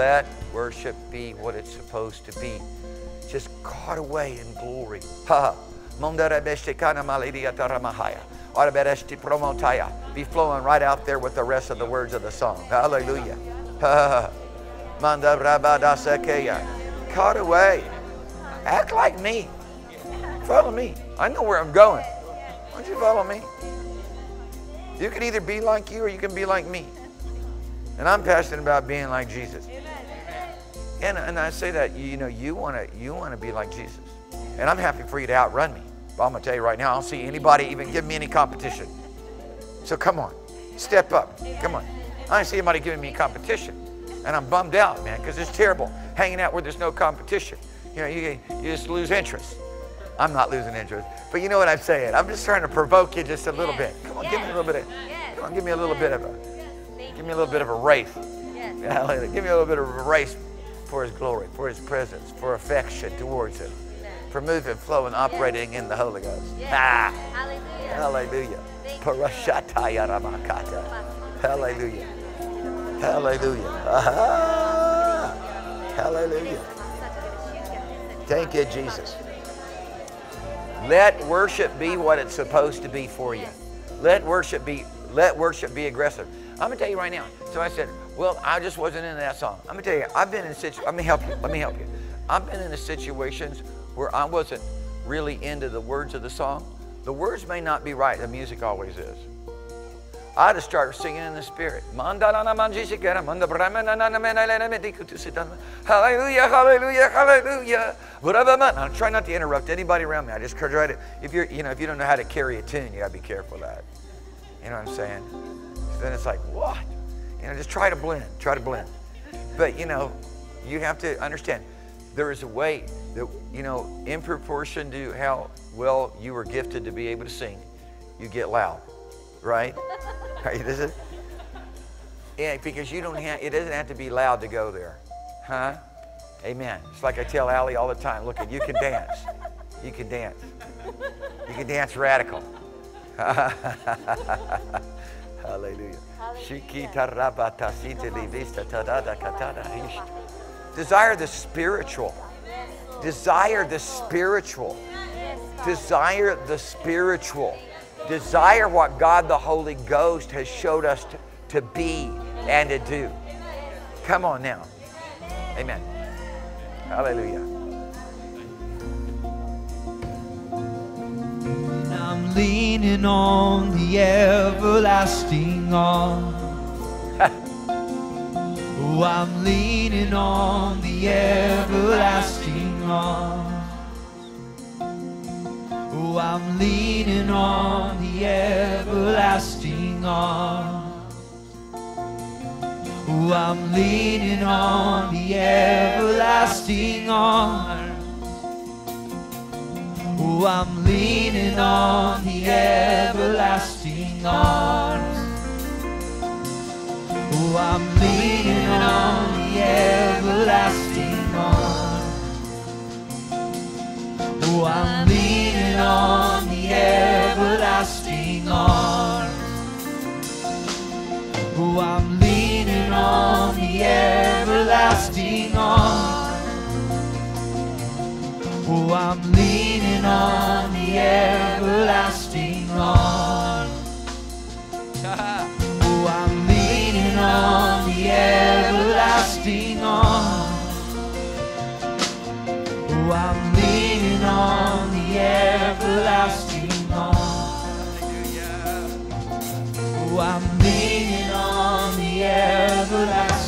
Let worship be what it's supposed to be. Just caught away in glory. Ha. Be flowing right out there with the rest of the words of the song. Hallelujah. Caught away. Act like me. Follow me. I know where I'm going. Why don't you follow me? You can either be like you or you can be like me. And I'm passionate about being like Jesus. And, and I say that you know you want to you want to be like Jesus, and I'm happy for you to outrun me. But I'm gonna tell you right now, I don't see anybody even give me any competition. So come on, step up. Come on. I don't see anybody giving me competition, and I'm bummed out, man, because it's terrible hanging out where there's no competition. You know, you, you just lose interest. I'm not losing interest, but you know what I'm saying. I'm just trying to provoke you just a little bit. Come on, give me a little bit of. Come on, give me a little bit of a. Give me a little bit of a race. Yeah, give me a little bit of a race for His glory, for His presence, for affection towards Him, for moving, flowing, operating in the Holy Ghost. Ah, hallelujah. Parashataya ramakata. Hallelujah. Hallelujah. Ah, hallelujah. Thank you, Jesus. Let worship be what it's supposed to be for you. Let worship be let worship be aggressive. I'm gonna tell you right now. So I said, well, I just wasn't into that song. I'm gonna tell you, I've been in situations. Let me help you. Let me help you. I've been in the situations where I wasn't really into the words of the song. The words may not be right. The music always is. I just started singing in the spirit. Hallelujah, hallelujah, hallelujah. I'm trying not to interrupt anybody around me. I just try to, if you're, you know, if you don't know how to carry a tune, you gotta be careful of that. You know what I'm saying? Then it's like, what? You know, just try to blend, try to blend. But you know, you have to understand, there is a way that, you know, in proportion to how well you were gifted to be able to sing, you get loud, right? right? Is it? Yeah, because you don't have, it doesn't have to be loud to go there. Huh? Amen. It's like I tell Allie all the time, look, at you can dance. You can dance. You can dance radical. Hallelujah. Desire the spiritual. Desire the spiritual. Desire the spiritual. Desire what God the Holy Ghost has showed us to, to be and to do. Come on now. Amen. Hallelujah. Oh, I'm leaning on the everlasting arm. oh, I'm leaning on the everlasting arm. Oh, I'm leaning on the everlasting arms. Oh, I'm leaning on the everlasting arms. Oh, I'm leaning on the everlasting arms. Oh, I'm leaning on the everlasting arms. Oh, I'm leaning on the everlasting arms. Oh, I'm leaning on the everlasting arms. Oh, I'm leaning on the everlasting arms. Oh, I'm leaning on the everlasting arms. Oh, I'm leaning on the everlasting arms. Oh, I'm leaning on the everlasting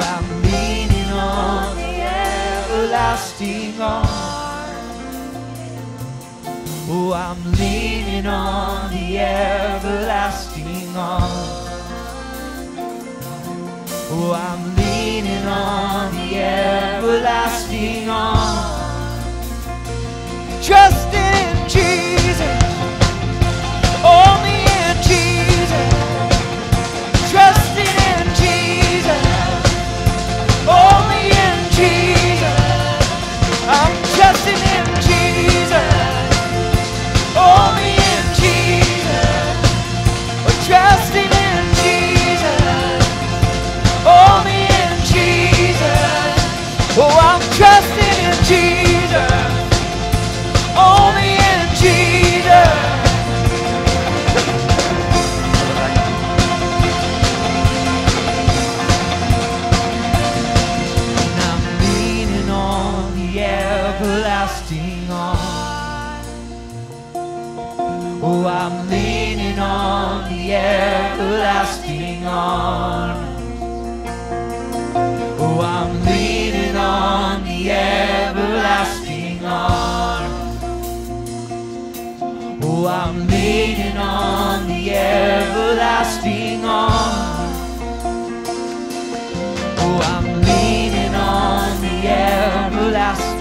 I'm leaning on the everlasting arms. Oh, I'm leaning on the everlasting arms. Oh, I'm leaning on the everlasting arms. Trust in Jesus. I'm leaning on the everlasting arms. Oh, I'm leaning on the everlasting arms. Oh, I'm leaning on the everlasting arms. Oh, I'm leaning on the everlasting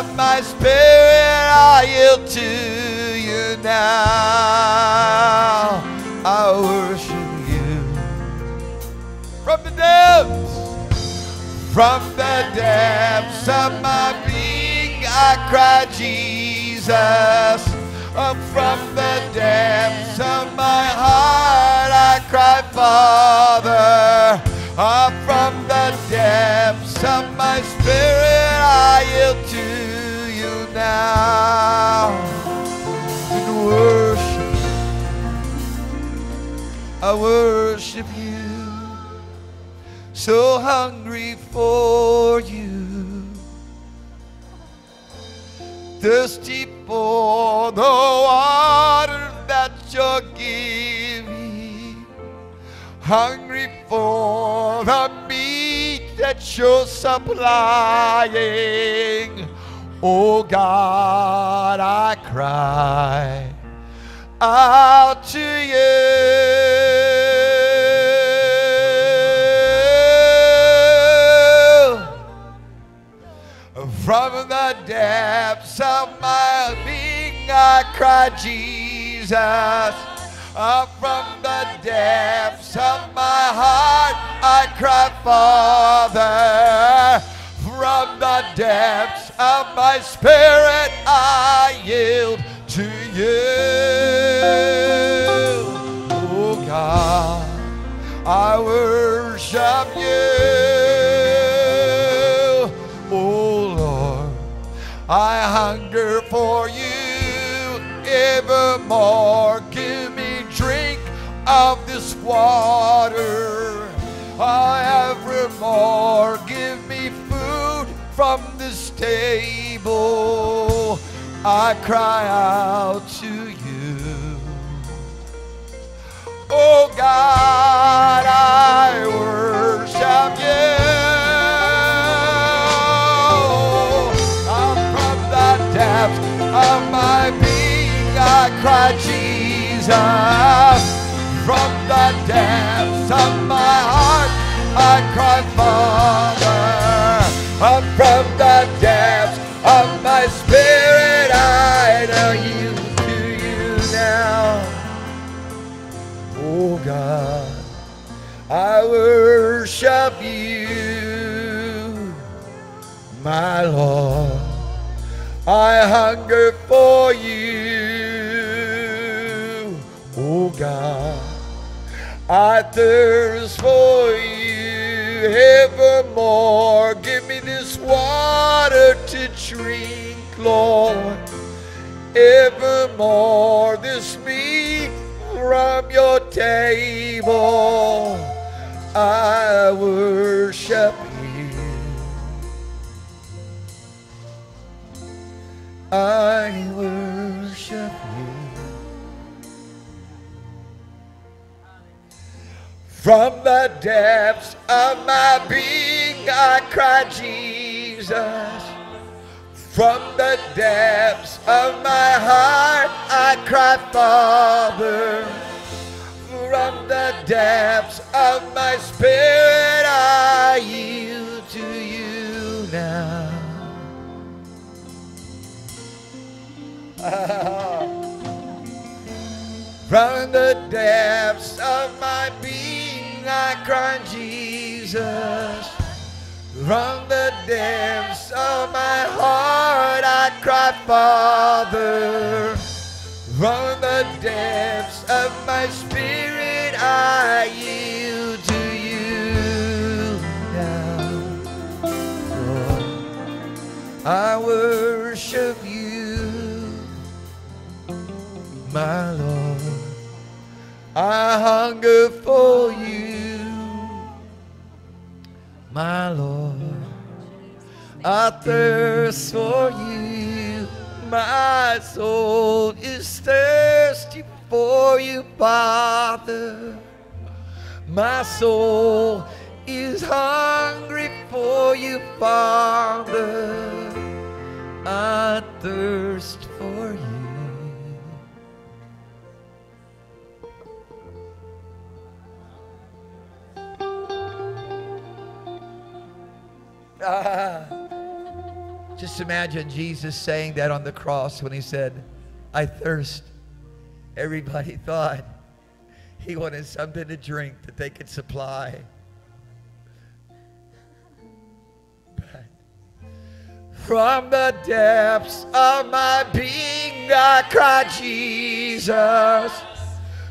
of my spirit, I yield to you now. I worship you. From the depths, from the depths of my being, I cry, Jesus. Oh, from the depths of my heart, I cry, Father. Oh, from now. In worship, I worship you. So hungry for you thirsty for the water that you're giving, hungry for the meat that you're supplying. Oh God, I cry out to you. From the depths of my being, I cry, Jesus. Uh, from the depths of my heart, I cry, Father. From the depths of my spirit, I yield to you. Oh God, I worship you. Oh Lord, I hunger for you evermore. Give me drink of this water. Ah, evermore give from this table. I cry out to you. Oh God, I worship you. From the depths of my being, I cry, Jesus. From the depths of my heart, I cry, Father. God, I worship you, my Lord. I hunger for you, oh God. I thirst for you evermore. Give me this water to drink, Lord evermore this meat from your table. I worship you. I worship you. From the depths of my being, I cry, Jesus. From the depths of my heart, I cry, Father. From the depths of my spirit, I yield to you now. From the depths of my being, I cry, Jesus. From the depths of my heart, I cry, Father. From the depths of my spirit, I yield to you now. Lord, I worship you, my Lord. I hunger for you my Lord. I thirst for you. My soul is thirsty for you, Father. My soul is hungry for you, Father. I thirst for you. Ah. just imagine Jesus saying that on the cross when he said, I thirst. Everybody thought he wanted something to drink that they could supply. But from the depths of my being, I cried, Jesus.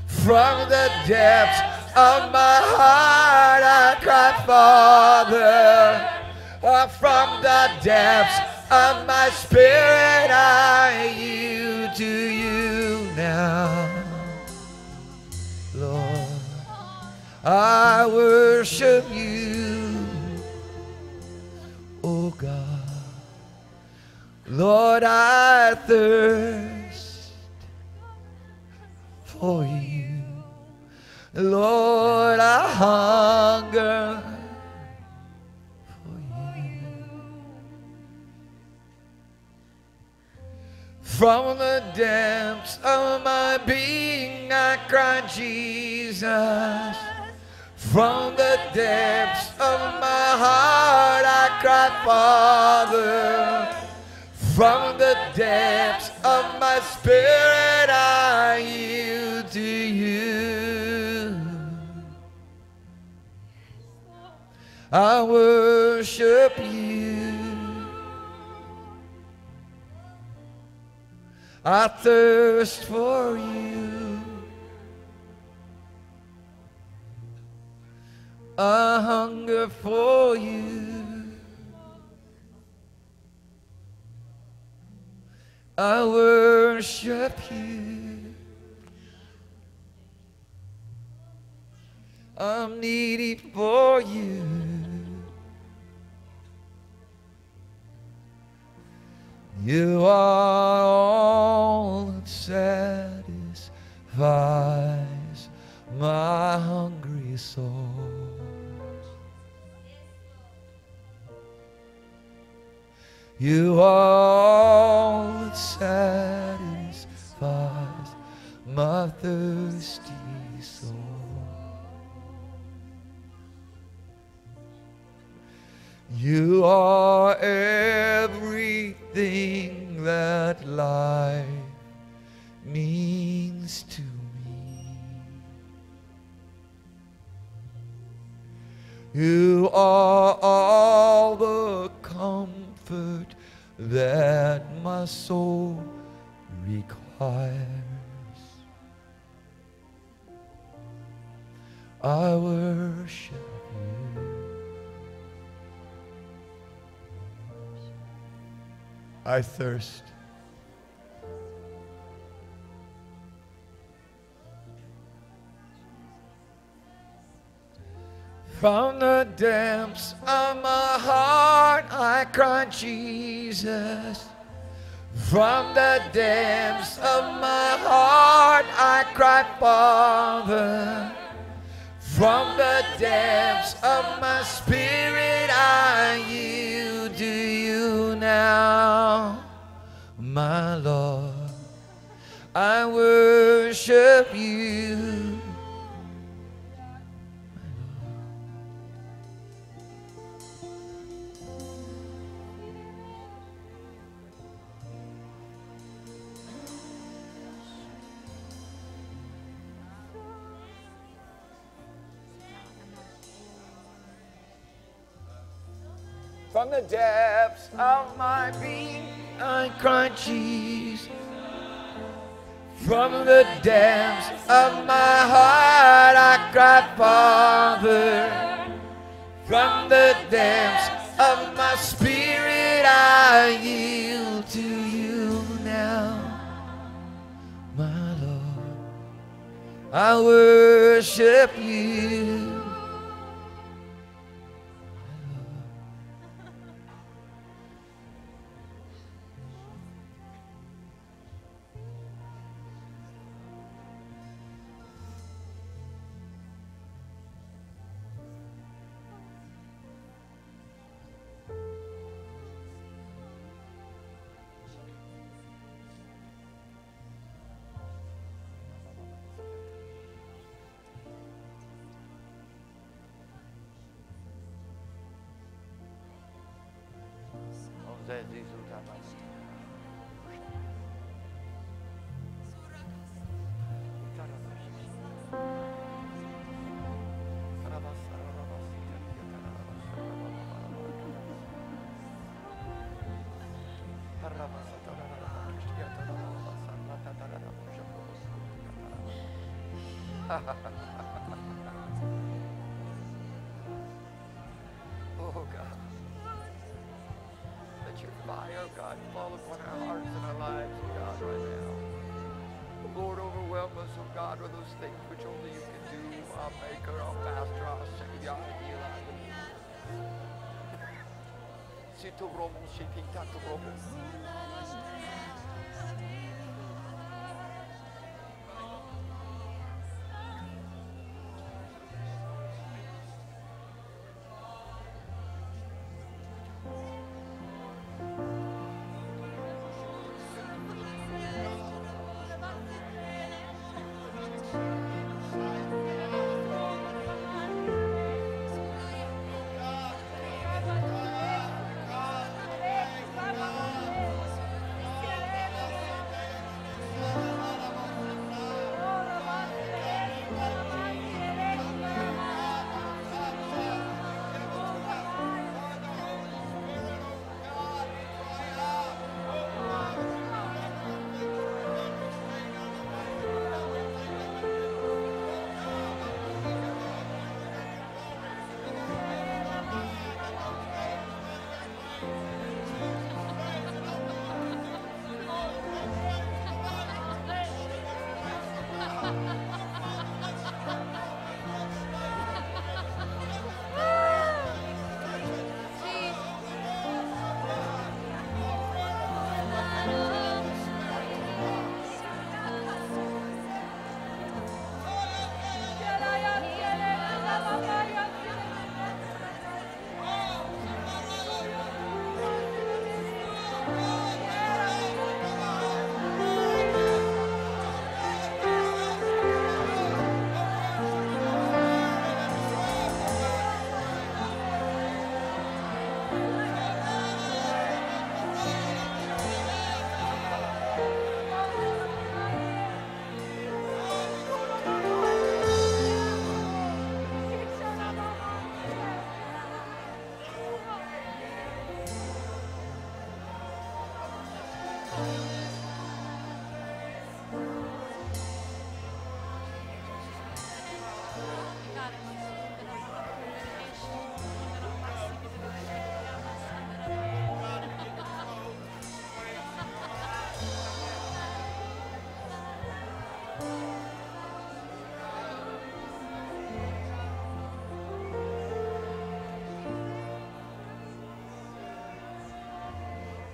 From the depths of my heart, I cried, Father. From the depths of my spirit, I yield to you now. Lord, I worship you, oh God. Lord, I thirst for you. Lord, I hunger From the depths of my being, I cry, Jesus. From the depths of my heart, I cry, Father. From the depths of my spirit, I yield to you. I worship you. I thirst for you. I hunger for you. I worship you. I'm needy for you. You are I thirst. From the depths of my heart, I cry, Jesus. From the depths of my heart, I cry, Father. From the depths of my spirit, now, my Lord. I worship you. Worship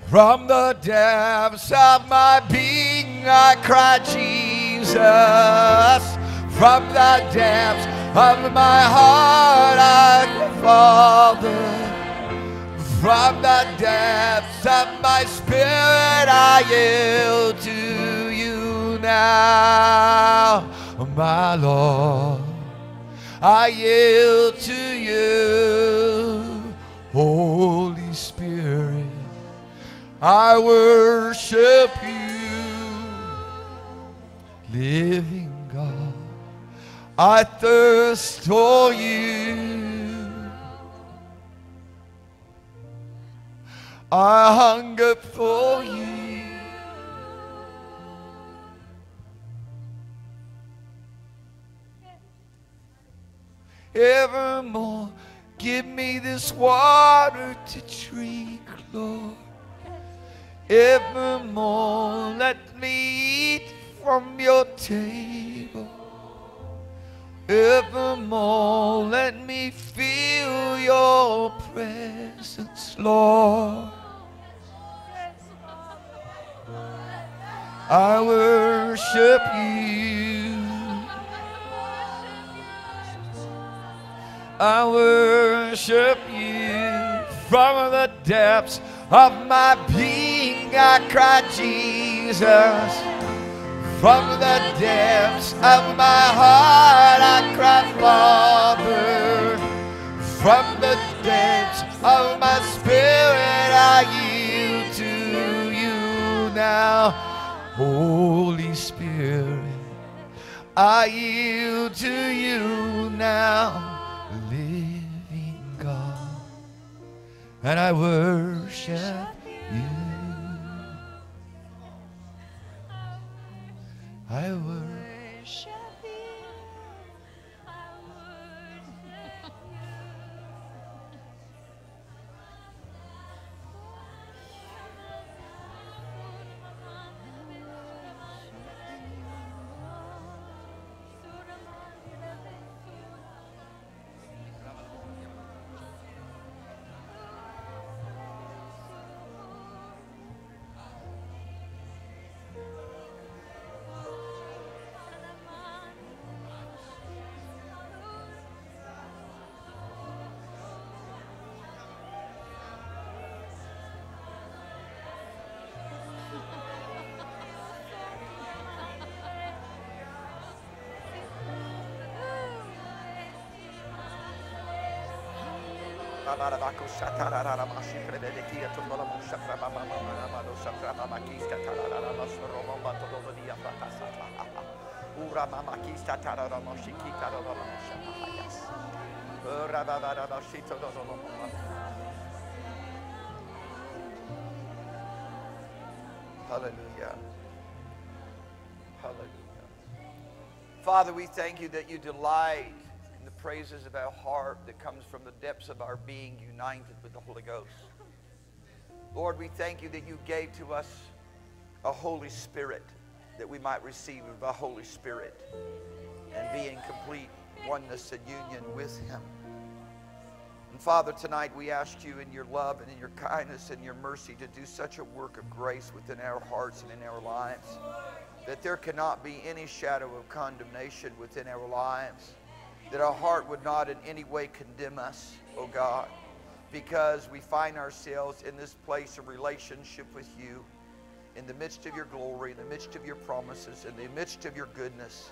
From the depths of my being, I cry, Jesus. From the depths of my heart, I Father. From the depths of my spirit, I yield to you now, my Lord. I yield to I worship you, living God. I thirst for you. I hunger for you. Evermore, give me this water to drink, Lord. Evermore, let me eat from your table. Evermore, let me feel your presence, Lord. I worship you. I worship you from the depths of my being. I cry, Jesus. From the depths of my heart, I cry, Father. From the depths of my spirit, I yield to you now. Holy Spirit, I yield to you now, living God, and I worship I worship. Hallelujah. Hallelujah. Father, we thank you that you delight praises of our heart that comes from the depths of our being united with the Holy Ghost. Lord, we thank you that you gave to us a Holy Spirit that we might receive the Holy Spirit and be in complete oneness and union with Him. And Father, tonight we ask you in your love and in your kindness and your mercy to do such a work of grace within our hearts and in our lives that there cannot be any shadow of condemnation within our lives, that our heart would not in any way condemn us, oh God, because we find ourselves in this place of relationship with you, in the midst of your glory, in the midst of your promises, in the midst of your goodness,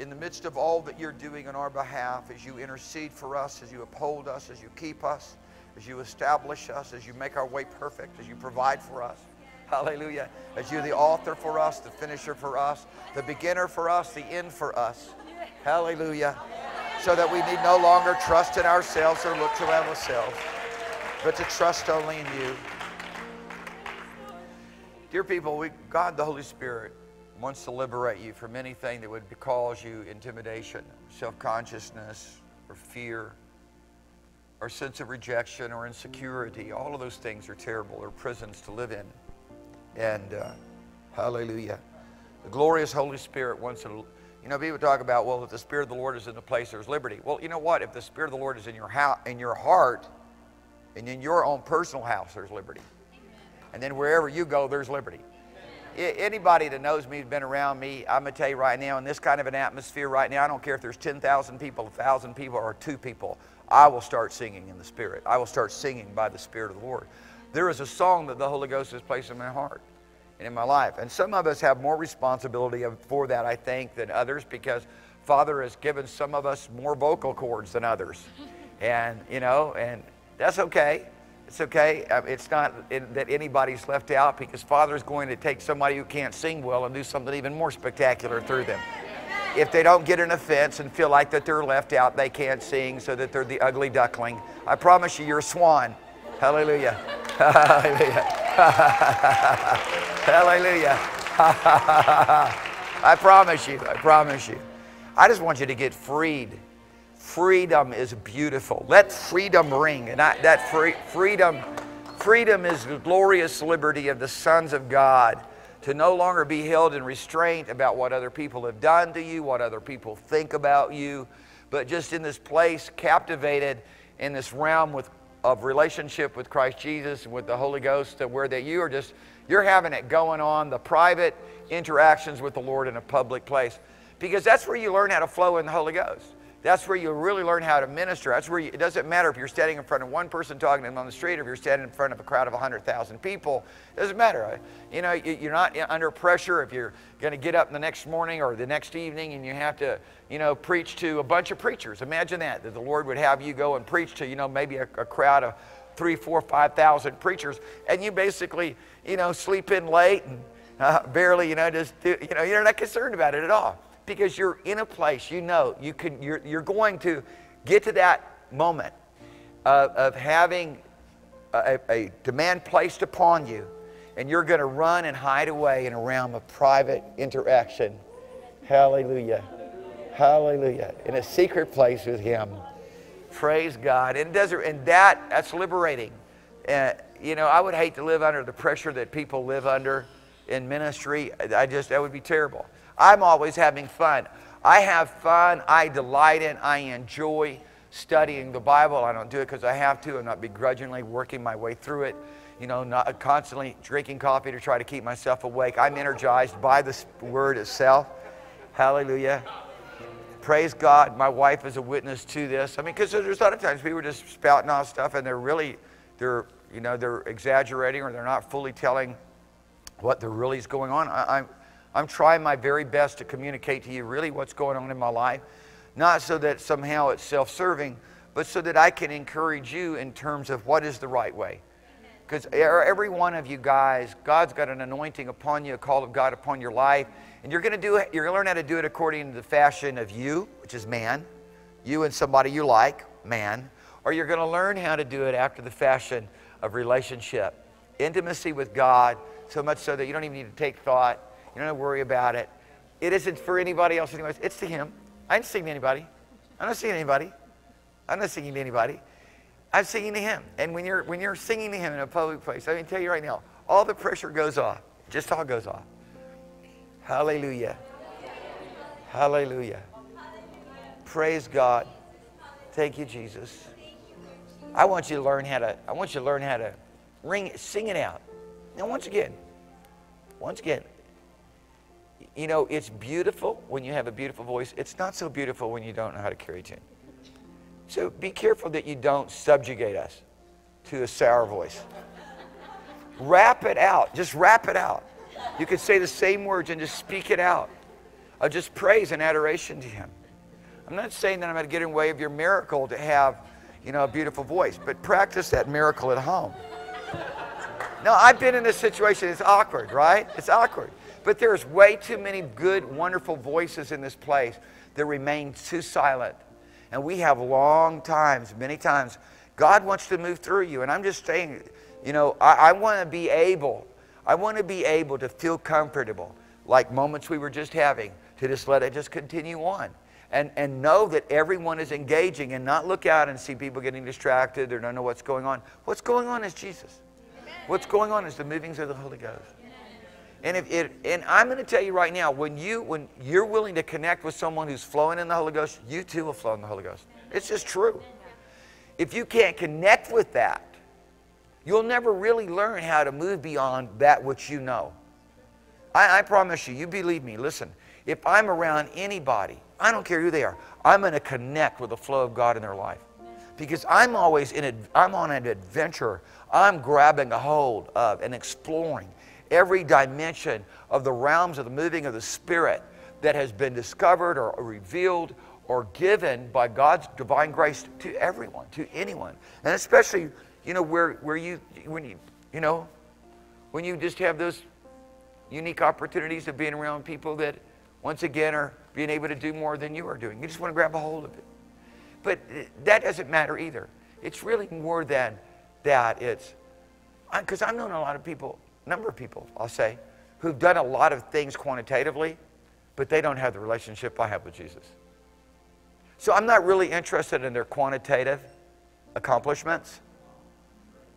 in the midst of all that you're doing on our behalf, as you intercede for us, as you uphold us, as you keep us, as you establish us, as you make our way perfect, as you provide for us. Hallelujah. As you're the author for us, the finisher for us, the beginner for us, the end for us. Hallelujah. So that we need no longer trust in ourselves or look to ourselves, but to trust only in you. Dear people, we, God the Holy Spirit wants to liberate you from anything that would cause you intimidation, self consciousness, or fear, or sense of rejection or insecurity. All of those things are terrible. They're prisons to live in. And uh, hallelujah. The glorious Holy Spirit wants to. You know, people talk about, well, if the Spirit of the Lord is in the place, there's liberty. Well, you know what? If the Spirit of the Lord is in your, house, in your heart and in your own personal house, there's liberty. And then wherever you go, there's liberty. Anybody that knows me, has been around me, I'm going to tell you right now, in this kind of an atmosphere right now, I don't care if there's 10,000 people, 1,000 people, or two people, I will start singing in the Spirit. I will start singing by the Spirit of the Lord. There is a song that the Holy Ghost has placed in my heart and in my life. And some of us have more responsibility for that, I think, than others because Father has given some of us more vocal cords than others. And, you know, and that's okay. It's okay. Uh, it's not that anybody's left out because Father's going to take somebody who can't sing well and do something even more spectacular through them. If they don't get an offense and feel like that they're left out, they can't sing, so that they're the ugly duckling. I promise you, you're a swan. Hallelujah. Hallelujah. Hallelujah. I promise you. I promise you. I just want you to get freed freedom is beautiful. Let freedom ring. And I, that free, freedom, freedom is the glorious liberty of the sons of God to no longer be held in restraint about what other people have done to you, what other people think about you, but just in this place, captivated in this realm with, of relationship with Christ Jesus and with the Holy Ghost, to where that you are just, you're having it going on, the private interactions with the Lord in a public place. Because that's where you learn how to flow in the Holy Ghost. That's where you really learn how to minister. That's where you, it doesn't matter if you're standing in front of one person talking to them on the street or if you're standing in front of a crowd of 100,000 people. It doesn't matter. You know, you're not under pressure if you're going to get up the next morning or the next evening and you have to, you know, preach to a bunch of preachers. Imagine that, that the Lord would have you go and preach to, you know, maybe a, a crowd of three, four, five thousand preachers, and you basically, you know, sleep in late and uh, barely, you know, just do, you know, you're not concerned about it at all because you're in a place, you know, you can, you're, you're going to get to that moment of, of having a, a demand placed upon you, and you're going to run and hide away in a realm of private interaction. Hallelujah. Hallelujah. In a secret place with Him. Praise God. And, does, and that, that's liberating. Uh, you know, I would hate to live under the pressure that people live under in ministry. I just, that would be terrible. I'm always having fun. I have fun. I delight in, I enjoy studying the Bible. I don't do it because I have to. I'm not begrudgingly working my way through it. You know, not constantly drinking coffee to try to keep myself awake. I'm energized by the word itself. Hallelujah. Praise God. My wife is a witness to this. I mean, because there's a lot of times people are just spouting off stuff and they're really, they're, you know, they're exaggerating or they're not fully telling what there really is going on. I, I'm, I'm trying my very best to communicate to you really what's going on in my life. Not so that somehow it's self serving, but so that I can encourage you in terms of what is the right way. Because er, every one of you guys, God's got an anointing upon you, a call of God upon your life. And you're going to do it, you're going to learn how to do it according to the fashion of you, which is man, you and somebody you like, man. Or you're going to learn how to do it after the fashion of relationship, intimacy with God, so much so that you don't even need to take thought, you don't have to worry about it. It isn't for anybody else, anyways. It's to Him. I ain't singing to anybody. I'm not singing to anybody. I'm not singing to anybody. I'm singing to Him. And when you're, when you're singing to Him in a public place, I can tell you right now, all the pressure goes off. Just all goes off. Hallelujah. Hallelujah. Praise God. Thank you, Jesus. I want you to learn how to, I want you to learn how to ring, sing it out. Now, once again, once again, you know, it's beautiful when you have a beautiful voice. It's not so beautiful when you don't know how to carry a tune. So be careful that you don't subjugate us to a sour voice. Rap it out. Just rap it out. You could say the same words and just speak it out. Of just praise and adoration to Him. I'm not saying that I'm going to get in the way of your miracle to have, you know, a beautiful voice, but practice that miracle at home. Now, I've been in this situation. It's awkward, right? It's awkward. But there's way too many good, wonderful voices in this place that remain too silent. And we have long times, many times, God wants to move through you. And I'm just saying, you know, I, I want to be able, I want to be able to feel comfortable, like moments we were just having, to just let it just continue on. And, and know that everyone is engaging and not look out and see people getting distracted or don't know what's going on. What's going on is Jesus. What's going on is the movings of the Holy Ghost. And if it, and I'm going to tell you right now, when you when you're willing to connect with someone who's flowing in the Holy Ghost, you too will flow in the Holy Ghost. It's just true. If you can't connect with that, you'll never really learn how to move beyond that which you know. I, I promise you, you believe me. Listen, if I'm around anybody, I don't care who they are, I'm going to connect with the flow of God in their life. Because I'm always in, a, I'm on an adventure. I'm grabbing a hold of and exploring every dimension of the realms of the moving of the Spirit that has been discovered or revealed or given by God's divine grace to everyone, to anyone. And especially, you know, where, where you, when you, you know, when you just have those unique opportunities of being around people that, once again, are being able to do more than you are doing. You just want to grab a hold of it. But uh, that doesn't matter either. It's really more than that. It's, because I've known a lot of people number of people, I'll say, who've done a lot of things quantitatively, but they don't have the relationship I have with Jesus. So I'm not really interested in their quantitative accomplishments.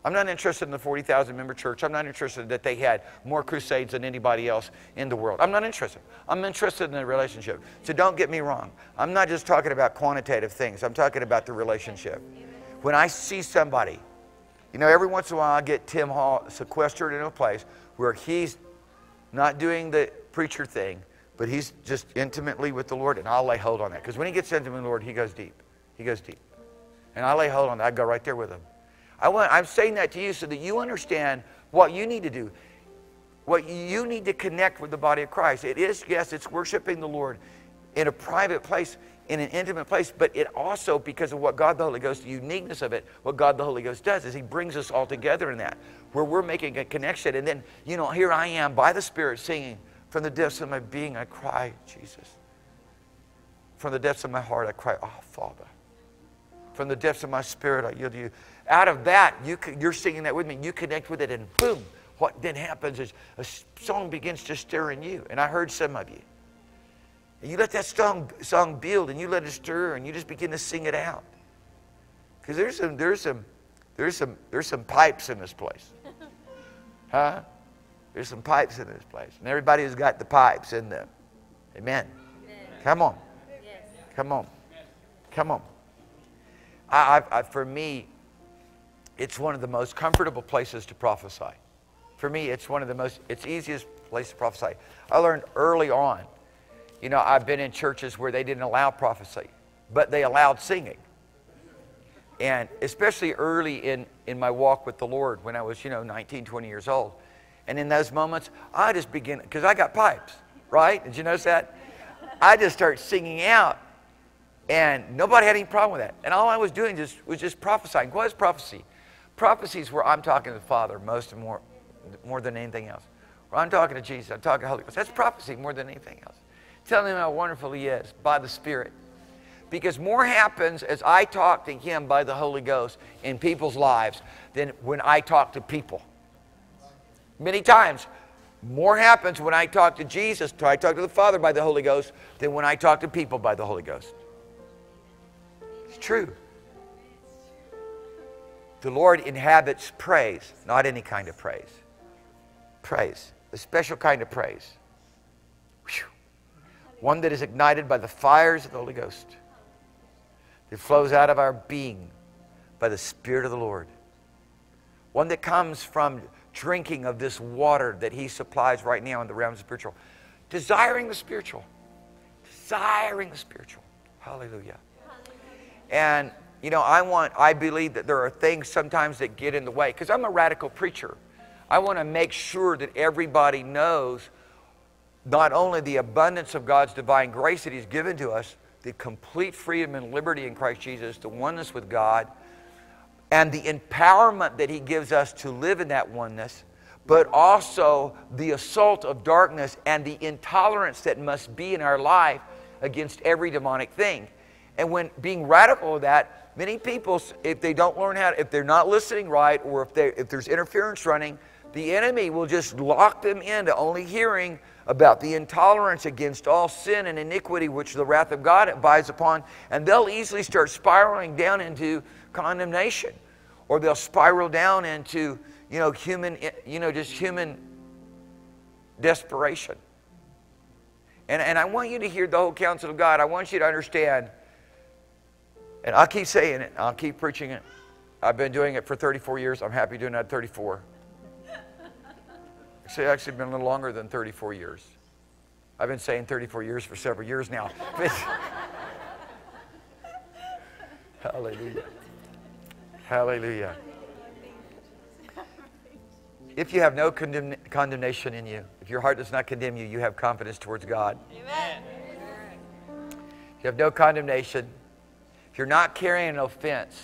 I'm not interested in the 40,000 member church. I'm not interested that they had more crusades than anybody else in the world. I'm not interested. I'm interested in the relationship. So don't get me wrong. I'm not just talking about quantitative things. I'm talking about the relationship. When I see somebody you know, every once in a while I get Tim Hall sequestered in a place where he's not doing the preacher thing, but he's just intimately with the Lord, and I'll lay hold on that. Because when he gets intimate with the Lord, he goes deep. He goes deep. And I lay hold on that. I go right there with him. I want, I'm saying that to you so that you understand what you need to do. What you need to connect with the body of Christ. It is, yes, it's worshiping the Lord in a private place, in an intimate place, but it also, because of what God the Holy Ghost, the uniqueness of it, what God the Holy Ghost does is He brings us all together in that, where we're making a connection. And then, you know, here I am by the Spirit singing, From the depths of my being, I cry, Jesus. From the depths of my heart, I cry, Oh, Father. From the depths of my spirit, I yield to you. Out of that, you, you're singing that with me. You connect with it, and boom, what then happens is a song begins to stir in you. And I heard some of you. And you let that song, song build and you let it stir and you just begin to sing it out. Because there's some, there's, some, there's, some, there's some pipes in this place. Huh? There's some pipes in this place. And everybody has got the pipes in them. Amen. Amen. Come on. Yes. Come on. Come on. I, I, for me, it's one of the most comfortable places to prophesy. For me, it's one of the most, it's easiest place to prophesy. I learned early on you know, I've been in churches where they didn't allow prophecy, but they allowed singing. And especially early in, in my walk with the Lord when I was, you know, 19, 20 years old. And in those moments, I just begin, because I got pipes, right? Did you notice that? I just start singing out. And nobody had any problem with that. And all I was doing just, was just prophesying. What is prophecy? Prophecy is where I'm talking to the Father most and more, more than anything else. Where I'm talking to Jesus, I'm talking to the Holy Ghost. That's prophecy more than anything else telling him how wonderful he is by the Spirit. Because more happens as I talk to him by the Holy Ghost in people's lives than when I talk to people. Many times, more happens when I talk to Jesus, I talk to the Father by the Holy Ghost, than when I talk to people by the Holy Ghost. It's true. The Lord inhabits praise, not any kind of praise. Praise, a special kind of praise one that is ignited by the fires of the Holy Ghost, that flows out of our being by the Spirit of the Lord, one that comes from drinking of this water that He supplies right now in the realms of spiritual, desiring the spiritual, desiring the spiritual. Hallelujah. And you know, I want, I believe that there are things sometimes that get in the way because I'm a radical preacher. I want to make sure that everybody knows not only the abundance of God's divine grace that He's given to us, the complete freedom and liberty in Christ Jesus, the oneness with God, and the empowerment that He gives us to live in that oneness, but also the assault of darkness and the intolerance that must be in our life against every demonic thing. And when being radical with that, many people, if they don't learn how, to, if they're not listening right, or if, they, if there's interference running, the enemy will just lock them into only hearing about the intolerance against all sin and iniquity which the wrath of God abides upon, and they'll easily start spiraling down into condemnation, or they'll spiral down into, you know, human, you know, just human desperation. And, and I want you to hear the whole counsel of God. I want you to understand, and I'll keep saying it, I'll keep preaching it. I've been doing it for 34 years. I'm happy doing that 34. It's actually been a little longer than 34 years. I've been saying 34 years for several years now. Hallelujah. Hallelujah. If you have no condemn condemnation in you, if your heart does not condemn you, you have confidence towards God. Amen. If you have no condemnation, if you're not carrying an offense,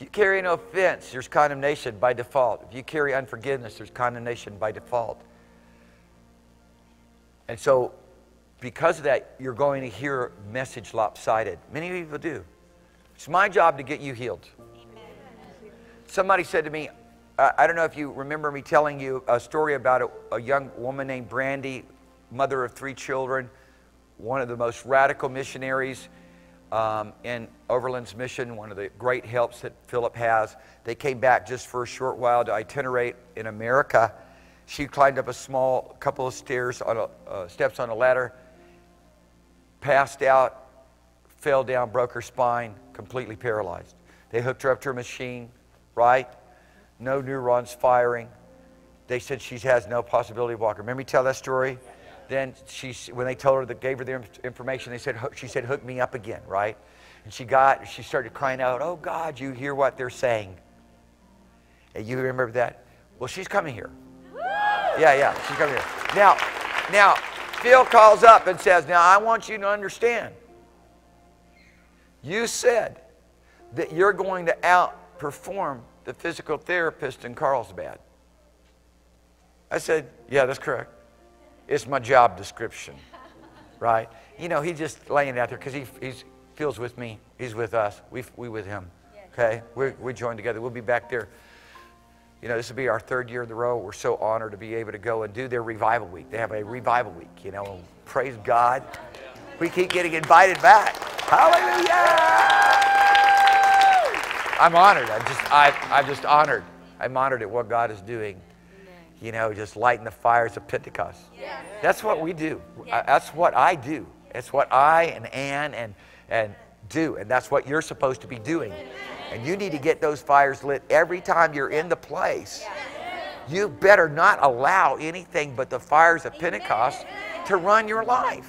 if you carry no offense, there's condemnation by default. If you carry unforgiveness, there's condemnation by default. And so, because of that, you're going to hear a message lopsided. Many people do. It's my job to get you healed. Somebody said to me, I don't know if you remember me telling you a story about a, a young woman named Brandy, mother of three children, one of the most radical missionaries um, in Overland's mission, one of the great helps that Philip has. They came back just for a short while to itinerate in America. She climbed up a small couple of stairs on a, uh, steps on a ladder, passed out, fell down, broke her spine, completely paralyzed. They hooked her up to a machine, right? No neurons firing. They said she has no possibility of walking. Remember me tell that story? Then she, when they told her that gave her the information, they said, she said, hook me up again, right? And she got, she started crying out, oh God, you hear what they're saying. And you remember that? Well, she's coming here. Yeah, yeah, she's coming here. Now, now, Phil calls up and says, Now I want you to understand. You said that you're going to outperform the physical therapist in Carlsbad. I said, Yeah, that's correct. It's my job description, right? You know, he's just laying it out there because he he's, feels with me. He's with us. We, we with him. Okay? We're, we joined together. We'll be back there. You know, this will be our third year in the row. We're so honored to be able to go and do their revival week. They have a revival week, you know. Praise God. We keep getting invited back. Hallelujah! I'm honored. I'm just, I, I'm just honored. I'm honored at what God is doing. You know, just lighting the fires of Pentecost. That's what we do. I- uh, That's what I do. It's what I and Ann and, and do. And that's what you're supposed to be doing. And you need to get those fires lit every time you're in the place. You better not allow anything but the fires of Pentecost to run your life.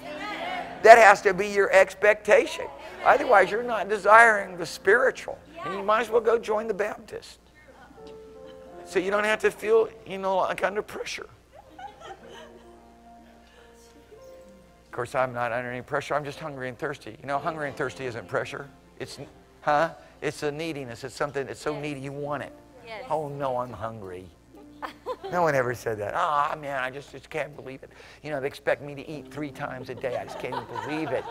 That has to be your expectation. Otherwise, you're not desiring the spiritual. And you might as well go join the Baptist. So you don't have to feel, you know, like under pressure. Of course, I'm not under any pressure. I'm just hungry and thirsty. You know, hungry and thirsty isn't pressure. It's, huh? It's a neediness. It's something that's so needy you want it. Yes. Oh no, I'm hungry. No one ever said that. Ah, man, I just, just can't believe it. You know, they expect me to eat three times a day. I just can't even believe it.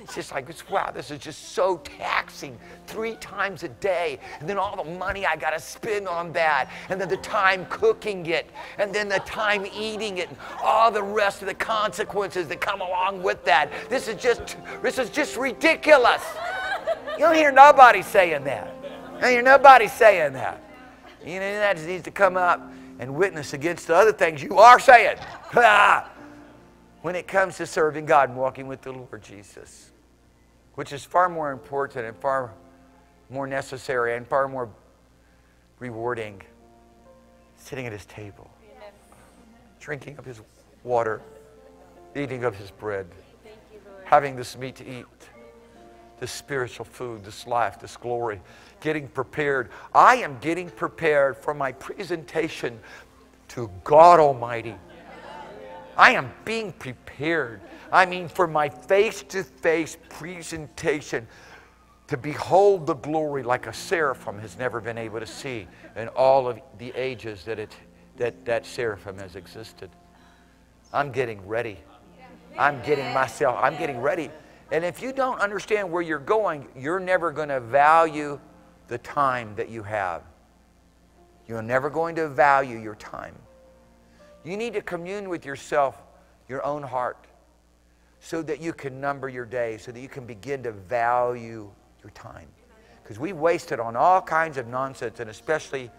It's just like, it's, wow, this is just so taxing. Three times a day. And then all the money I got to spend on that. And then the time cooking it. And then the time eating it. And all the rest of the consequences that come along with that. This is just, this is just ridiculous. You don't hear nobody saying that. You don't hear nobody saying that. You know, that just needs to come up and witness against the other things you are saying. when it comes to serving God and walking with the Lord Jesus, which is far more important and far more necessary and far more rewarding. Sitting at his table, drinking of his water, eating of his bread, having this meat to eat, this spiritual food, this life, this glory, getting prepared. I am getting prepared for my presentation to God Almighty. I am being prepared. I mean, for my face to face presentation to behold the glory like a seraphim has never been able to see in all of the ages that, it, that that seraphim has existed. I'm getting ready. I'm getting myself, I'm getting ready. And if you don't understand where you're going, you're never going to value the time that you have. You're never going to value your time. You need to commune with yourself, your own heart, so that you can number your days, so that you can begin to value your time. Because we waste it on all kinds of nonsense, and especially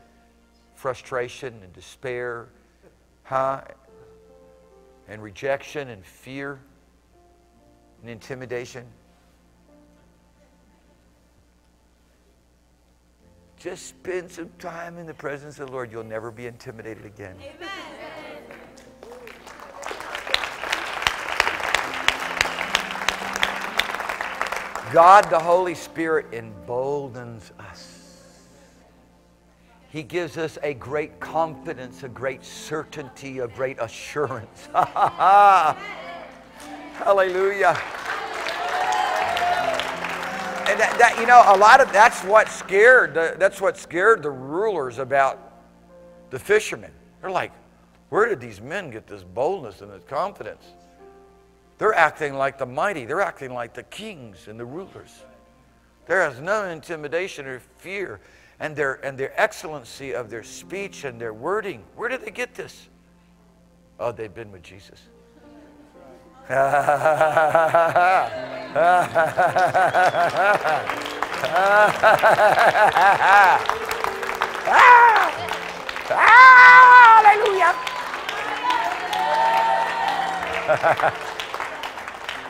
frustration and despair, huh? And rejection and fear and intimidation. Just spend some time in the presence of the Lord. You'll never be intimidated again. God, the Holy Spirit, emboldens us. He gives us a great confidence, a great certainty, a great assurance. Hallelujah. And that, that, you know, a lot of that's what scared the, that's what scared the rulers about the fishermen. They're like, where did these men get this boldness and this confidence? They're acting like the mighty. They're acting like the kings and the rulers. There is no intimidation or fear. And their, and their excellency of their speech and their wording. Where did they get this? Oh, they've been with Jesus. Hallelujah.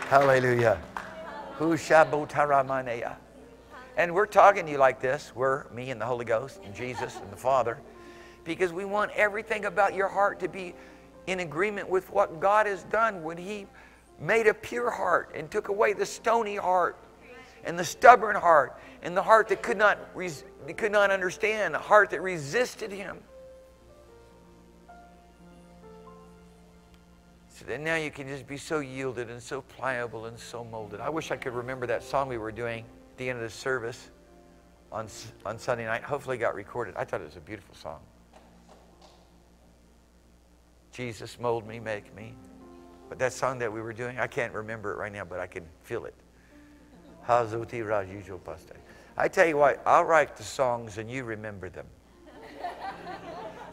Hallelujah. Hushabotaramanea. And we're talking to you like this. We're me and the Holy Ghost and Jesus and the Father. Because we want everything about your heart to be in agreement with what God has done when He made a pure heart and took away the stony heart and the stubborn heart and the heart that could not, could not understand, the heart that resisted Him. So then now you can just be so yielded and so pliable and so molded. I wish I could remember that song we were doing at the end of the service on, on Sunday night. Hopefully it got recorded. I thought it was a beautiful song. Jesus, mold me, make me. But that song that we were doing, I can't remember it right now, but I can feel it. Hazuti Rajujo Paste. I tell you what, I'll write the songs and you remember them.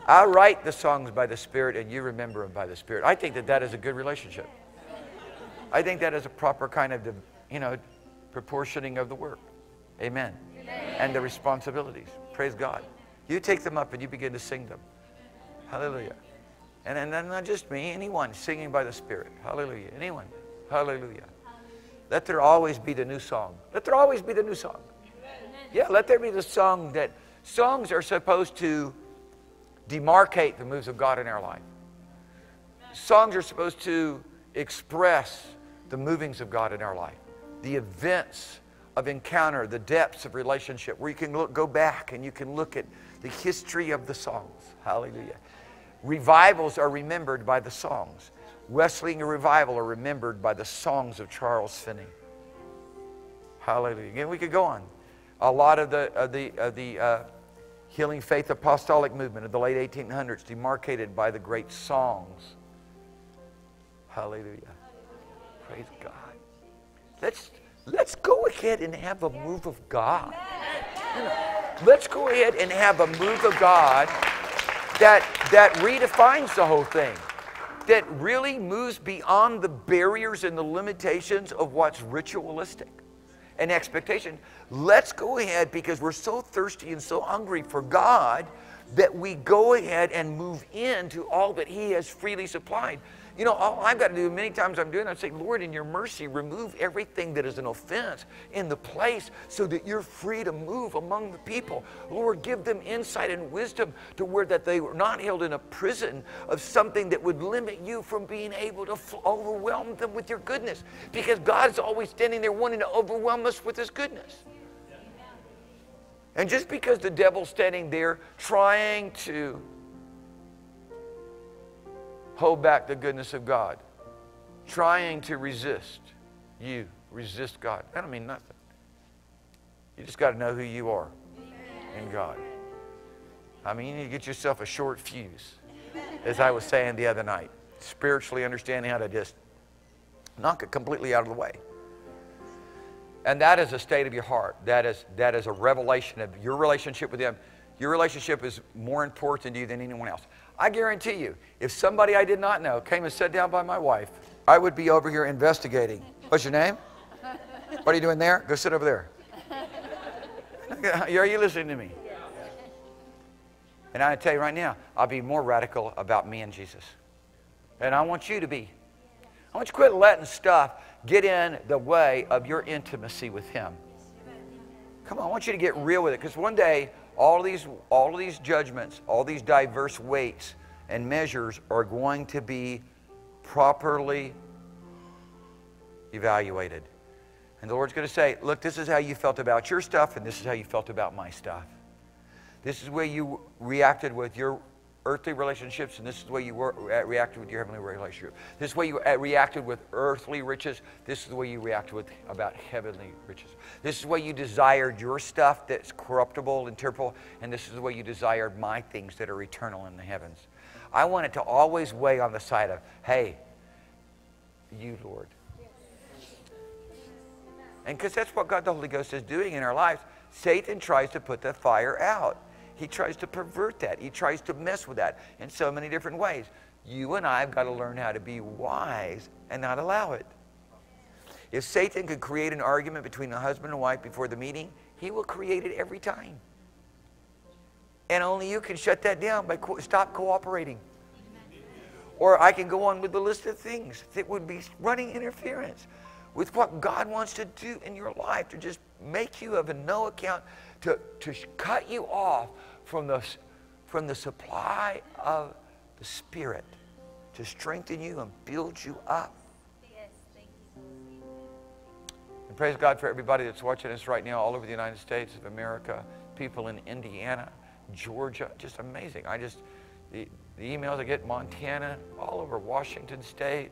I'll write the songs by the Spirit and you remember them by the Spirit. I think that that is a good relationship. I think that is a proper kind of, you know, proportioning of the work. Amen. Amen. And the responsibilities. Praise God. You take them up and you begin to sing them. Hallelujah. And, and, not just me, anyone singing by the Spirit. Hallelujah. Anyone. Hallelujah. Let there always be the new song. Let there always be the new song. Yeah, let there be the song that songs are supposed to demarcate the moves of God in our life. Songs are supposed to express the movings of God in our life, the events of encounter, the depths of relationship, where you can look, go back and you can look at the history of the songs. Hallelujah. Revivals are remembered by the songs. Wesleyan revival are remembered by the songs of Charles Finney. Hallelujah. We could go on. A lot of the, of the, of the uh, healing faith apostolic movement of the late 1800s demarcated by the great songs. Hallelujah. Praise God. Let's, let's go ahead and have a move of God. Let's go ahead and have a move of God that, that redefines the whole thing that really moves beyond the barriers and the limitations of what's ritualistic and expectation. Let's go ahead because we're so thirsty and so hungry for God that we go ahead and move into all that He has freely supplied. You know, all I've got to do many times I'm doing, I say, Lord, in your mercy, remove everything that is an offense in the place so that you're free to move among the people. Lord, give them insight and wisdom to where that they were not held in a prison of something that would limit you from being able to overwhelm them with your goodness. Because God's always standing there wanting to overwhelm us with his goodness. And just because the devil's standing there trying to hold back the goodness of God, trying to resist you, resist God. That don't mean nothing. You just got to know who you are in God. I mean, you need to get yourself a short fuse, as I was saying the other night. Spiritually understanding how to just knock it completely out of the way. And that is a state of your heart. That is, that is a revelation of your relationship with Him. Your relationship is more important to you than anyone else. I guarantee you, if somebody I did not know came and sat down by my wife, I would be over here investigating. What's your name? What are you doing there? Go sit over there. Are you listening to me? And I tell you right now, I'll be more radical about me and Jesus. And I want you to be. I want you to quit letting stuff get in the way of your intimacy with Him. Come on, I want you to get real with it because one day all these, all these judgments, all these diverse weights and measures are going to be properly evaluated. And the Lord's going to say, look, this is how you felt about your stuff, and this is how you felt about my stuff. This is where you reacted with your earthly relationships, and this is the way you were, uh, reacted with your heavenly relationship. This is the way you uh, reacted with earthly riches. This is the way you reacted with about heavenly riches. This is the way you desired your stuff that's corruptible and temporal, and this is the way you desired my things that are eternal in the heavens. I want it to always weigh on the side of, hey, you, Lord. And because that's what God the Holy Ghost is doing in our lives, Satan tries to put the fire out. He tries to pervert that. He tries to mess with that in so many different ways. You and I have got to learn how to be wise and not allow it. If Satan could create an argument between a husband and wife before the meeting, he will create it every time. And only you can shut that down by co stop cooperating. Or I can go on with the list of things that would be running interference with what God wants to do in your life to just make you of a no account, to, to cut you off from the, from the supply of the Spirit to strengthen you and build you up. Yes, thank you. And praise God for everybody that's watching us right now all over the United States of America, people in Indiana, Georgia, just amazing. I just, the, the emails I get, Montana, all over Washington State,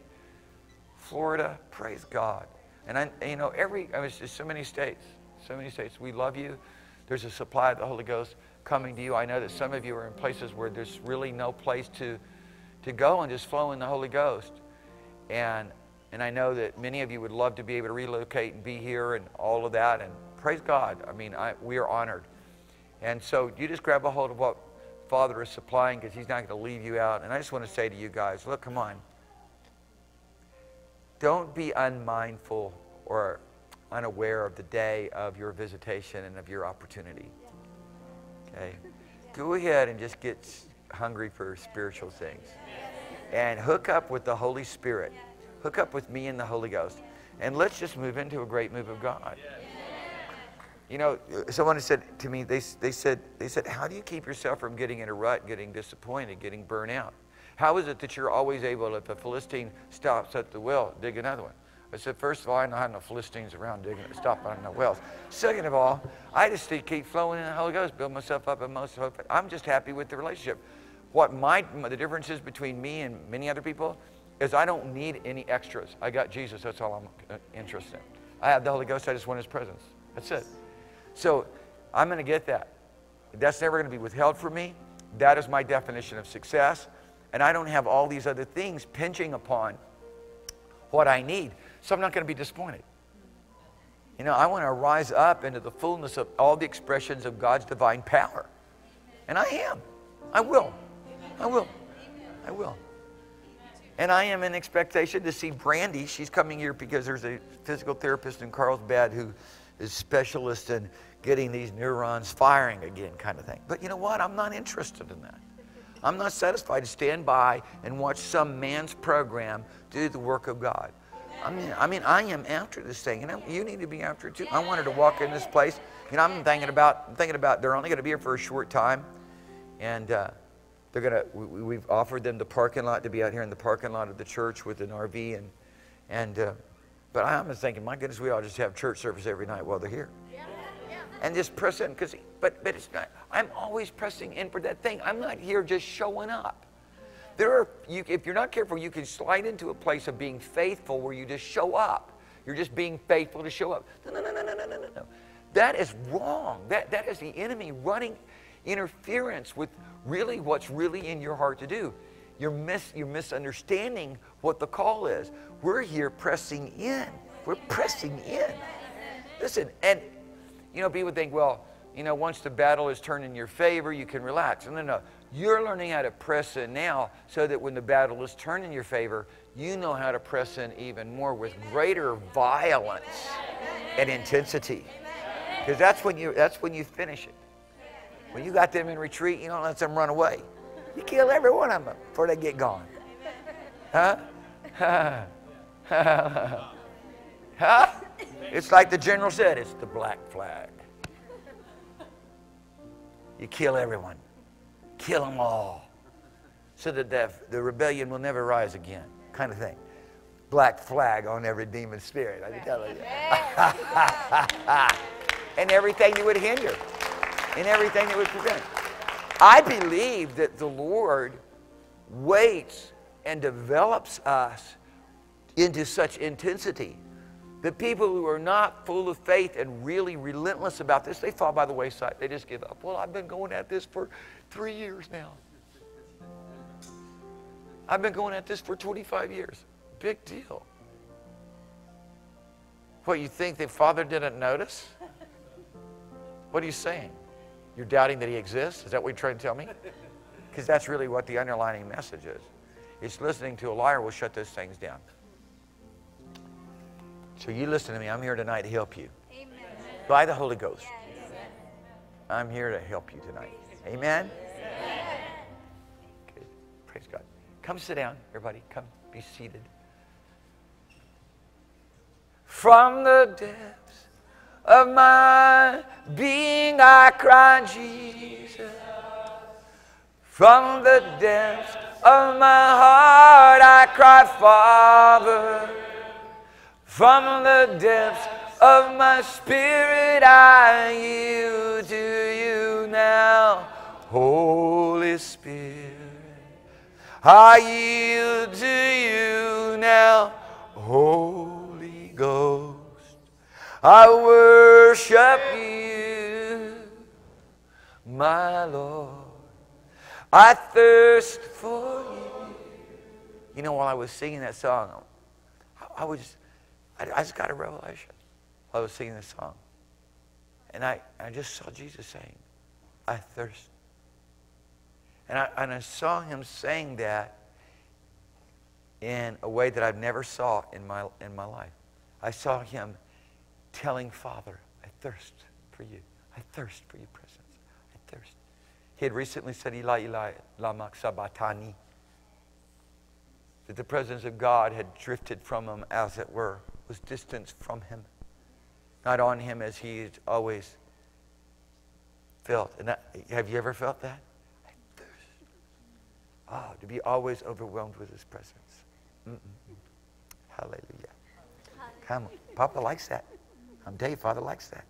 Florida. Praise God. And I, you know, every, I was just so many states, so many states. We love you. There's a supply of the Holy Ghost coming to you. I know that some of you are in places where there's really no place to, to go and just flow in the Holy Ghost. And, and I know that many of you would love to be able to relocate and be here and all of that. And praise God. I mean, I, we are honored. And so you just grab a hold of what Father is supplying because He's not going to leave you out. And I just want to say to you guys, look, come on. Don't be unmindful or unaware of the day of your visitation and of your opportunity. Okay? Go ahead and just get hungry for spiritual things. And hook up with the Holy Spirit. Hook up with me and the Holy Ghost. And let's just move into a great move of God. You know, uh, someone said to me, they, they, said, they said, How do you keep yourself from getting in a rut, getting disappointed, getting burnt out? How is it that you're always able, if a Philistine stops at the well, dig another one? I said, first of all, I know how no Philistines around digging, stop on no wells. Second of all, I just keep flowing in the Holy Ghost, build myself up in most hope. I'm just happy with the relationship. What my, the difference is between me and many other people is I don't need any extras. I got Jesus, that's all I'm uh, interested in. I have the Holy Ghost, I just want His presence. That's it. So I'm going to get that. That's never going to be withheld from me. That is my definition of success. And I don't have all these other things pinching upon what I need. So I'm not going to be disappointed. You know, I want to rise up into the fullness of all the expressions of God's divine power. And I am. I will. I will. I will. And I am in expectation to see Brandy. She's coming here because there's a physical therapist in Carlsbad who is specialist in getting these neurons firing again, kind of thing. But you know what? I'm not interested in that. I'm not satisfied to stand by and watch some man's program do the work of God. I mean, I mean, I am after this thing, and you need to be after it too. I wanted to walk in this place. You know, I'm thinking about, thinking about. They're only going to be here for a short time, and uh, they're going to. We, we've offered them the parking lot to be out here in the parking lot of the church with an RV, and and. Uh, but I'm just thinking, my goodness, we all just have church service every night while they're here. And just press in, because, but, but it's not, I'm always pressing in for that thing. I'm not here just showing up. There are, you, if you're not careful, you can slide into a place of being faithful where you just show up. You're just being faithful to show up. No, no, no, no, no, no, no, no. That is wrong. That, that is the enemy running interference with really what's really in your heart to do. You're, mis- you're misunderstanding what the call is. We're here pressing in. We're pressing in. Listen, and you know, people think, well, you know, once the battle is turned in your favor, you can relax. No, no, no. You're learning how to press in now so that when the battle is turned in your favor, you know how to press in even more with greater violence and intensity. Because that's when you that's when you finish it. When you got them in retreat, you don't let them run away. You kill every one of them before they get gone. Huh? Huh? huh? It's like the general said, it's the black flag. You kill everyone. Kill them all. So that the, the rebellion will never rise again, kind of thing. Black flag on every demon spirit, I can tell you. and everything that would hinder, and everything that would prevent. I believe that the Lord waits and develops us into such intensity that people who are not full of faith and really relentless about this, they fall by the wayside. They just give up. Well, I've been going at this for three years now. I've been going at this for 25 years. Big deal. What, you think the Father didn't notice? What are you saying? You're doubting that he exists? Is that what you're trying to tell me? Because that's really what the underlining message is. It's listening to a liar will shut those things down. So you listen to me. I'm here tonight to help you. Amen. By the Holy Ghost. Yes. I'm here to help you tonight. Amen? Yes. Good. Praise God. Come sit down, everybody. Come be seated. From the depths of my being I cry, Jesus. From the depths of my heart I cry, Father. From the depths of my spirit I yield to you now, Holy Spirit. I yield to you now, Holy Ghost. I worship you, my Lord. I thirst for you. You know, while I was singing that song, I, I was, I, I just got a revelation. while I was singing this song. And I, I just saw Jesus saying, I thirst. And I, and I saw him saying that in a way that I've never saw in my, in my life. I saw him telling Father, I thirst for you. I thirst for your presence. I thirst. He had recently said, Eli, Eli, lama sabachthani. That the presence of God had drifted from him, as it were, was distanced from him. Not on him as he had always felt. And that, have you ever felt that? Thirst. Oh, to be always overwhelmed with his presence. Mm-mm. Hallelujah. Come on. Papa likes that. I'm telling you, Father likes that.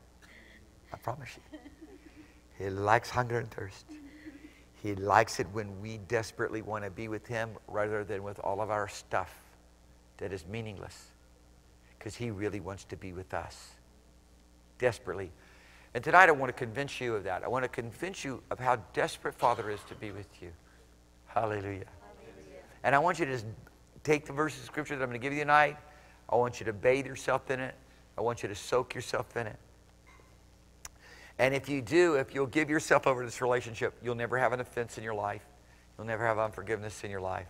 I promise you. He likes hunger and thirst. He likes it when we desperately want to be with Him rather than with all of our stuff that is meaningless. Because He really wants to be with us desperately. And tonight I want to convince you of that. I want to convince you of how desperate Father is to be with you. Hallelujah. Hallelujah. And I want you to just take the verses of Scripture that I'm going to give you tonight. I want you to bathe yourself in it. I want you to soak yourself in it. And if you do, if you'll give yourself over to this relationship, you'll never have an offense in your life. You'll never have unforgiveness in your life.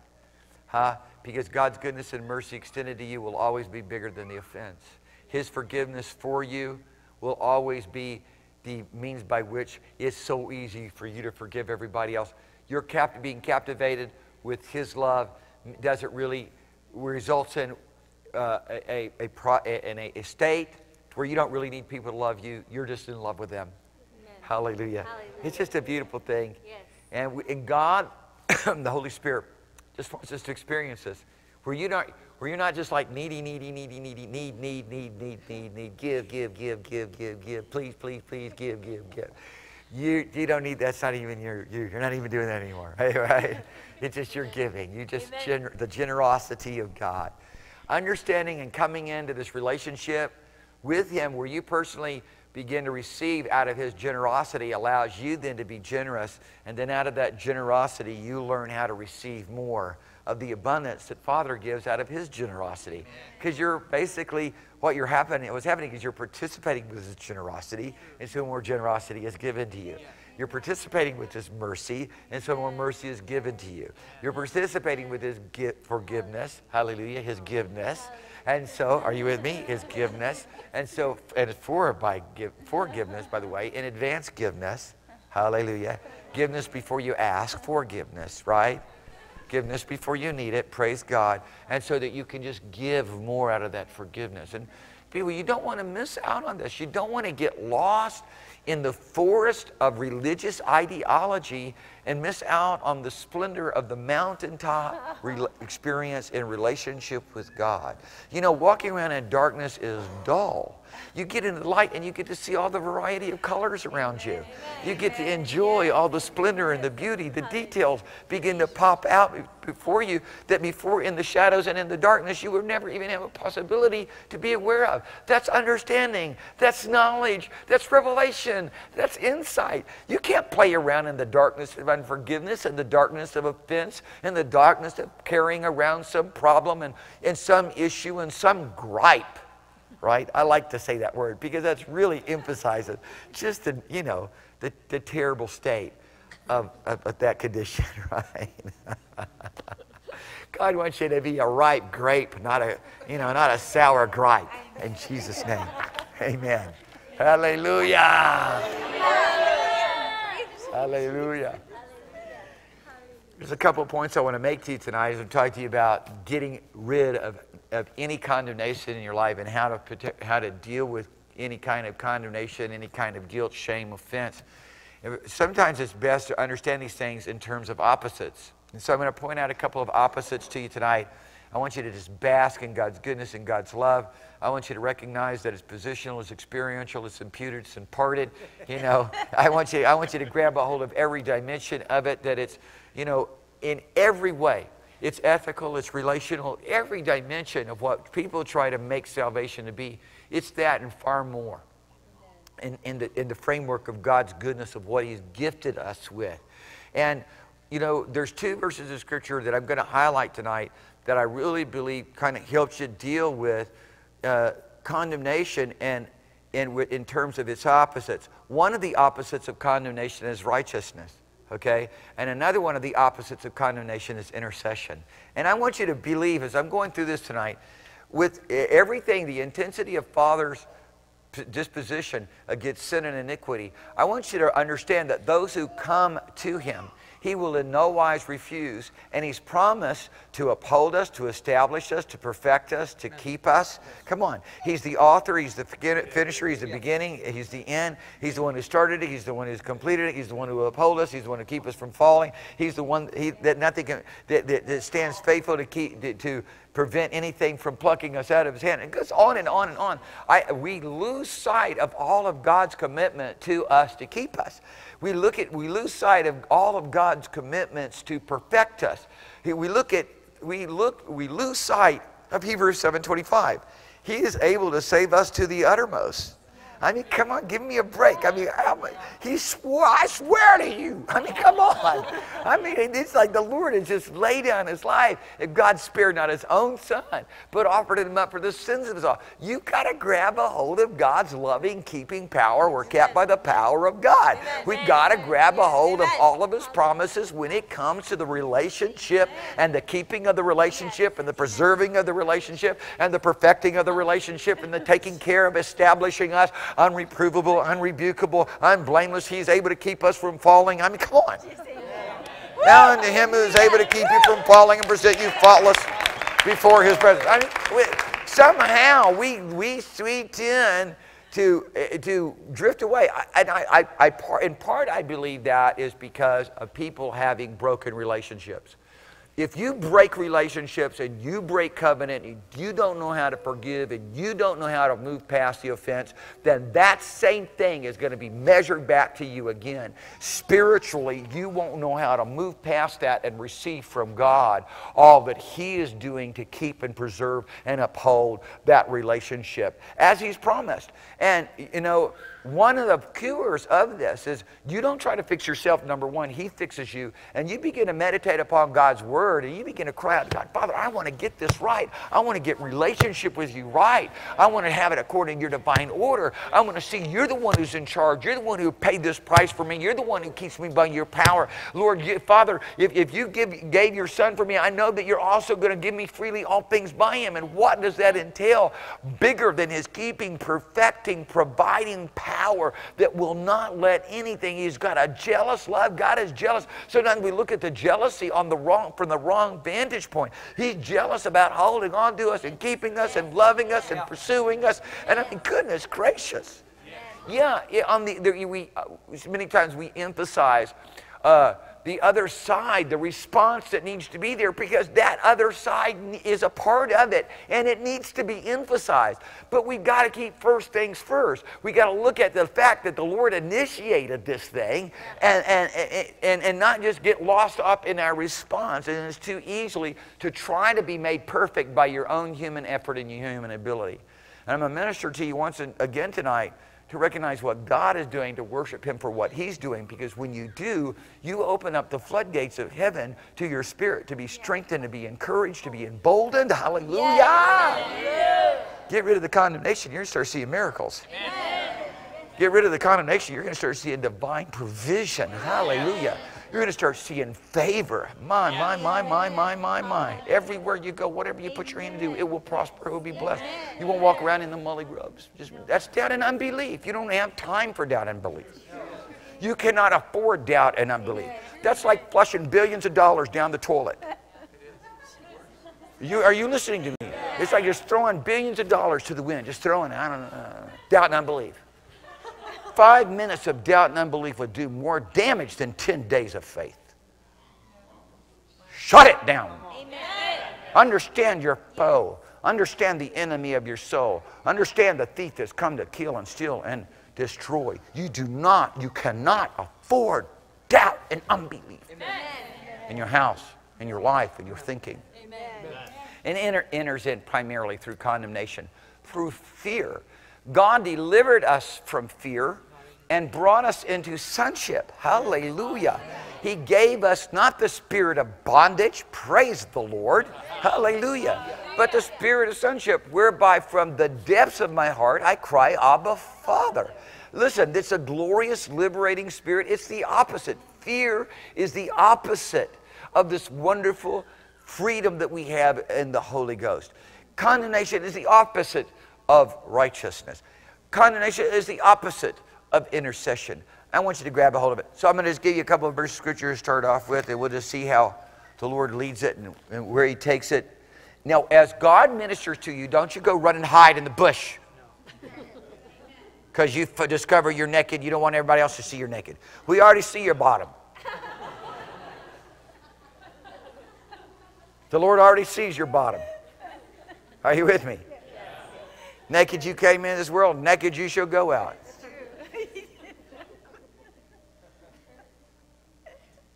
Huh? Because God's goodness and mercy extended to you will always be bigger than the offense. His forgiveness for you will always be the means by which it's so easy for you to forgive everybody else. You're cap- being captivated with His love doesn't really results in uh, a, a, pro, in a, a state where you don't really need people to love you. You're just in love with them. Hallelujah. Hallelujah. It's just a beautiful thing. Yes. And, we, and God, the Holy Spirit, just wants us to experience this. Where you not where you're not just like needy, needy, needy, needy, need, need, need, need, need, need, give, give, give, give, give, give, please, please, please, give, give, give. You, you don't need, that's not even your, you, you're not even doing that anymore, right? It's just your giving. You just, gener, the generosity of God understanding and coming into this relationship with Him where you personally begin to receive out of His generosity allows you then to be generous. And then out of that generosity, you learn how to receive more of the abundance that Father gives out of His generosity. Because you're basically, what you're happening, what's happening is you're participating with His generosity, and so more generosity is given to you. You're participating with His mercy, and so more mercy is given to you. You're participating with His forgiveness. Hallelujah. His giveness. And so, are you with me? Is giveness. And so, and for by give, forgiveness, by the way, in advance giveness. Hallelujah. Giveness before you ask, forgiveness, right? Forgiveness before you need it, praise God. And so that you can just give more out of that forgiveness. And people, you don't want to miss out on this. You don't want to get lost in the forest of religious ideology and miss out on the splendor of the mountaintop experience in relationship with God. You know, walking around in darkness is dull. You get into the light and you get to see all the variety of colors around you. You get to enjoy all the splendor and the beauty. The details begin to pop out before you that before in the shadows and in the darkness you would never even have a possibility to be aware of. That's understanding. That's knowledge. That's revelation. That's insight. You can't play around in the darkness of unforgiveness and the darkness of offense and the darkness of carrying around some problem and, and some issue and some gripe right? I like to say that word because that's really emphasizes just the, you know, the, the terrible state of, of, of that condition, right? God wants you to be a ripe grape, not a, you know, not a sour gripe. In Jesus' name. Amen. Hallelujah. Hallelujah. There's a couple of points I want to make to you tonight as I'm talking to you about getting rid of of any condemnation in your life and how to, protect, how to deal with any kind of condemnation, any kind of guilt, shame, offense. Sometimes it's best to understand these things in terms of opposites. And so I'm going to point out a couple of opposites to you tonight. I want you to just bask in God's goodness and God's love. I want you to recognize that it's positional, it's experiential, it's imputed, it's imparted. You know, I want you, I want you to grab a hold of every dimension of it, that it's, you know, in every way it's ethical, it's relational, every dimension of what people try to make salvation to be. It's that and far more in, in, the, in the framework of God's goodness of what He's gifted us with. And, you know, there's two verses of Scripture that I'm going to highlight tonight that I really believe kind of helps you deal with uh, condemnation and in, in terms of its opposites. One of the opposites of condemnation is righteousness, okay? And another one of the opposites of condemnation is intercession. And I want you to believe, as I'm going through this tonight, with everything, the intensity of Father's disposition against sin and iniquity, I want you to understand that those who come to Him, he will in no wise refuse. And He's promised to uphold us, to establish us, to perfect us, to keep us. Come on. He's the author, He's the finisher, He's the beginning, He's the end. He's the one who started it, He's the one who's completed it, He's the one who will uphold us, He's the one who keep us from falling. He's the one he, that nothing can, that, that, that stands faithful to keep to, to prevent anything from plucking us out of his hand. It goes on and on and on. I, we lose sight of all of God's commitment to us to keep us we look at we lose sight of all of God's commitments to perfect us. We look at we look we lose sight of Hebrews 7:25. He is able to save us to the uttermost. I mean, come on, give me a break. I mean, he swore, I swear to you. I mean, come on. I mean, it's like the Lord has just laid down his life. If God spared not his own son, but offered him up for the sins of us all. You've got to grab a hold of God's loving, keeping power. We're kept by the power of God. We've got to grab a hold of all of his promises when it comes to the relationship and the keeping of the relationship and the preserving of the relationship and the perfecting of the relationship and the taking care of establishing us unreprovable, unrebukable, unblameless. He's able to keep us from falling. I mean, come on. Now unto him who is able to keep you from falling and present you faultless before his presence. I mean, we, somehow we, we, we tend to, eh, to drift away. And I, I, I, in part, I believe that is because of people having broken relationships. If you break relationships and you break covenant and you don't know how to forgive and you don't know how to move past the offense, then that same thing is going to be measured back to you again. Spiritually, you won't know how to move past that and receive from God all that He is doing to keep and preserve and uphold that relationship as He's promised. And, you know, one of the cures of this is you don't try to fix yourself, number one, He fixes you. And you begin to meditate upon God's Word and you begin to cry out, God, Father, I want to get this right. I want to get relationship with you right. I want to have it according to your divine order. I want to see you're the one who's in charge. You're the one who paid this price for me. You're the one who keeps me by your power. Lord, you, Father, if, if you give, gave your Son for me, I know that you're also going to give me freely all things by Him. And what does that entail? Bigger than His keeping, perfecting, providing power power that will not let anything. He's got a jealous love. God is jealous. So Sometimes we look at the jealousy on the wrong from the wrong vantage point. He's jealous about holding on to us and keeping us and loving us and pursuing us. And I mean, goodness gracious. Yeah, on the, the we uh, many times we emphasize uh, the other side, the response that needs to be there because that other side is a part of it and it needs to be emphasized. But we've got to keep first things first. We got to look at the fact that the Lord initiated this thing and, and, and, and not just get lost up in our response. And it's too easily to try to be made perfect by your own human effort and your human ability. And I'm a minister to you once again tonight to recognize what God is doing, to worship Him for what He's doing, because when you do, you open up the floodgates of heaven to your spirit to be strengthened, to be encouraged, to be emboldened. Hallelujah! Yeah. Get rid of the condemnation, you're going to start seeing miracles. Amen. Get rid of the condemnation, you're going to start seeing divine provision. Hallelujah. You're going to start seeing favor. My, my, my, my, my, my, my. Everywhere you go, whatever you put your hand to do, it will prosper, it will be blessed. You won't walk around in the mully grubs. Just, that's doubt and unbelief. You don't have time for doubt and unbelief. You cannot afford doubt and unbelief. That's like flushing billions of dollars down the toilet. You, are you listening to me? It's like just throwing billions of dollars to the wind, just throwing, I don't know, doubt and unbelief five minutes of doubt and unbelief would do more damage than 10 days of faith. Shut it down. Amen. Understand your foe. Understand the enemy of your soul. Understand the thief that's come to kill and steal and destroy. You do not, you cannot afford doubt and unbelief Amen. in your house, in your life in your thinking. Amen. And enter, enters in primarily through condemnation, through fear. God delivered us from fear and brought us into sonship. Hallelujah. He gave us not the spirit of bondage, praise the Lord. Hallelujah. But the spirit of sonship, whereby from the depths of my heart I cry, Abba, Father. Listen, it's a glorious, liberating spirit. It's the opposite. Fear is the opposite of this wonderful freedom that we have in the Holy Ghost. Condemnation is the opposite of righteousness. Condemnation is the opposite of intercession. I want you to grab a hold of it. So I'm going to just give you a couple of verse scripture to start off with, and we'll just see how the Lord leads it and, and where He takes it. Now, as God ministers to you, don't you go run and hide in the bush. Because you discover you're naked, you don't want everybody else to see you're naked. We already see your bottom. The Lord already sees your bottom. Are you with me? Naked you came in this world, naked you shall go out.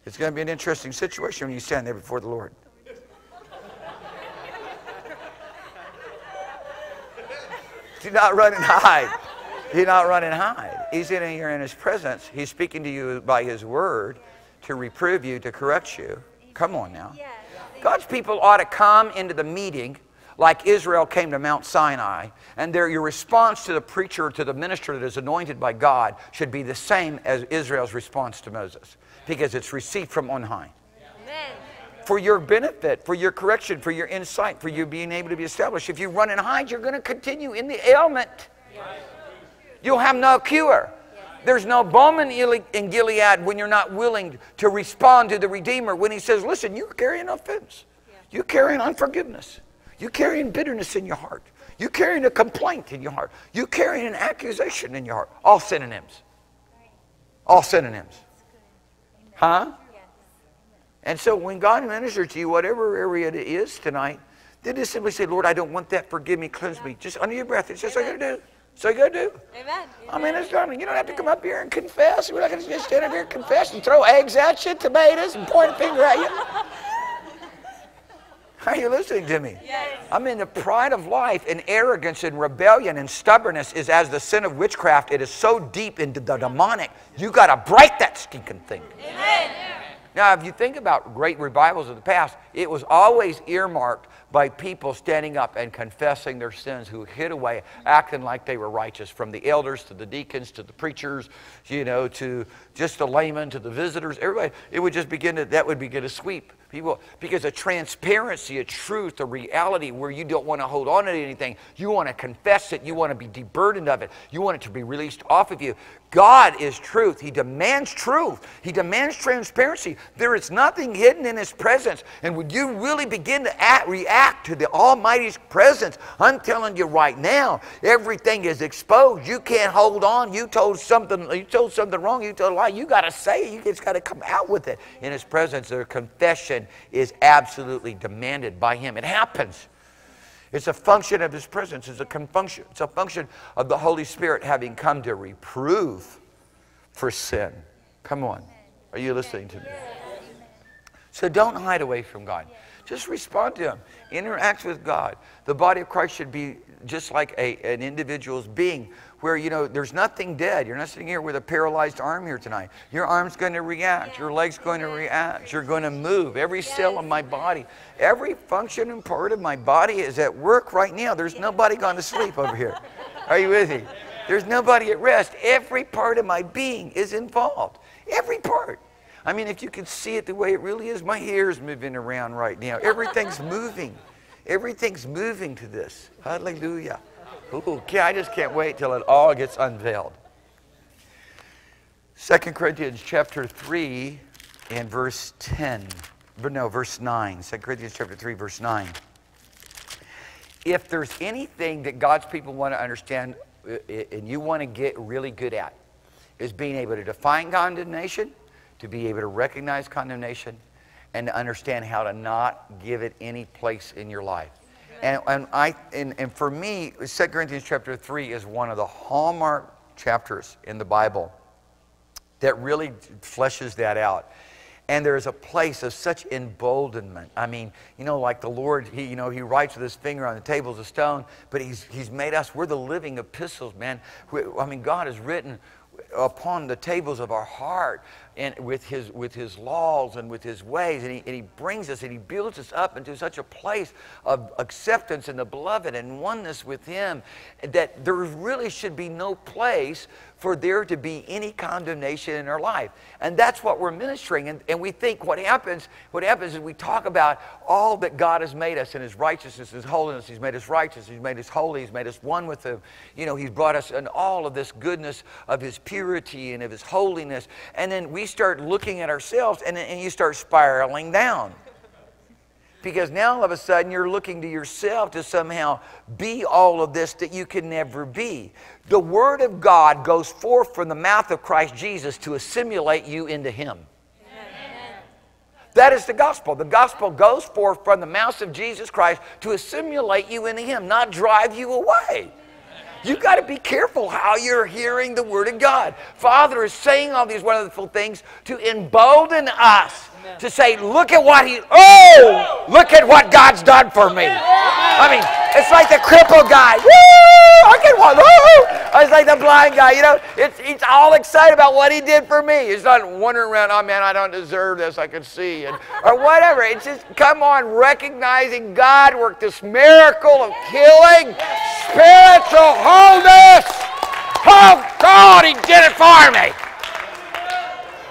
It's going to be an interesting situation when you stand there before the Lord. Do not run and hide. Do not run and hide. He's in here in His presence. He's speaking to you by His word to reprove you, to correct you. Come on now. God's people ought to come into the meeting like Israel came to Mount Sinai, and their, your response to the preacher, to the minister that is anointed by God, should be the same as Israel's response to Moses, because it's received from on high. Amen. For your benefit, for your correction, for your insight, for you being able to be established. If you run and hide, you're going to continue in the ailment. You'll have no cure. There's no balm in in Gilead when you're not willing to respond to the Redeemer when He says, Listen, you're carrying offense. You're carrying unforgiveness. You're carrying bitterness in your heart. You're carrying a complaint in your heart. You're carrying an accusation in your heart. All synonyms. All synonyms. Huh? And so when God ministers to you, whatever area it is tonight, then just simply say, Lord, I don't want that. Forgive me, cleanse me. Just under your breath. It's just all you gotta do. It's all you gotta do. Amen. I mean, it's done. You don't have to come up here and confess. We're not going to just stand up here and confess and throw eggs at you, tomatoes, and point a finger at you. Are you listening to me? Yes. I mean, the pride of life and arrogance and rebellion and stubbornness is as the sin of witchcraft. It is so deep into the demonic. You got to break that stinking thing. Amen. Now, if you think about great revivals of the past, it was always earmarked by people standing up and confessing their sins who hid away, acting like they were righteous, from the elders to the deacons to the preachers, you know, to just the laymen to the visitors. Everybody, it would just begin to, that would begin to sweep people because a transparency, a truth, a reality where you don't want to hold on to anything. You want to confess it. You want to be deburdened of it. You want it to be released off of you. God is truth. He demands truth. He demands transparency. There is nothing hidden in His presence. And when you really begin to act, react to the Almighty's presence, I'm telling you right now, everything is exposed. You can't hold on. You told something. You told something wrong. You told a lie. You got to say it. You just got to come out with it. In His presence, their confession is absolutely demanded by Him. It happens. It's a function of His presence. It's a function. It's a function of the Holy Spirit having come to reprove for sin. Come on, are you listening to me? So don't hide away from God. Just respond to Him. Interact with God. The body of Christ should be just like a, an individual's being where, you know, there's nothing dead. You're not sitting here with a paralyzed arm here tonight. Your arm's going to react. Your leg's going to react. You're going to move. Every cell of my body, every function and part of my body is at work right now. There's nobody gone to sleep over here. Are you with me? There's nobody at rest. Every part of my being is involved. Every part. I mean, if you could see it the way it really is, my hair is moving around right now. Everything's moving. Everything's moving to this. Hallelujah. Ooh, I just can't wait till it all gets unveiled. 2 Corinthians chapter 3 and verse 10. But No, verse 9. 2 Corinthians chapter 3, verse 9. If there's anything that God's people want to understand uh, uh, and you want to get really good at, is being able to define condemnation, to be able to recognize condemnation, and to understand how to not give it any place in your life. And, and, I, and, and for me, 2 Corinthians chapter 3 is one of the hallmark chapters in the Bible that really fleshes that out. and there is a place of such emboldenment. I mean, you know, like the Lord, he, you know, he writes with his finger on the tables of stone, but he's, he's made us, we're the living epistles, man. We, I mean, God has written upon the tables of our heart and with his with his laws and with his ways. And he, and he brings us and he builds us up into such a place of acceptance in the beloved and oneness with him that there really should be no place for there to be any condemnation in our life. And that's what we're ministering. And, and we think what happens, what happens is we talk about all that God has made us in his righteousness, his holiness. He's made us righteous, he's made us holy, he's made us one with him. You know, he's brought us in all of this goodness of his purity and of his holiness. And then we start looking at ourselves and, and you start spiraling down. Because now all of a sudden you're looking to yourself to somehow be all of this that you can never be. The Word of God goes forth from the mouth of Christ Jesus to assimilate you into Him. That is the gospel. The gospel goes forth from the mouth of Jesus Christ to assimilate you into Him, not drive you away. You've got to be careful how you're hearing the Word of God. Father is saying all these wonderful things to embolden us. To say, look at what He, oh, look at what God's done for me. I mean, it's like the crippled guy. Woo! I can walk. Woo! It's like the blind guy. You know, it's, he's all excited about what He did for me. He's not wandering around, oh man, I don't deserve this. I can see. And, or whatever. It's just, come on, recognizing God worked this miracle of healing, spiritual wholeness. Oh, God, He did it for me.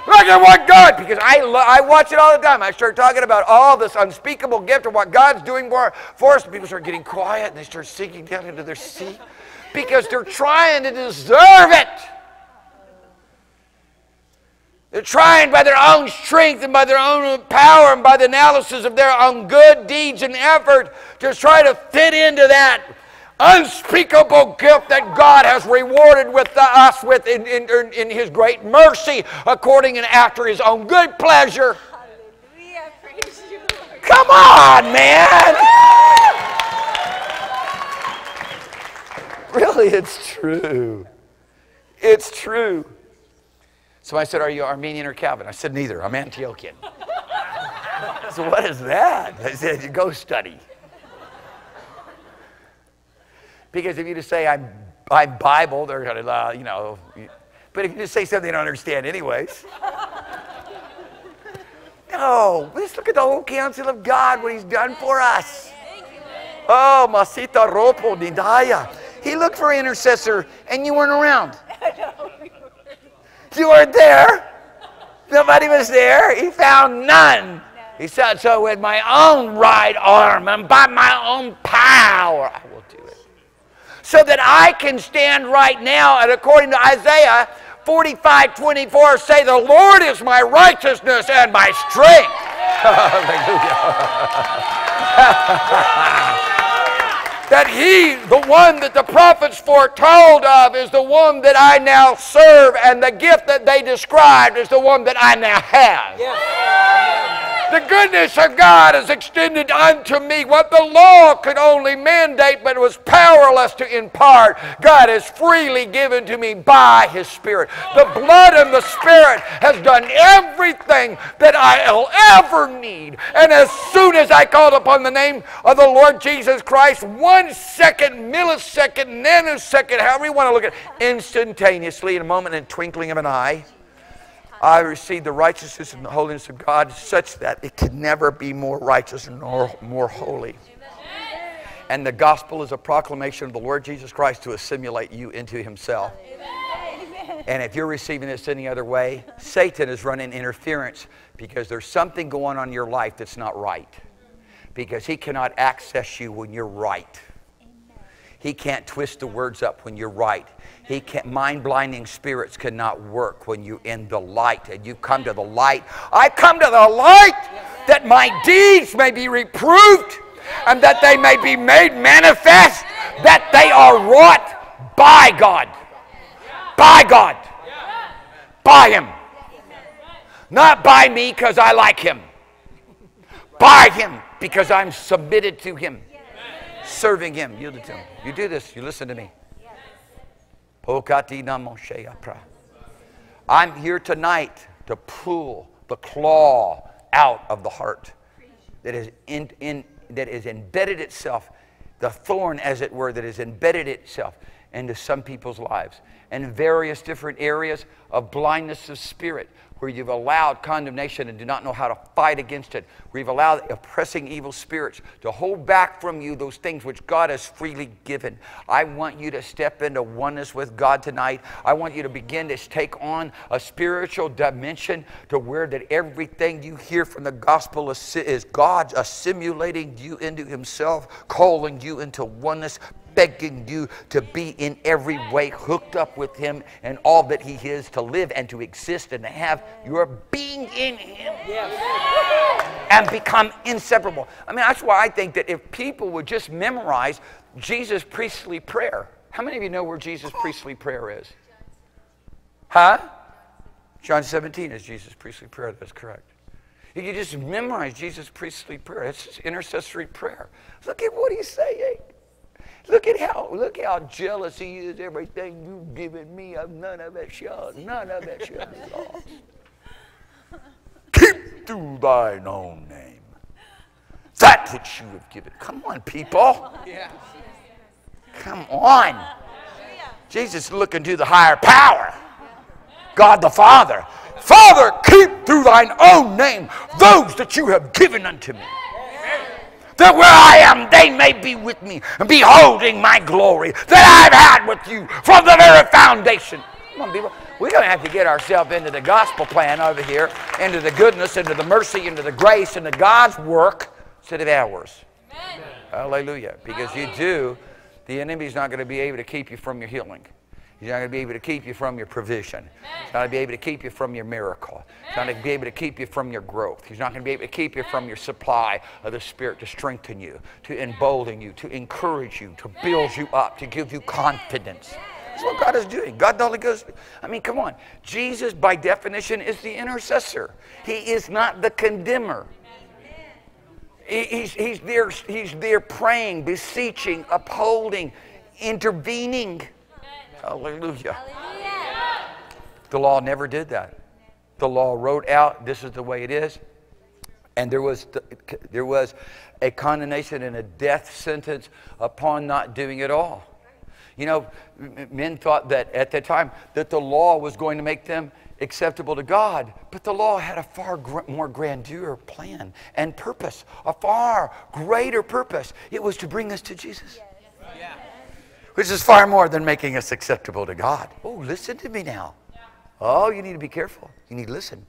Look at what God, because I, I watch it all the time. I start talking about all this unspeakable gift of what God's doing for, for us. People start getting quiet and they start sinking down into their seat because they're trying to deserve it. They're trying by their own strength and by their own power and by the analysis of their own good deeds and effort to try to fit into that unspeakable gift that God has rewarded with us with in, in, in His great mercy, according and after His own good pleasure. Hallelujah. Praise you, Lord. Come on, man. really, it's true. It's true. So I said, Are you Arminian or Calvin? I said, Neither. I'm Antiochian. so, what is that? I said, Go study. Because if you just say, I'm, I'm Bible, they're going to, uh, you know. But if you just say something they don't understand, anyways. no, let's look at the whole counsel of God, what He's done for us. Oh, Masita Ropo Nidaya. He looked for intercessor and you weren't around. You weren't there. Nobody was there. He found none. He said, So with my own right arm and by my own power, I will do it so that I can stand right now and according to Isaiah 45 24 say, The Lord is my righteousness and my strength. that he, the one that the prophets foretold of, is the one that I now serve, and the gift that they described is the one that I now have. Yes. The goodness of God is extended unto me. What the law could only mandate but was powerless to impart, God has freely given to me by His Spirit. The blood and the Spirit has done everything that I'll ever need. And as soon as I called upon the name of the Lord Jesus Christ, one second, millisecond, nanosecond, however you want to look at it, instantaneously, in a moment, in twinkling of an eye, I received the righteousness and the holiness of God such that it can never be more righteous nor more holy. And the gospel is a proclamation of the Lord Jesus Christ to assimilate you into himself. And if you're receiving this any other way, Satan is running interference because there's something going on in your life that's not right. Because he cannot access you when you're right. He can't twist the words up when you're right. He can't, mind blinding spirits cannot work when you in the light and you come to the light. I come to the light that my deeds may be reproved and that they may be made manifest, that they are wrought by God. By God. By Him. Not by me because I like Him. By Him because I'm submitted to Him. Serving Him. Yielded to Him. You do this, you listen to me. I'm here tonight to pull the claw out of the heart that is, in, in, that is embedded itself, the thorn, as it were, that has embedded itself into some people's lives. And various different areas of blindness of spirit, where you've allowed condemnation and do not know how to fight against it, where you've allowed oppressing evil spirits to hold back from you those things which God has freely given. I want you to step into oneness with God tonight. I want you to begin to take on a spiritual dimension to where that everything you hear from the gospel is, God assimilating you into Himself, calling you into oneness, begging you to be in every way hooked up with Him and all that He is to live and to exist and to have your being in Him and become inseparable. I mean, that's why I think that if people would just memorize Jesus' priestly prayer, how many of you know where Jesus' priestly prayer is? Huh? John 17 is Jesus' priestly prayer. That's correct. If you just memorize Jesus' priestly prayer, it's his intercessory prayer. Look at what he's saying. Look at how look how jealous he is. Everything you've given me, I've none of it shall, none of it shall be lost. Keep through thine own name that which you have given. Come on, people. Come on. Jesus is looking to the higher power. God the Father. Father, keep through thine own name those that you have given unto me that where I am, they may be with me, and beholding my glory that I've had with you from the very foundation. Come on, people. We're going to have to get ourselves into the gospel plan over here, into the goodness, into the mercy, into the grace, into God's work instead of ours. Amen. Hallelujah. Because you do, the enemy's not going to be able to keep you from your healing. He's not going to be able to keep you from your provision. He's not going to be able to keep you from your miracle. He's not going to be able to keep you from your growth. He's not going to be able to keep you from your supply of the Spirit to strengthen you, to embolden you, to encourage you, to build you up, to give you confidence. That's what God is doing. God the Holy Ghost. I mean, come on. Jesus, by definition, is the intercessor. He is not the condemner. He's, he's, there, he's there praying, beseeching, upholding, intervening. Hallelujah. Hallelujah. The law never did that. The law wrote out, this is the way it is. And there was, there was a condemnation and a death sentence upon not doing it all. You know, men thought that at that time that the law was going to make them acceptable to God, but the law had a far gr more grandeur plan and purpose, a far greater purpose. It was to bring us to Jesus. Yeah which is far more than making us acceptable to God. Oh, listen to me now. Oh, you need to be careful. You need to listen.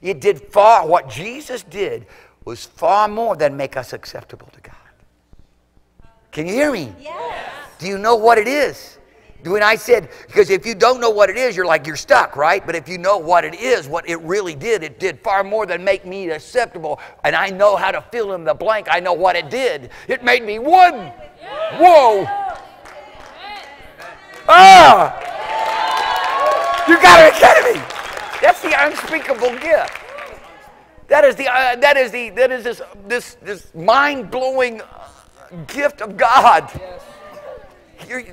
It did far, what Jesus did was far more than make us acceptable to God. Can you hear me? Yes. Do you know what it is? Do when I said, because if you don't know what it is, you're like, you're stuck, right? But if you know what it is, what it really did, it did far more than make me acceptable. And I know how to fill in the blank. I know what it did. It made me one. Whoa. Ah! You got to be kidding me. That's the unspeakable gift. That is the uh, that is the that is this this this mind blowing gift of God.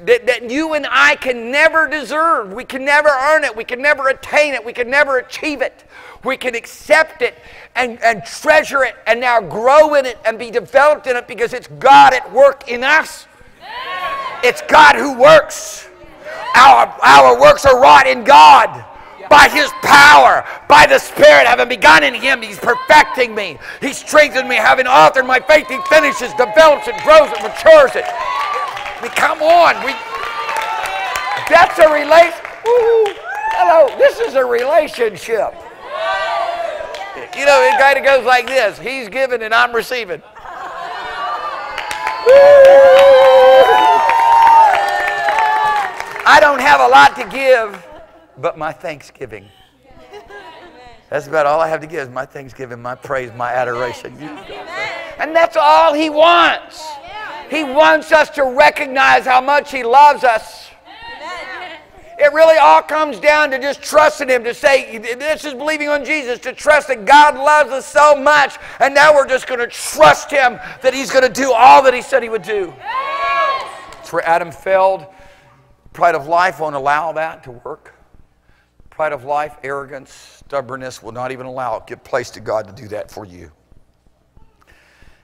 That, that you and I can never deserve. We can never earn it. We can never attain it. We can never achieve it. We can accept it and, and treasure it and now grow in it and be developed in it because it's God at work in us. It's God who works. Our, our works are wrought in God by his power, by the Spirit, having begun in him, he's perfecting me. He strengthens me, having authored my faith, he finishes, develops it, grows it, matures it. Mean, come on. We, that's a relation. Hello, this is a relationship. You know, it kind of goes like this He's giving and I'm receiving. I don't have a lot to give, but my thanksgiving. That's about all I have to give is my thanksgiving, my praise, my adoration. And that's all He wants. He wants us to recognize how much He loves us. It really all comes down to just trusting Him, to say, this is believing on Jesus, to trust that God loves us so much, and now we're just going to trust Him that He's going to do all that He said He would do. That's where Adam failed. Pride of life won't allow that to work. Pride of life, arrogance, stubbornness will not even allow, give place to God to do that for you.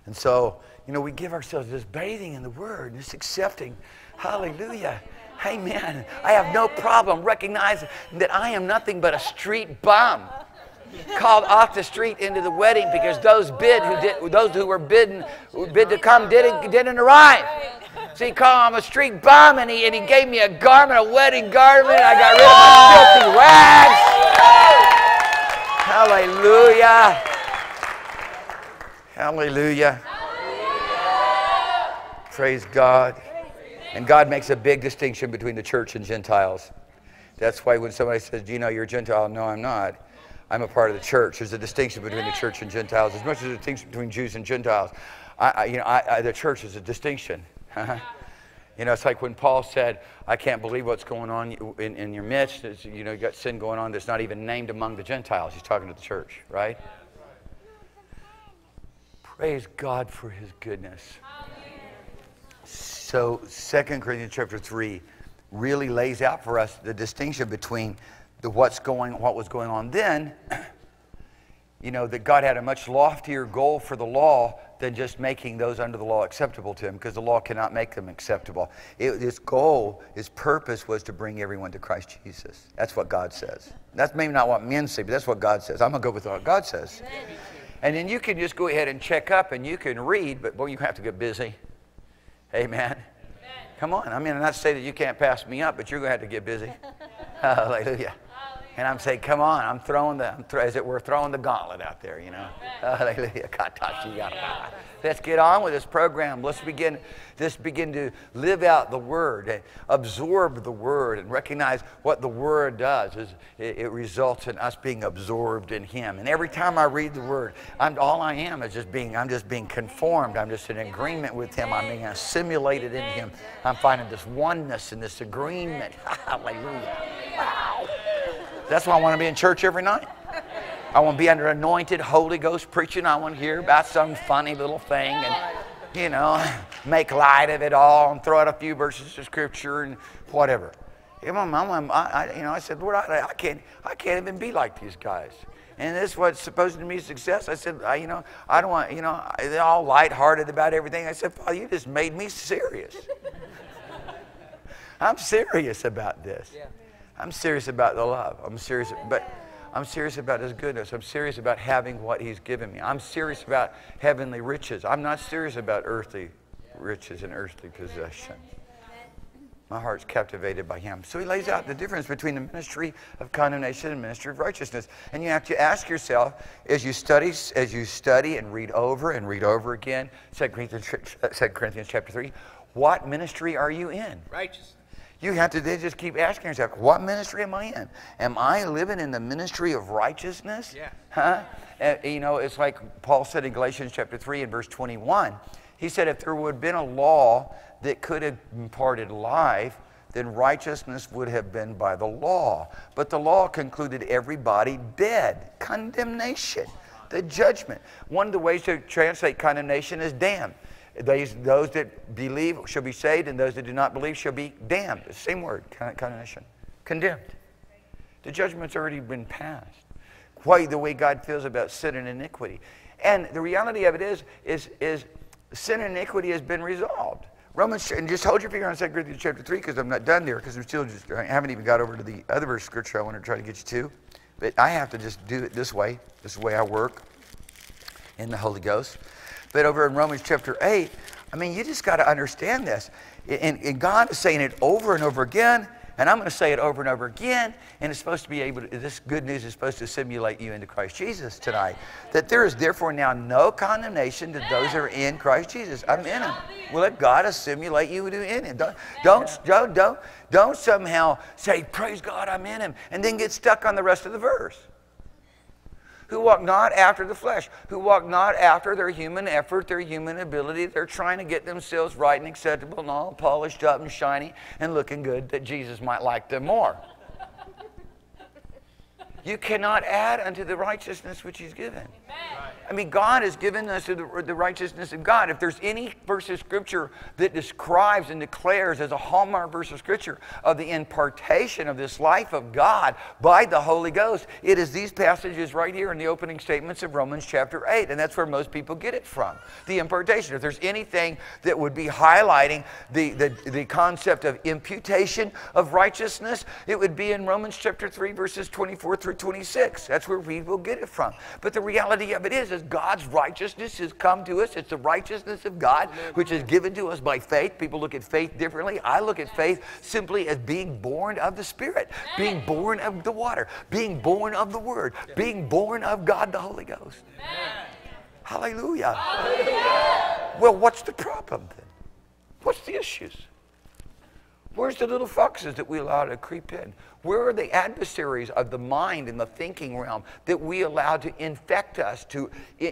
And so, you know, we give ourselves this bathing in the Word, this accepting. Hallelujah. Amen. I have no problem recognizing that I am nothing but a street bum called off the street into the wedding because those bid who did those who were bidden who bid to come didn't didn't arrive. So he called him a street bum and he and he gave me a garment, a wedding garment. I got rid of my filthy rags. Hallelujah. Hallelujah. Praise God. And God makes a big distinction between the church and Gentiles. That's why when somebody says, Do you know you're a Gentile? No, I'm not. I'm a part of the church. There's a distinction between the church and Gentiles. As much as there's a distinction between Jews and Gentiles, I, I, you know, I, the church is a distinction. you know, it's like when Paul said, I can't believe what's going on in, in your midst. It's, you know, you got sin going on that's not even named among the Gentiles. He's talking to the church, right? Praise God for his goodness. So 2 Corinthians chapter 3 really lays out for us the distinction between the what's going what was going on then you know that God had a much loftier goal for the law than just making those under the law acceptable to him because the law cannot make them acceptable. It, his goal, his purpose was to bring everyone to Christ Jesus. That's what God says. That's maybe not what men say, but that's what God says. I'm going to go with what God says. And then you can just go ahead and check up and you can read, but boy, you have to get busy. Amen. Amen. Come on. I mean, I'm not saying that you can't pass me up, but you're going to have to get busy. Hallelujah. And I'm saying, come on, I'm throwing the, I'm as it were, throwing the gauntlet out there, you know. Let's get on with this program. Let's begin, let's begin to live out the Word, and absorb the Word, and recognize what the Word does. Is it, it results in us being absorbed in Him. And every time I read the Word, I'm, all I am is just being, I'm just being conformed. I'm just in agreement with Him. I'm being assimilated in Him. I'm finding this oneness and this agreement. Hallelujah. Wow. That's why I want to be in church every night. I want to be under anointed Holy Ghost preaching. I want to hear about some funny little thing and, you know, make light of it all and throw out a few verses of scripture and whatever. You know, I, you know, I said, Lord, I, I, can't, I can't even be like these guys. And this was supposed to be success. I said, I, you know, I don't want, you know, they're all lighthearted about everything. I said, Father, you just made me serious. I'm serious about this. Yeah. I'm serious about the love. I'm serious, but I'm serious about His goodness. I'm serious about having what He's given me. I'm serious about heavenly riches. I'm not serious about earthly riches and earthly possession. My heart's captivated by Him. So He lays out the difference between the ministry of condemnation and ministry of righteousness. And you have to ask yourself as you study, as you study and read over and read over again, 2 Corinthians, 2 Corinthians chapter 3, what ministry are you in? Righteousness. You have to then just keep asking yourself, what ministry am I in? Am I living in the ministry of righteousness? Yeah. Huh? Uh, you know, it's like Paul said in Galatians chapter 3 and verse 21. He said, if there would have been a law that could have imparted life, then righteousness would have been by the law. But the law concluded everybody dead. Condemnation, the judgment. One of the ways to translate condemnation is damned. Those, those that believe shall be saved, and those that do not believe shall be damned. Same word, condemnation. Condemned. The judgment's already been passed. Why the way God feels about sin and iniquity. And the reality of it is, is, is sin and iniquity has been resolved. Romans, and just hold your finger on 2 Corinthians chapter 3 because I'm not done there because I'm still just, I haven't even got over to the other verse of scripture I want to try to get you to. But I have to just do it this way. This is the way I work in the Holy Ghost. But over in Romans chapter 8, I mean, you just got to understand this. And, and, God is saying it over and over again, and I'm going to say it over and over again, and it's supposed to be able to, this good news is supposed to simulate you into Christ Jesus tonight. That there is therefore now no condemnation to those that are in Christ Jesus. I'm in Him. Well, let God assimilate you into in Him. Don't, don't, don't, don't, don't somehow say, Praise God, I'm in Him, and then get stuck on the rest of the verse who walk not after the flesh, who walk not after their human effort, their human ability. They're trying to get themselves right and acceptable and all polished up and shiny and looking good that Jesus might like them more. You cannot add unto the righteousness which He's given. I mean, God has given us the, righteousness of God. If there's any verse of Scripture that describes and declares as a hallmark verse of Scripture of the impartation of this life of God by the Holy Ghost, it is these passages right here in the opening statements of Romans chapter 8. And that's where most people get it from the impartation. If there's anything that would be highlighting the, the, the concept of imputation of righteousness, it would be in Romans chapter 3, verses 24 through 26. That's where we will get it from. But the reality of it is, is God's righteousness has come to us. It's the righteousness of God, which is given to us by faith. People look at faith differently. I look at faith simply as being born of the Spirit, being born of the water, being born of the Word, being born of God the Holy Ghost. Hallelujah. Hallelujah. Well, what's the problem then? What's the issues? Where's the little foxes that we allow to creep in? Where are the adversaries of the mind and the thinking realm that we allow to infect us, to,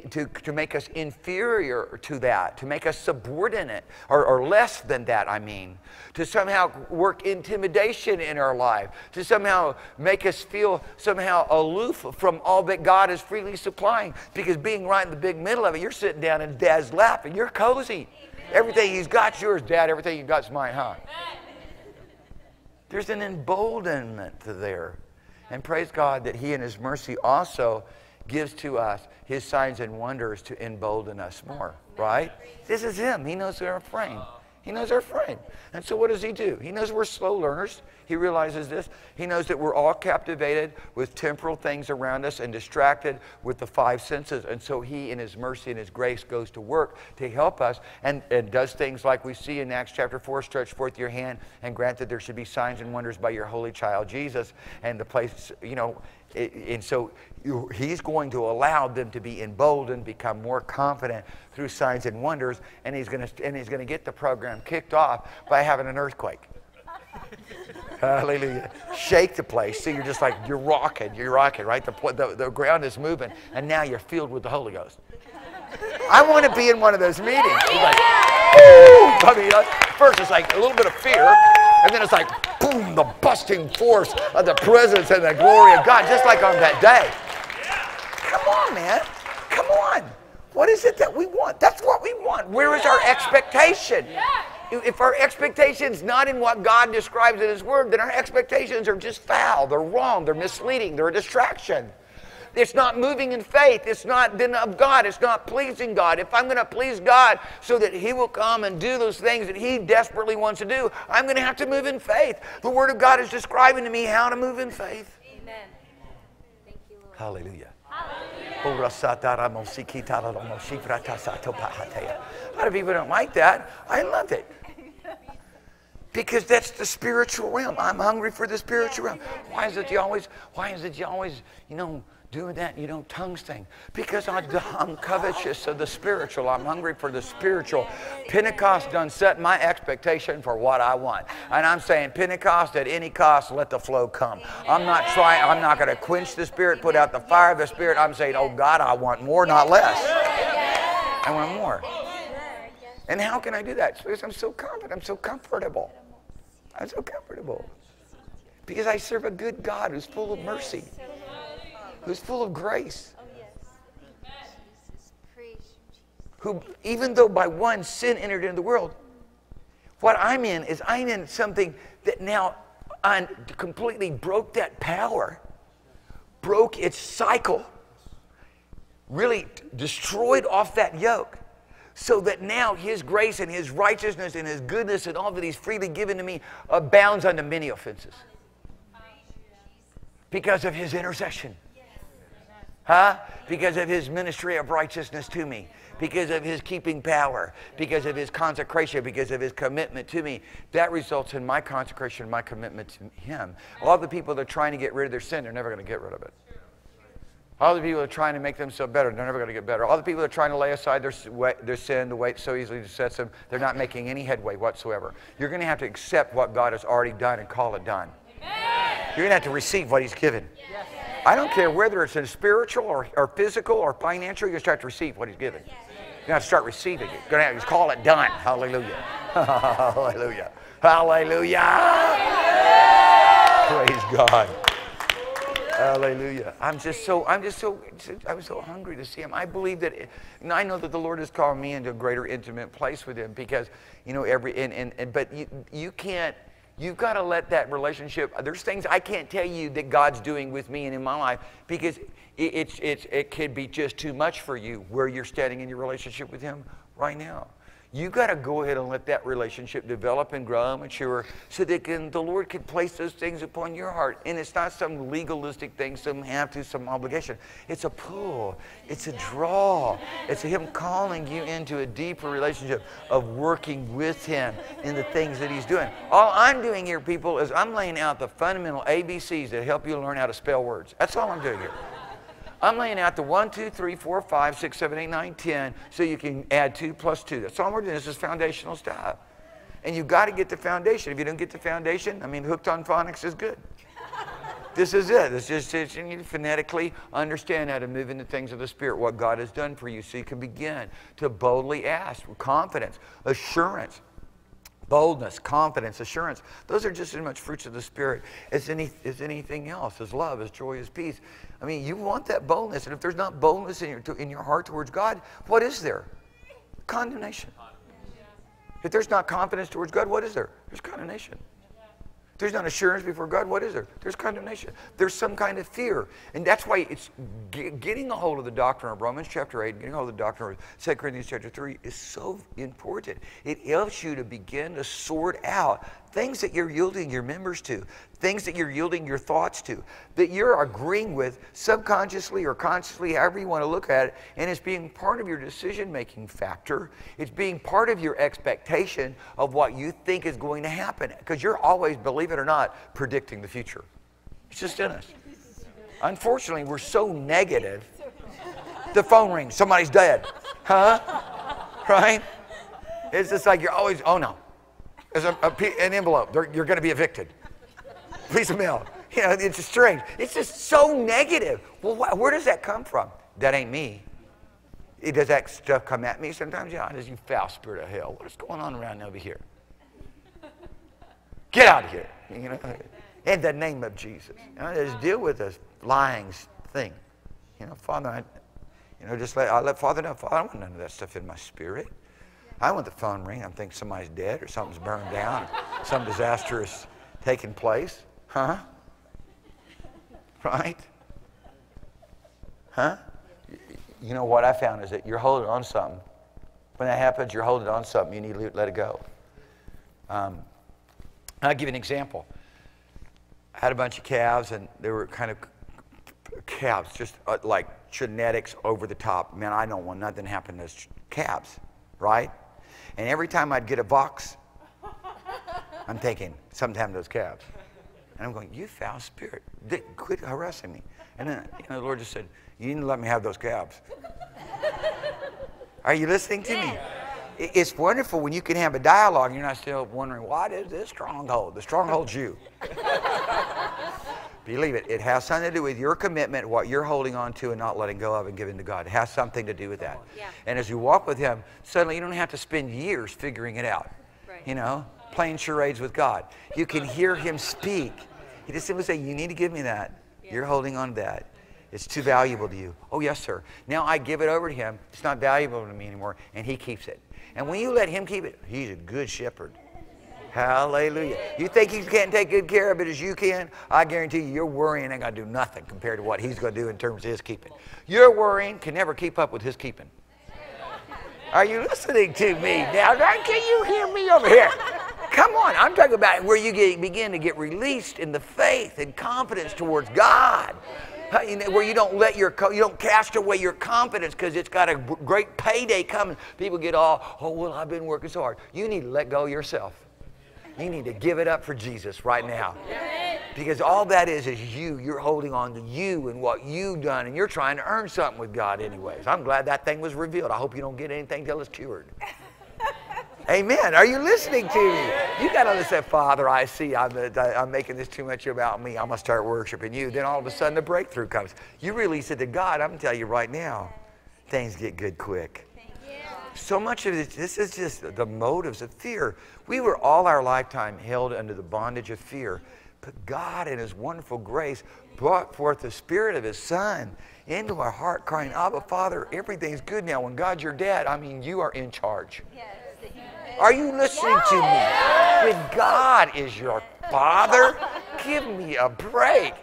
to, to make us inferior to that, to make us subordinate, or, or less than that, I mean, to somehow work intimidation in our life, to somehow make us feel somehow aloof from all that God is freely supplying? Because being right in the big middle of it, you're sitting down in Dad's lap and you're cozy. Everything He's got yours, Dad. Everything you got's mine, huh? There's an emboldenment there. And praise God that He in His mercy also gives to us His signs and wonders to embolden us more, right? This is Him. He knows our frame. He knows our frame. And so what does He do? He knows we're slow learners. He realizes this. He knows that we're all captivated with temporal things around us and distracted with the five senses. And so He, in His mercy and His grace, goes to work to help us and, and does things like we see in Acts chapter 4 stretch forth your hand and grant that there should be signs and wonders by your holy child Jesus. And the place, you know, and so he's going to allow them to be emboldened, become more confident through signs and wonders, and he's going to, and he's going to get the program kicked off by having an earthquake. Hallelujah. Shake the place. See, you're just like, you're rocking, you're rocking, right? The, the, the ground is moving, and now you're filled with the Holy Ghost. I want to be in one of those meetings. Like, I mean, uh, first it's like a little bit of fear, and then it's like, boom, the busting force of the presence and the glory of God, just like on that day. Come on, man. Come on. What is it that we want? That's what we want. Where is our expectation? If our expectations not in what God describes in His Word, then our expectations are just foul. They're wrong. They're misleading. They're a distraction. It's not moving in faith. It's not then of God. It's not pleasing God. If I'm going to please God so that He will come and do those things that He desperately wants to do, I'm going to have to move in faith. The Word of God is describing to me how to move in faith. Amen. Thank you, Lord. Hallelujah. Hallelujah. A lot of people don't like that. I love it because that's the spiritual realm. I'm hungry for the spiritual realm. Why is it you always, why is it you always, you know, doing that you don't tongues thing? Because I, am covetous of the spiritual. I'm hungry for the spiritual. Pentecost done set my expectation for what I want. And I'm saying Pentecost at any cost, let the flow come. I'm not trying, I'm not going to quench the spirit, put out the fire of the spirit. I'm saying, oh God, I want more, not less. I want more. And how can I do that? Because I'm so confident, I'm so comfortable. I'm so comfortable. Because I serve a good God who's full of mercy, who's full of grace. Who, even though by one sin entered into the world, what I'm in is I'm in something that now un- completely broke that power, broke its cycle, really destroyed off that yoke so that now his grace and his righteousness and his goodness and all that he's freely given to me abounds unto many offenses. Because of his intercession. Huh? Because of his ministry of righteousness to me. Because of his keeping power. Because of his consecration. Because of his commitment to me. That results in my consecration, my commitment to him. All the people that are trying to get rid of their sin, they're never going to get rid of it. All the people that are trying to make themselves better, they're never going to get better. All the people that are trying to lay aside their, their sin, the weight so easily besets them, they're not making any headway whatsoever. You're going to have to accept what God has already done and call it done. Amen. You're going to have to receive what He's given. Yes. I don't care whether it's in spiritual or, or physical or financial, you're going to have to receive what He's given. You're going to have to start receiving it. You're going to have to call it done. Hallelujah. Hallelujah. Hallelujah. Praise God. Hallelujah. I'm just so, I'm just so, I was so hungry to see him. I believe that, and I know that the Lord has called me into a greater intimate place with him because, you know, every, and, and, and but you, you can't, you've got to let that relationship, there's things I can't tell you that God's doing with me and in my life because it, it's, it's, it could be just too much for you where you're standing in your relationship with him right now you got to go ahead and let that relationship develop and grow and mature so that can, the Lord can place those things upon your heart. And it's not some legalistic thing, some have to, some obligation. It's a pull, it's a draw. It's Him calling you into a deeper relationship of working with Him in the things that He's doing. All I'm doing here, people, is I'm laying out the fundamental ABCs that help you learn how to spell words. That's all I'm doing here. I'm laying out the 1, 2, 3, 4, 5, 6, 7, 8, 9, 10, so you can add 2 plus 2. That's all we're doing. This is foundational stuff. And you've got to get the foundation. If you don't get the foundation, I mean, hooked on phonics is good. this is it. It's just it's, you need to phonetically understand how to move into things of the Spirit, what God has done for you, so you can begin to boldly ask with confidence, assurance boldness, confidence, assurance. Those are just as much fruits of the Spirit as, any, as anything else, as love, as joy, as peace. I mean, you want that boldness. And if there's not boldness in your, in your heart towards God, what is there? Condemnation. If there's not confidence towards God, what is there? There's condemnation there's not assurance before God, what is there? There's condemnation. There's some kind of fear. And that's why it's getting a hold of the doctrine of Romans chapter 8, getting a hold of the doctrine of 2 Corinthians chapter 3 is so important. It helps you to begin to sort out things that you're yielding your members to, things that you're yielding your thoughts to, that you're agreeing with subconsciously or consciously, however you want to look at it, and it's being part of your decision making factor. It's being part of your expectation of what you think is going to happen. Because you're always, believe it or not, predicting the future. It's just in us. Unfortunately, we're so negative. The phone rings, somebody's dead. Huh? Right? It's just like you're always, oh no, there's a, a, an envelope. They're, you're going to be evicted. Piece of mail. You know, it's just strange. It's just so negative. Well, wh- where does that come from? That ain't me. It, Does that stuff come at me sometimes? Yeah, does you foul spirit of hell. What is going on around over here? Get out of here. You know, in the name of Jesus. You know, just deal with this lying thing. You know, Father, I, you know, just let I let Father know. Father, I don't want none of that stuff in my spirit. I want the phone ring. I'm thinking somebody's dead or something's burned down, some disaster is taking place. Huh? Right? Huh? You know what I found is that you're holding on to something. When that happens, you're holding on to something. You need to let it go. Um, I'll give you an example. I had a bunch of calves, and they were kind of calves, just uh, like genetics over the top. Man, I don't want nothing happen to calves, right? And every time I'd get a box, I'm thinking, to those calves. And I'm going, you foul spirit, quit harassing me. And then you know, the Lord just said, you didn't let me have those calves. Are you listening to me? It's wonderful when you can have a dialogue and you're not still wondering, what is this stronghold? The stronghold's you. Believe it. It has something to do with your commitment, what you're holding on to and not letting go of and giving to God. It has something to do with that. Yeah. And as you walk with Him, suddenly you don't have to spend years figuring it out. Right. You know, playing charades with God. You can hear Him speak. He just simply say, You need to give me that. Yeah. You're holding on to that. It's too valuable to you. Oh, yes, sir. Now I give it over to Him. It's not valuable to me anymore, and He keeps it. And when you let Him keep it, He's a good shepherd. Hallelujah. You think he can't take good care of it as you can? I guarantee you, your worrying ain't going to do nothing compared to what he's going to do in terms of his keeping. Your worrying can never keep up with his keeping. Are you listening to me now? Can you hear me over here? Come on, I'm talking about where you get, begin to get released in the faith and confidence towards God. Where you don't let your you don't cast away your confidence because it's got a great payday coming. People get all, oh well, I've been working so hard. You need to let go yourself. You need to give it up for Jesus right now. Because all that is is you. You're holding on to you and what you've done, and you're trying to earn something with God, anyways. I'm glad that thing was revealed. I hope you don't get anything till it's cured. Amen. Are you listening to me? You got to understand, Father, I see I'm, uh, I'm making this too much about me. I'm going to start worshiping you. Then all of a sudden the breakthrough comes. You release it to God. I'm going to tell you right now, things get good quick. So much of this, this is just the motives of fear. We were all our lifetime held under the bondage of fear. But God, in His wonderful grace, brought forth the Spirit of His Son into our heart, crying, Abba, Father, everything's good now. When God's your dad, I mean, you are in charge. Are you listening to me? When God is your father, give me a break.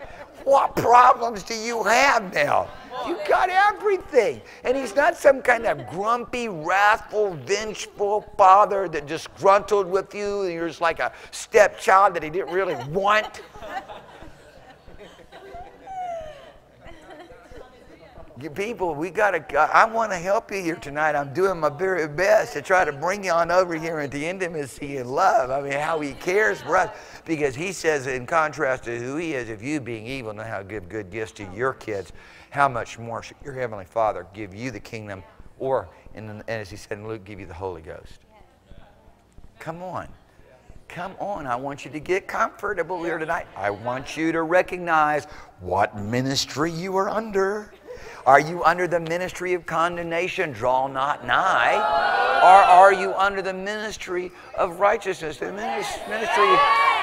What problems do you have now? You got everything. And he's not some kind of grumpy, wrathful, vengeful father that disgruntled with you. You're just like a stepchild that he didn't really want. People, we got to, uh, I want to help you here tonight. I'm doing my very best to try to bring you on over here into intimacy and love. I mean, how he cares for us. Because he says, in contrast to who he is, if you being evil know how to give good gifts to your kids, how much more should your Heavenly Father give you the kingdom, or, in, as he said in Luke, give you the Holy Ghost? Come on. Come on. I want you to get comfortable here tonight. I want you to recognize what ministry you are under. Are you under the ministry of condemnation? Draw not nigh. Or are you under the ministry of righteousness? The ministry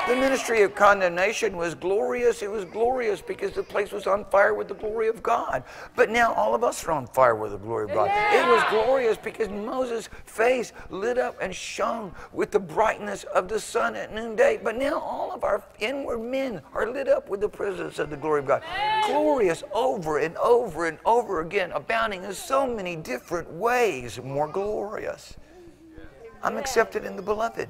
the ministry of condemnation was glorious. It was glorious because the place was on fire with the glory of God. But now all of us are on fire with the glory of God. It was glorious because Moses' face lit up and shone with the brightness of the sun at noonday. But now all of our inward men are lit up with the presence of the glory of God. Glorious over and over and over again, abounding in so many different ways, more glorious. I'm accepted in the beloved.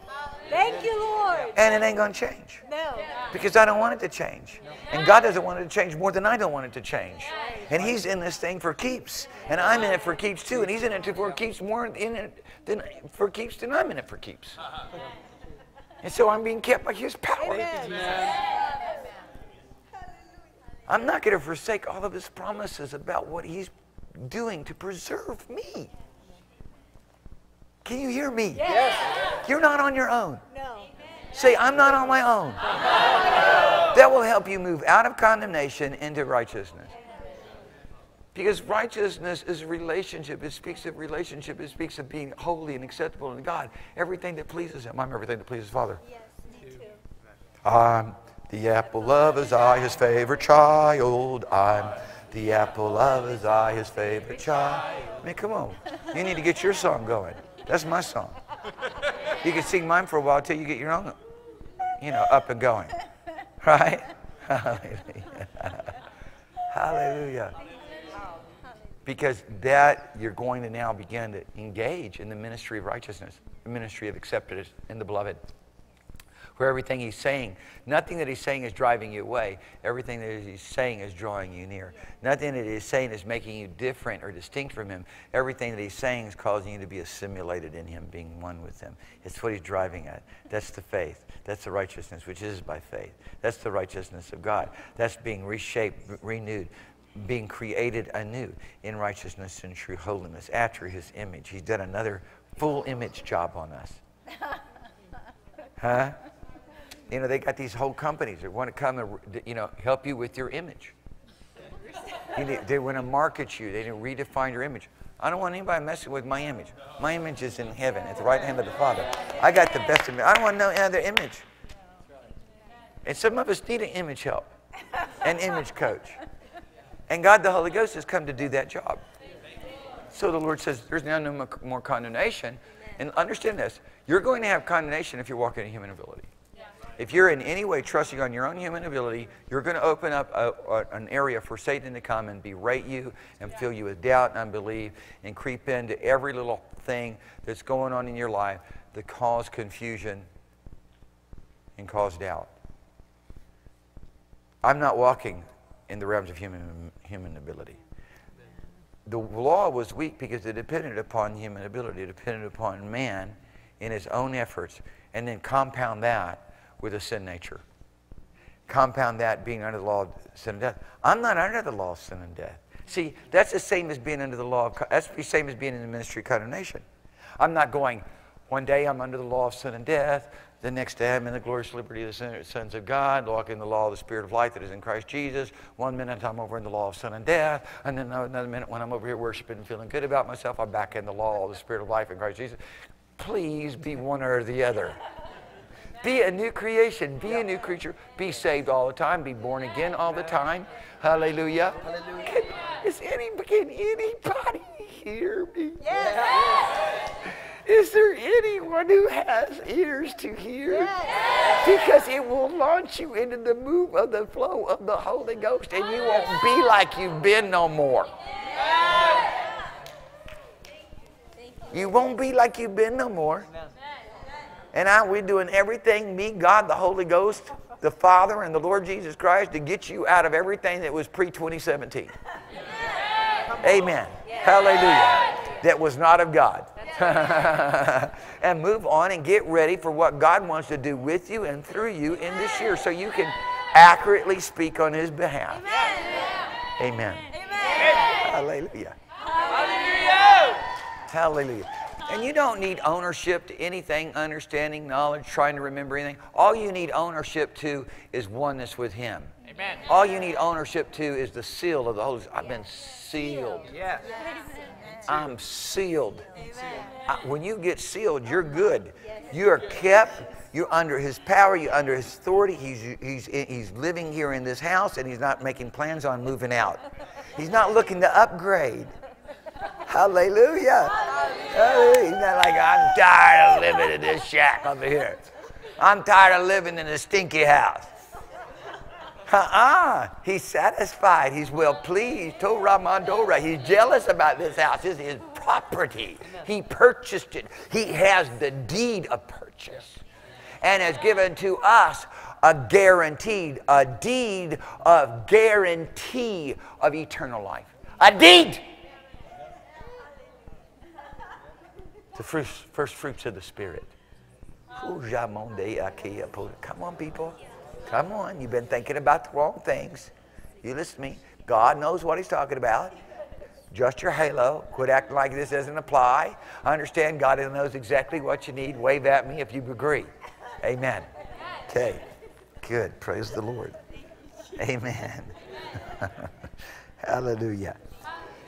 Thank you, Lord. And it ain't going to change. No. Because I don't want it to change. And God doesn't want it to change more than I don't want it to change. And He's in this thing for keeps. And I'm in it for keeps too. And He's in it for keeps more in it than for keeps than I'm in it for keeps. And so I'm being kept by His power. Amen. I'm not going to forsake all of His promises about what He's doing to preserve me. Can you hear me? Yes. You're not on your own. No. Say, I'm not on my own. That will help you move out of condemnation into righteousness. Because righteousness is a relationship. It speaks of relationship. It speaks of being holy and acceptable in God. Everything that pleases Him. I'm everything that pleases Father. Yes, me too. I'm the apple of His eye, His favorite child. I'm the apple of His eye, His favorite child. I mean, come on. You need to get your song going. That's my song. You can sing mine for a while till you get your own, you know, up and going. Right? Hallelujah. Hallelujah. Because that you're going to now begin to engage in the ministry of righteousness, the ministry of acceptance in the beloved where everything he's saying, nothing that he's saying is driving you away. Everything that he's saying is drawing you near. Nothing that he's saying is making you different or distinct from him. Everything that he's saying is causing you to be assimilated in him, being one with him. It's what he's driving at. That's the faith. That's the righteousness, which is by faith. That's the righteousness of God. That's being reshaped, renewed, being created anew in righteousness and true holiness after his image. He's done another full image job on us. Huh? You know, they got these whole companies that want to come and, you know, help you with your image. Need- they want to market you. They need to redefine your image. I don't want anybody messing with my image. My image is in heaven at the right hand of the Father. I got the best image. I don't want no other image. And some of us need an image help, an image coach. And God the Holy Ghost has come to do that job. So the Lord says, there's now no more condemnation. And understand this you're going to have condemnation if you're walking in human ability. If you're in any way trusting on your own human ability, you're going to open up a, a- an area for Satan to come and berate you and fill you with doubt and unbelief and creep into every little thing that's going on in your life that cause confusion and cause doubt. I'm not walking in the realms of human, human ability. The law was weak because it depended upon human ability, it depended upon man in his own efforts, and then compound that with a sin nature. Compound that being under the law of sin and death. I'm not under the law of sin and death. See, that's the same as being under the law of, that's the same as being in the ministry of condemnation. I'm not going, one day I'm under the law of sin and death, the next day I'm in the glorious liberty of the sons of God, walking in the law of the Spirit of life that is in Christ Jesus. One minute I'm over in the law of sin and death, and then another minute when I'm over here worshiping and feeling good about myself, I'm back in the law of the Spirit of life in Christ Jesus. Please be one or the other. Be a new creation. Be a new creature. Be saved all the time. Be born again all the time. Hallelujah. Can, is any, can anybody hear me? Yes. Is there anyone who has ears to hear? Yes. Because it will launch you into the move of the flow of the Holy Ghost, and you won't be like you've been no more. Yes. You won't be like you've been no more. And I, we're doing everything, me, God, the Holy Ghost, the Father, and the Lord Jesus Christ, to get you out of everything that was pre 2017. Amen. Hallelujah. That was not of God. and move on and get ready for what God wants to do with you and through you in this year so you can accurately speak on His behalf. Amen. Hallelujah. Hallelujah. Hallelujah. And you don't need ownership to anything, understanding, knowledge, trying to remember anything. All you need ownership to is oneness with Him. Amen. All you need ownership to is the seal of the Holy Spirit. I've been sealed. Yes. I'm sealed. I- when you get sealed, you're good. You are kept. You're under His power. You're under His authority. He's, he's, he's living here in this house and He's not making plans on moving out. He's not looking to upgrade. Hallelujah. Hallelujah. He's not like, I'm tired of living in this shack over here. I'm tired of living in a stinky house. Uh-uh. He's satisfied. He's well pleased. Torah Mandora. He's jealous about this house. This is his property. He purchased it. He has the deed of purchase and has given to us a guaranteed, a deed of guarantee of eternal life. A deed. The first, first fruits of the Spirit. Uh, Come on, people. Come on. You've been thinking about the wrong things. You listen to me. God knows what He's talking about. Just your halo. Quit acting like this doesn't apply. I understand God knows exactly what you need. Wave at me if you agree. Amen. Okay. Good. Praise the Lord. Amen. Hallelujah.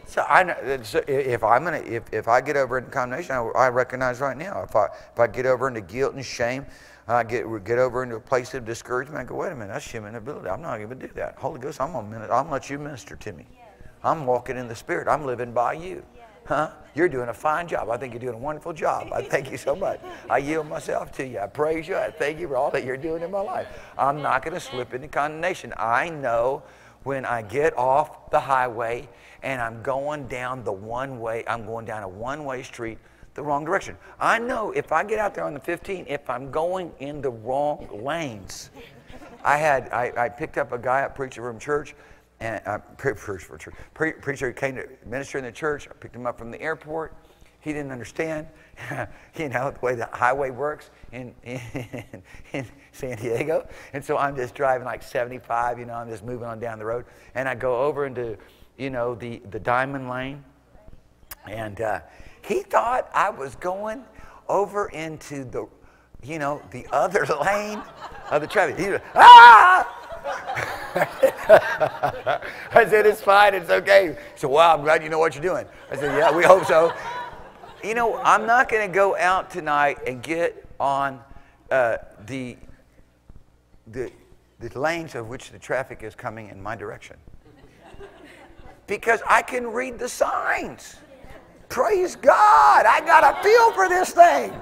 So I know, uh, so if I'm gonna if, if I get over into condemnation, I, I recognize right now if I if I get over into guilt and shame, I get get over into a place of discouragement. I go, wait a minute, that's human ability. I'm not going to do that. Holy Ghost, I'm gonna. I'm gonna let you minister to me. I'm walking in the Spirit. I'm living by you. Huh? You're doing a fine job. I think you're doing a wonderful job. I thank you so much. I yield myself to you. I praise you. I thank you for all that you're doing in my life. I'm not going to slip into condemnation. I know when I get off the highway and I'm going down the one way, I'm going down a one way street the wrong direction. I know if I get out there on the 15, if I'm going in the wrong lanes. I had, I, I picked up a guy at Preacher Room Church, and uh, pre- preacher for church. Pre- preacher came to minister in the church. I picked him up from the airport. He didn't understand, you know, the way the highway works in, in, in San Diego. And so I'm just driving like 75, you know, I'm just moving on down the road. And I go over into, you know, the, the diamond lane. And uh, he thought I was going over into the, you know, the other lane of the traffic. He was, ah! I said, it's fine, it's okay. He said, wow, I'm glad you know what you're doing. I said, yeah, we hope so. You know, I'm not going to go out tonight and get on uh, the, the, the lanes of which the traffic is coming in my direction. Because I can read the signs. Praise God. I got a feel for this thing.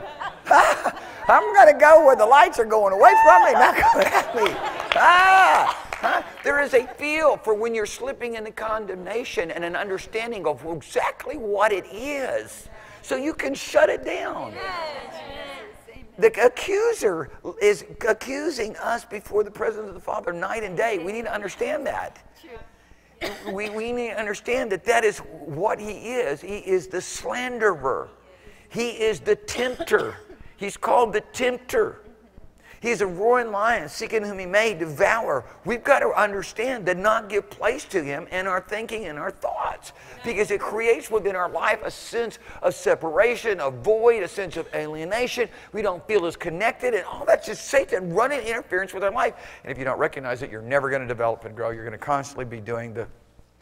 I'm going to go where the lights are going away from me, not going at me. Ah, huh? There is a feel for when you're slipping into condemnation and an understanding of exactly what it is so you can shut it down. The accuser is accusing us before the presence of the Father night and day. We need to understand that. We, we need to understand that that is what he is. He is the slanderer. He is the tempter. He's called the tempter. He's a roaring lion seeking whom he may devour. We've got to understand and not give place to him in our thinking and our thoughts because it creates within our life a sense of separation, a void, a sense of alienation. We don't feel as connected, and all that's just Satan running interference with our life. And if you don't recognize it, you're never going to develop and grow. You're going to constantly be doing the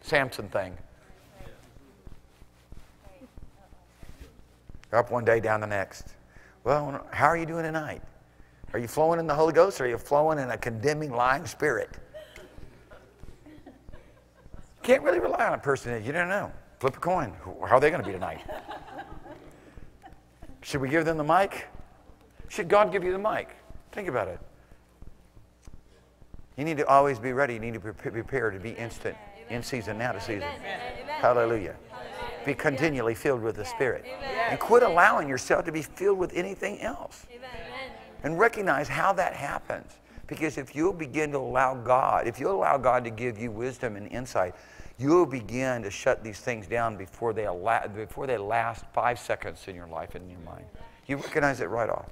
Samson thing. Up one day, down the next. Well, how are you doing tonight? Are you flowing in the Holy Ghost or are you flowing in a condemning, lying spirit? Can't really rely on a person that you don't know. Flip a coin. How are they going to be tonight? Should we give them the mic? Should God give you the mic? Think about it. You need to always be ready. You need to be prepared to be instant, in season, out of season. Hallelujah. Be continually filled with the Spirit. And quit allowing yourself to be filled with anything else. And recognize how that happens. Because if you'll begin to allow God, if you'll allow God to give you wisdom and insight, you'll begin to shut these things down before they, allow, before they last five seconds in your life and in your mind. You recognize it right off.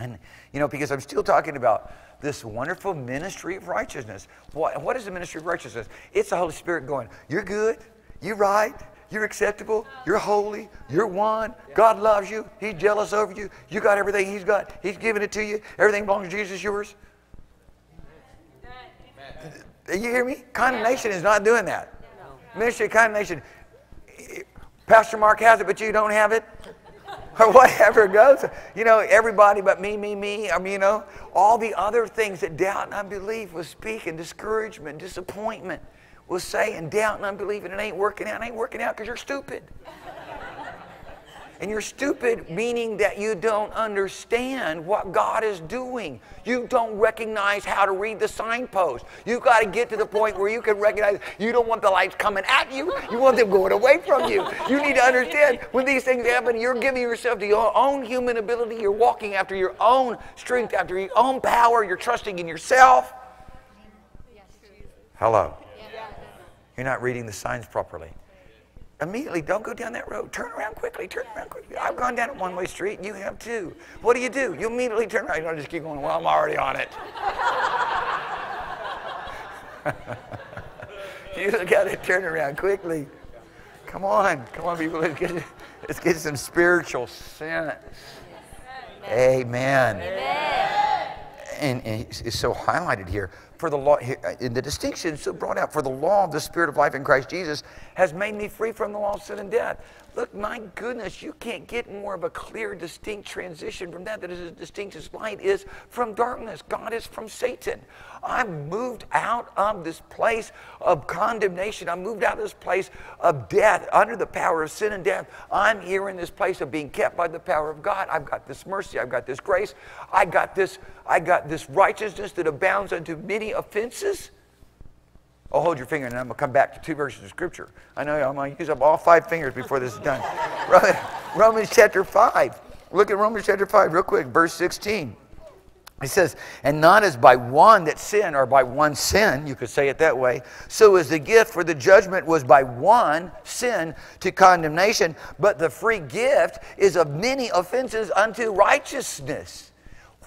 And, you know, because I'm still talking about this wonderful ministry of righteousness. What, what is the ministry of righteousness? It's the Holy Spirit going, You're good, you're right, you're acceptable, you're holy, you're one. God loves you, He's jealous over you, you got everything He's got, He's giving it to you, everything belongs to Jesus, yours. You hear me? Condemnation is not doing that. Ministry of condemnation. Pastor Mark has it, but you don't have it. Or whatever it goes. You know, everybody but me, me, me. I mean, you know, all the other things that doubt and unbelief will speak, and discouragement, disappointment will say, and doubt and unbelief, and it ain't working out. It ain't working out because you're stupid. And you're stupid, meaning that you don't understand what God is doing. You don't recognize how to read the signpost. You've got to get to the point where you can recognize you don't want the lights coming at you, you want them going away from you. You need to understand when these things happen, you're giving yourself to your own human ability. You're walking after your own strength, after your own power. You're trusting in yourself. Hello. You're not reading the signs properly immediately don't go down that road. Turn around quickly. Turn around quickly. I've gone down a one-way street, and you have too. What do you do? You immediately turn around. You don't just keep going. Well, I'm already on it. you got to turn around quickly. Come on, come on, people. Let's get, let's get some spiritual sense. Amen. Amen. And, and it's so highlighted here for the law, uh, in the distinction so brought out, for the law of the Spirit of life in Christ Jesus has made me free from the law of sin and death. Look, my goodness, you can't get more of a clear, distinct transition from that that is as distinct as light is from darkness. God is from Satan. I'm moved out of this place of condemnation. I'm moved out of this place of death, under the power of sin and death. I'm here in this place of being kept by the power of God. I've got this mercy. I've got this grace. I got this, I got this righteousness that abounds unto many offenses. Oh, hold your finger, and I'm going to come back to two verses of Scripture. I know I'm going to use up all five fingers before this is done. Romans chapter 5. Look at Romans chapter 5 real quick, verse 16. It says, and not as by one that sin, or by one sin, you could say it that way, so as the gift for the judgment was by one sin to condemnation, but the free gift is of many offenses unto righteousness.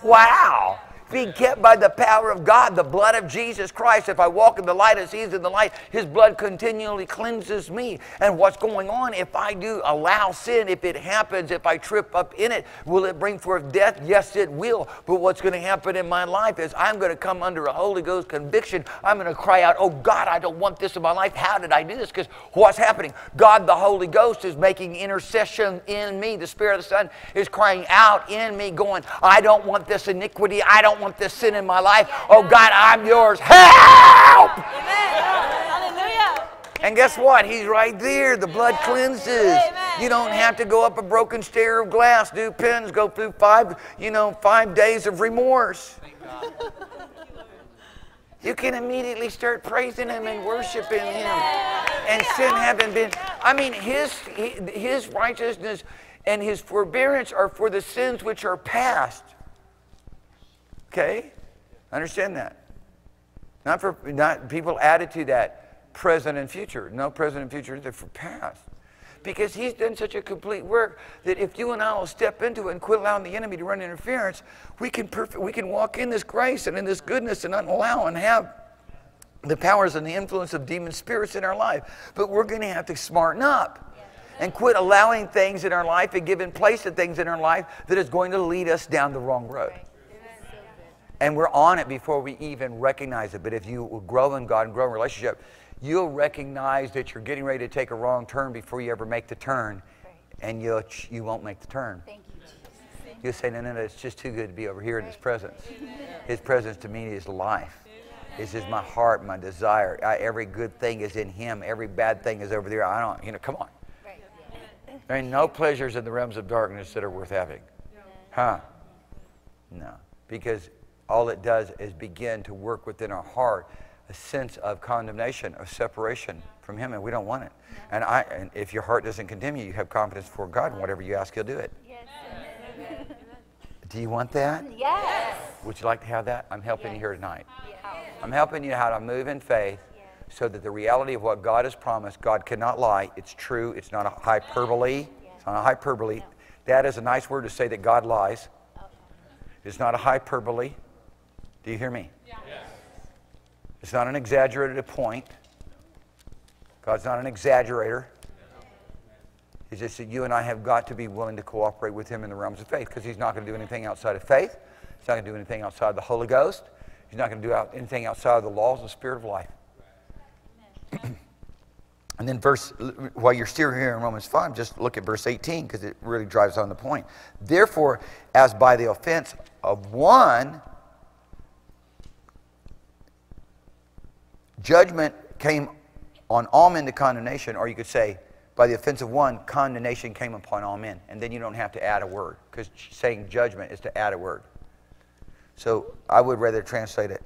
Wow being kept by the power of God, the blood of Jesus Christ. If I walk in the light as He's in the light, His blood continually cleanses me. And what's going on if I do allow sin, if it happens, if I trip up in it, will it bring forth death? Yes, it will. But what's going to happen in my life is I'm going to come under a Holy Ghost conviction. I'm going to cry out, Oh God, I don't want this in my life. How did I do this? Because what's happening? God, the Holy Ghost, is making intercession in me. The Spirit of the Son is crying out in me, going, I don't want this iniquity. I don't want this sin in my life. Oh God, I'm yours. Help! Hallelujah. And guess what? He's right there. The blood cleanses. You don't have to go up a broken stair of glass, do pins, go through five, you know, five days of remorse. You can immediately start praising Him and worshiping Him. And sin haven't been. I mean, His His righteousness and His forbearance are for the sins which are past. Okay? Understand that. Not for not people added to that present and future. No present and future, they're for past. Because he's done such a complete work that if you and I will step into it and quit allowing the enemy to run interference, we can perfect, we can walk in this grace and in this goodness and not allow and have the powers and the influence of demon spirits in our life. But we're going to have to smarten up and quit allowing things in our life and giving place to things in our life that is going to lead us down the wrong road. And we're on it before we even recognize it. But if you grow in God and grow in relationship, you'll recognize that you're getting ready to take a wrong turn before you ever make the turn. And you'll, you won't make the turn. Thank you, Jesus. You'll say, no, no, no, it's just too good to be over here in His presence. His presence to me is life. It's just my heart, my desire. I, every good thing is in Him. Every bad thing is over there. I don't, you know, come on. There ain't no pleasures in the realms of darkness that are worth having. Huh? No. Because all it does is begin to work within our heart a sense of condemnation, of separation from Him, and we don't want it. And, I, and if your heart doesn't condemn you, you have confidence before God, and whatever you ask, He'll do it. Yes. Do you want that? Yes. Would you like to have that? I'm helping you here tonight. I'm helping you how to move in faith so that the reality of what God has promised, God cannot lie. It's true. It's not a hyperbole. It's not a hyperbole. That is a nice word to say that God lies. It's not a hyperbole. Do you hear me? It's not an exaggerated point. God's not an exaggerator. It's just that you and I have got to be willing to cooperate with Him in the realms of faith because He's not going to do anything outside of faith. He's not going to do anything outside the Holy Ghost. He's not going to do out- anything outside of the laws of the Spirit of life. and then, verse, while you're still here in Romans 5, just look at verse 18 because it really drives on the point. Therefore, as by the offense of one, judgment came on all men to condemnation, or you could say, by the offense of one, condemnation came upon all men. And then you don't have to add a word, because saying judgment is to add a word. So I would rather translate it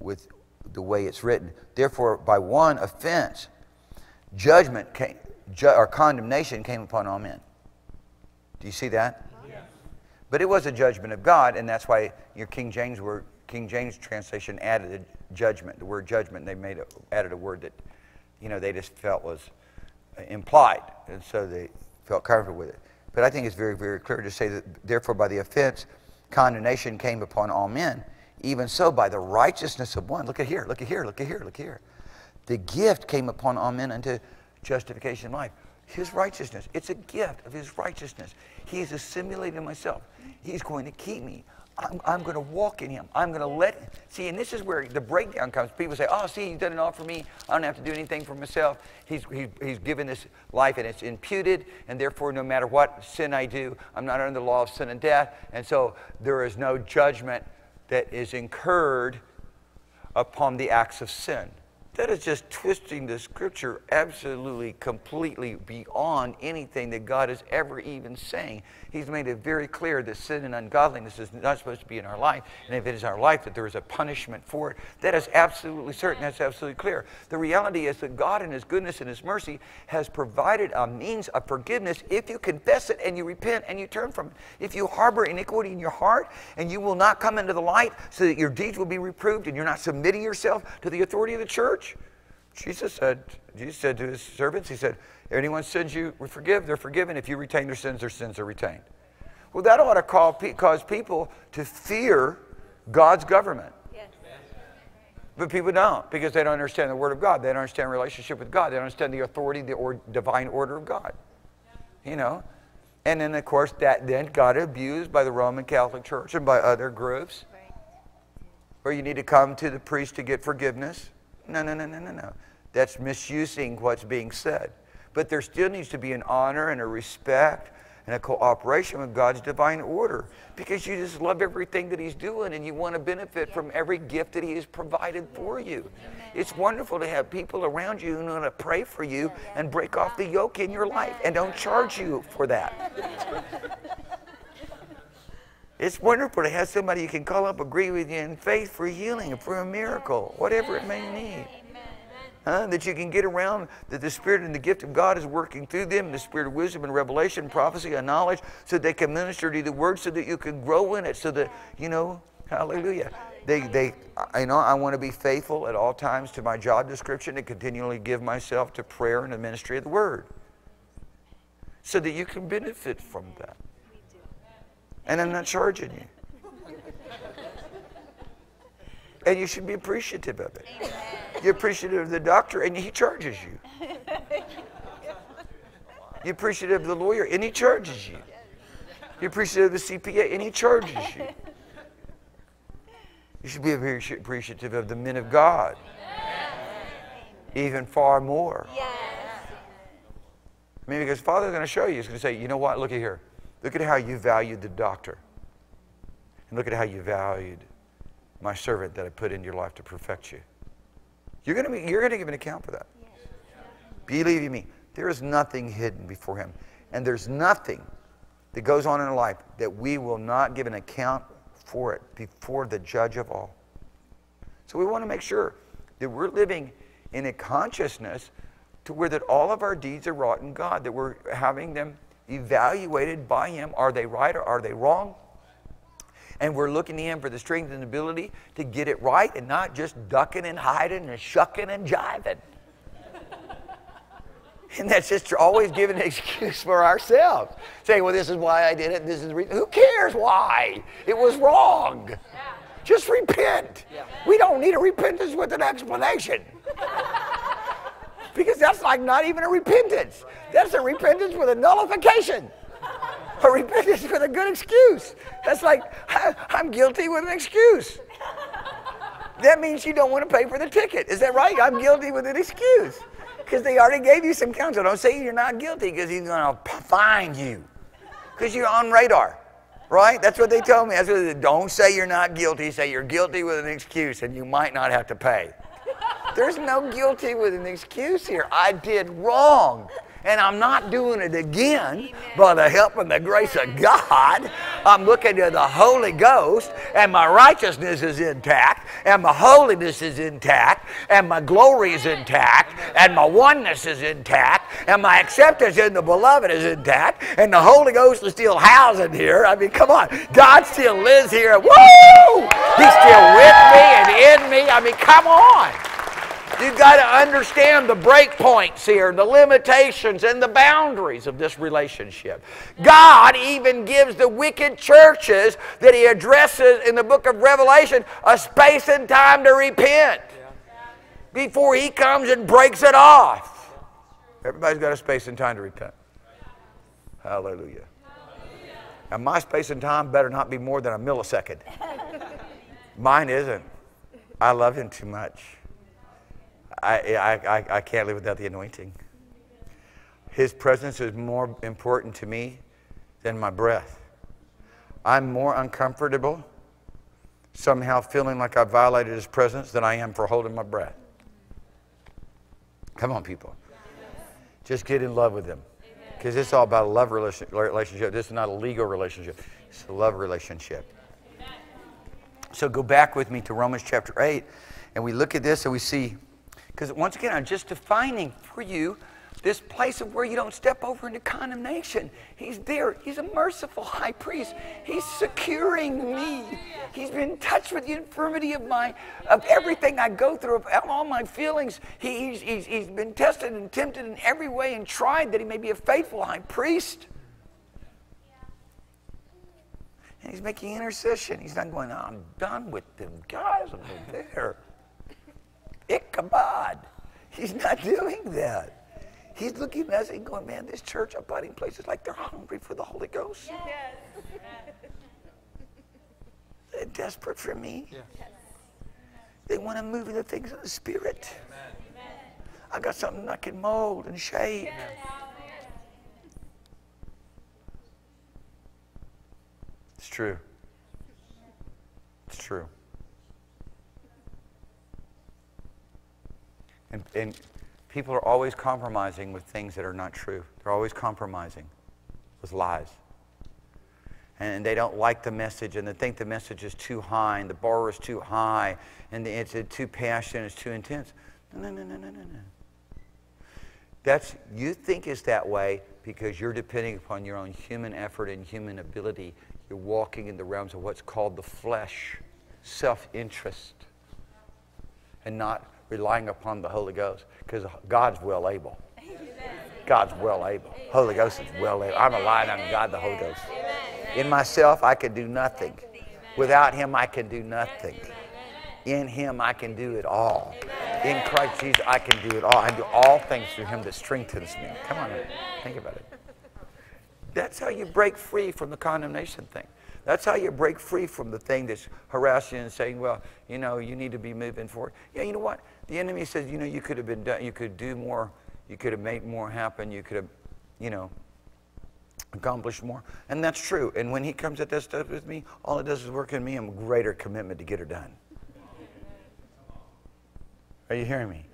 with the way it's written. Therefore, by one offense, judgment came, ju- or condemnation came upon all men. Do you see that? But it was a judgment of God, and that's why your King James word, King James translation added judgment, the word judgment. They made a, added a word that, you know, they just felt was uh, implied, and so they felt comfortable with it. But I think it's very, very clear to say that, therefore, by the offense, condemnation came upon all men. Even so, by the righteousness of one, look at here, look at here, look at here, look here. The gift came upon all men unto justification of life. His righteousness. It's a gift of His righteousness. He is assimilating myself. He's going to keep me. I'm, I'm going to walk in Him. I'm going to let. See, and this is where the breakdown comes. People say, "Oh, see, He's done it all for me. I don't have to do anything for myself. He's, he's, he's given this life, and it's imputed, and therefore, no matter what sin I do, I'm not under the law of sin and death, and so there is no judgment that is incurred upon the acts of sin." That is just twisting the scripture absolutely, completely beyond anything that God is ever even saying. He's made it very clear that sin and ungodliness is not supposed to be in our life. And if it is our life, that there is a punishment for it. That is absolutely certain. That's absolutely clear. The reality is that God, in His goodness and His mercy, has provided a means of forgiveness if you confess it and you repent and you turn from it. If you harbor iniquity in your heart and you will not come into the light so that your deeds will be reproved and you're not submitting yourself to the authority of the church, Jesus said, Jesus said to his servants, he said, anyone sins you forgive, they're forgiven. If you retain their sins, their sins are retained. Well, that ought to call, cause people to fear God's government. Yes. But people don't because they don't understand the Word of God. They don't understand relationship with God. They don't understand the authority, the or, divine order of God. You know? And then, of course, that then got abused by the Roman Catholic Church and by other groups Right. where you need to come to the priest to get forgiveness. No, no, no, no, no, no. That's misusing what's being said. But there still needs to be an honor and a respect and a cooperation with God's divine order because you just love everything that He's doing and you want to benefit from every gift that He has provided for you. It's wonderful to have people around you who want to pray for you and break off the yoke in your life and don't charge you for that. It's wonderful to have somebody you can call up, agree with you in faith for healing, for a miracle, whatever it may need. Huh? That you can get around, that the Spirit and the gift of God is working through them, the Spirit of wisdom and revelation, prophecy and knowledge, so they can minister to you the word, so that you can grow in it, so that, you know, hallelujah. They, they, I know I want to be faithful at all times to my job description and continually give myself to prayer and the ministry of the word, so that you can benefit from that. And I'm not charging you. And you should be appreciative of it. You're appreciative of the doctor, and he charges you. You're appreciative of the lawyer, and he charges you. You're appreciative of the CPA, and he charges you. You should be appreci- appreciative of the men of God, even far more. Yes. I mean, because Father's going to show you. He's going to say, you know what? Look at here. Look at how you valued the doctor. And look at how you valued my servant that I put into your life to perfect you. You're going to, be, you're going to give an account for that. Believe you me, there is nothing hidden before him. And there's nothing that goes on in our life that we will not give an account for it before the judge of all. So we want to make sure that we're living in a consciousness to where that all of our deeds are wrought in God, that we're having them evaluated by Him. Are they right or are they wrong? And we're looking to Him for the strength and ability to get it right and not just ducking and hiding and shucking and jiving. And that's just always giving an excuse for ourselves. Saying, well, this is why I did it. This is the reason. Who cares why? It was wrong. Just repent. We don't need a repentance with an explanation. because that's like not even a repentance. That's a repentance with a nullification. A repentance with a good excuse. That's like, I'm guilty with an excuse. That means you don't want to pay for the ticket. Is that right? I'm guilty with an excuse because they already gave you some counsel. Don't say you're not guilty because he's going to find you because you're on radar. Right? That's what they told me. That's what they, don't say you're not guilty. Say you're guilty with an excuse and you might not have to pay. There's no guilty with an excuse here. I did wrong and I'm not doing it again Amen. by the help and the grace of God. I'm looking to the Holy Ghost, and my righteousness is intact, and my holiness is intact, and my glory is intact, and my oneness is intact, and my acceptance in the beloved is intact, and the Holy Ghost is still housing here. I mean, come on. God still lives here. Woo! He's still with me and in me. I mean, come on. You've got to understand the break points here, the limitations and the boundaries of this relationship. God even gives the wicked churches that he addresses in the book of Revelation a space and time to repent before he comes and breaks it off. Everybody's got a space and time to repent. Hallelujah. And my space and time better not be more than a millisecond. Mine isn't. I love him too much. I, I, I can't live without the anointing. His presence is more important to me than my breath. I'm more uncomfortable somehow feeling like I violated his presence than I am for holding my breath. Come on, people. Just get in love with him. Because it's all about a love relationship. This is not a legal relationship, it's a love relationship. So go back with me to Romans chapter 8, and we look at this and we see because once again, I'm just defining for you this place of where you don't step over into condemnation. He's there. He's a merciful high priest. He's securing me. He's been in touch with the infirmity of my of everything I go through, of all my feelings. He, he's, he's, he's been tested and tempted in every way and tried that he may be a faithful high priest. And he's making intercession. He's not going, I'm done with them guys over there. Ichabod. He's not doing that. He's looking at us and going, man, this church abiding place is like they're hungry for the Holy Ghost. Yes. They're desperate for me. Yes. They want to move in the things of the Spirit. Amen. I got something I can mold and shape. Yes. It's true. It's true. And, and people are always compromising with things that are not true. They're always compromising with lies. And they don't like the message and they think the message is too high and the bar is too high and it's too passionate, it's too intense. No, no, no, no, no, no, no. That's, you think it's that way because you're depending upon your own human effort and human ability. You're walking in the realms of what's called the flesh, self interest, and not relying upon the Holy Ghost because God's well able. God's well able. Holy Ghost is well able. I'm relying on God, the Holy Ghost. In myself, I can do nothing. Without Him, I can do nothing. In Him, I can do it all. In Christ Jesus, I can do it all. I do all things through Him that strengthens me. Come on, think about it. That's how you break free from the condemnation thing. That's how you break free from the thing that's harassing you and saying, well, you know, you need to be moving forward. Yeah, you know what? The enemy says, you know, you could have been done, you could do more, you could have made more happen, you could have, you know, accomplished more. And that's true. And when he comes at that stuff with me, all it does is work in me a greater commitment to get her done. Are you hearing me?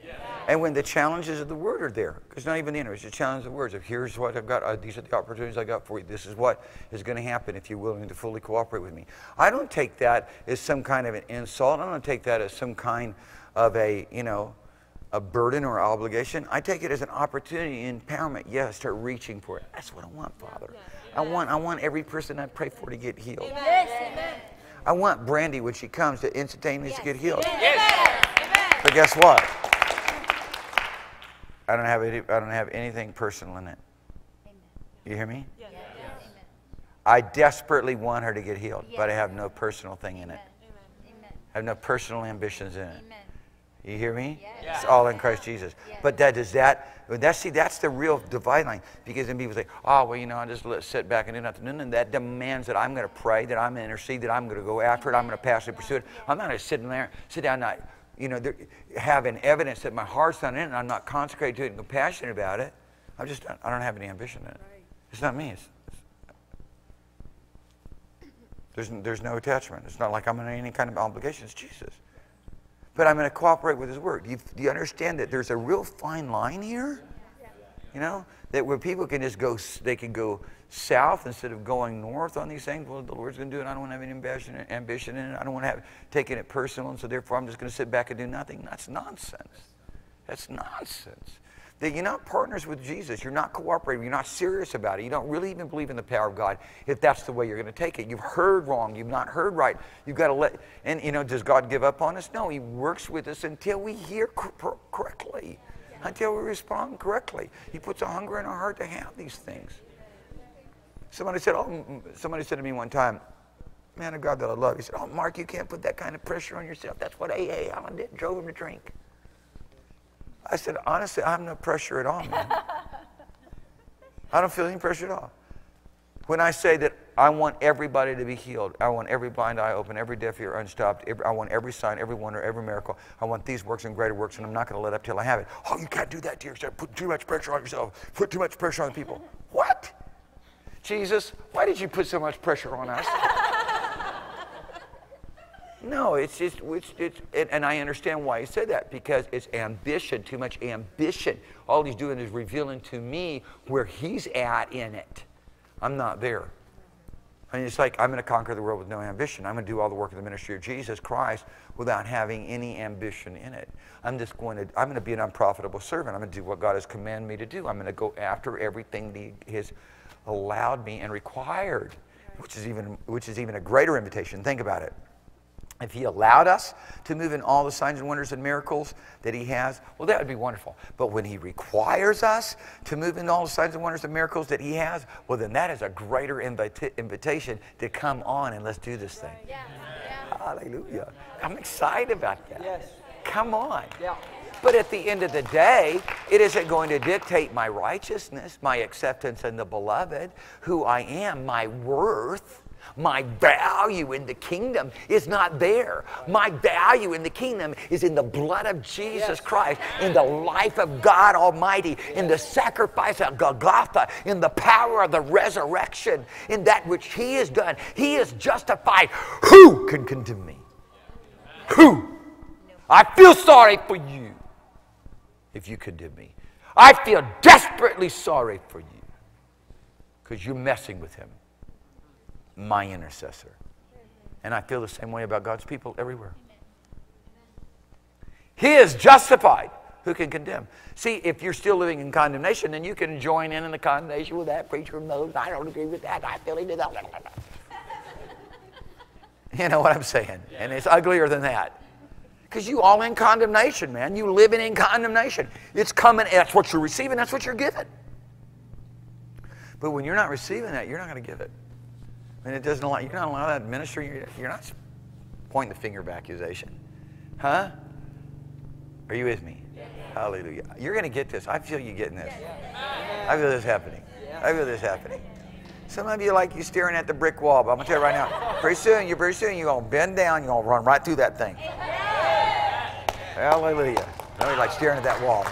And when the challenges of the word are there, because not even the enemy, it's the challenge of the words of here's what I've got, uh, these are the opportunities I got for you. This is what is going to happen if you're willing to fully cooperate with me. I don't take that as some kind of an insult. I don't take that as some kind of a, you know, a burden or obligation. I take it as an opportunity, empowerment. Yes, start reaching for it. That's what I want, Father. I want, I want every person I pray for to get healed. Yes. Amen. I want Brandy when she comes to instantaneously get healed. Amen. But guess what? I don't have any, I don't have anything personal in it. You hear me? I desperately want her to get healed, but I have no personal thing in it. I have no personal ambitions in it. You hear me? It's all in Christ Jesus. But that does that. That's see, that's the real divide line. Because then people say, "Oh, well, you know, I just let sit back and do nothing." And that demands that I'm going to pray, that I'm going to intercede, that I'm going to go after it, I'm going to passionately pursue it. I'm not going to sit in there, sit down, not, you know, having evidence that my heart's not in it, and I'm not consecrated to it and compassionate about it. I'm just, I don't have any ambition in it. It's not me. It's, there's, there's no attachment. It's not like I'm in any kind of obligation. It's Jesus. But I'm going to cooperate with His Word. Do you, do you understand that there's a real fine line here? You know, that where people can just go, they can go south instead of going north on these things. Well, the Lord's going to do it. I don't want to have any ambition, ambition in it. I don't want to have taking it personal, and so therefore I'm just going to sit back and do nothing. That's nonsense. That's nonsense. That you're not partners with Jesus. You're not cooperating. You're not serious about it. You don't really even believe in the power of God if that's the way you're going to take it. You've heard wrong. You've not heard right. You've got to let, and you know, does God give up on us? No, He works with us until we hear cor- correctly, until we respond correctly. He puts a hunger in our heart to have these things. Somebody said, oh, mm, mm," somebody said to me one time, man of God that I love, he said, oh, Mark, you can't put that kind of pressure on yourself. That's what AA Allen did, drove him to drink. I said, honestly, I have no pressure at all, man. I don't feel any pressure at all. When I say that I want everybody to be healed, I want every blind eye open, every deaf ear unstopped, every, I want every sign, every wonder, every miracle. I want these works and greater works, and I'm not going to let up till I have it. Oh, you can't do that to yourself. Put too much pressure on yourself. Put too much pressure on people. What? Jesus, why did you put so much pressure on us? No, it's just, it's, it's, and, and I understand why he said that because it's ambition, too much ambition. All he's doing is revealing to me where he's at in it. I'm not there. I mean, it's like I'm going to conquer the world with no ambition. I'm going to do all the work of the ministry of Jesus Christ without having any ambition in it. I'm just going to, I'm going to be an unprofitable servant. I'm going to do what God has commanded me to do. I'm going to go after everything that He has allowed me and required, which is even, which is even a greater invitation. Think about it. If he allowed us to move in all the signs and wonders and miracles that he has, well, that would be wonderful. But when he requires us to move in all the signs and wonders and miracles that he has, well, then that is a greater invita- invitation to come on and let's do this thing. Hallelujah. I'm excited about that. Yes. Come on. Yeah. But at the end of the day, it isn't going to dictate my righteousness, my acceptance in the beloved, who I am, my worth. My value in the kingdom is not there. My value in the kingdom is in the blood of Jesus Yes. Christ, in the life of God Almighty, in the sacrifice of Golgotha, in the power of the resurrection, in that which He has done. He is justified. Who can condemn me? Who? I feel sorry for you if you condemn me. I feel desperately sorry for you because you're messing with him, my intercessor. And I feel the same way about God's people everywhere. He is justified. Who can condemn? See, if you're still living in condemnation, then you can join in in the condemnation with that preacher knows I don't agree with that. I feel he did that. You know what I'm saying? And it's uglier than that. Because you all in condemnation, man. You living in condemnation. It's coming. That's what you're receiving. That's what you're given. But when you're not receiving that, you're not going to give it. And it doesn't allow. You're not allowed that ministry. You're, you're not pointing the finger of accusation, huh? Are you with me? Hallelujah. You're going to get this. I feel you getting this. I feel this happening. I feel this happening. Some of you like you staring at the brick wall, but I'm gonna tell you right now, pretty soon, you're pretty soon you're gonna bend down, you're gonna run right through that thing. Hallelujah. No, you're like staring at that wall.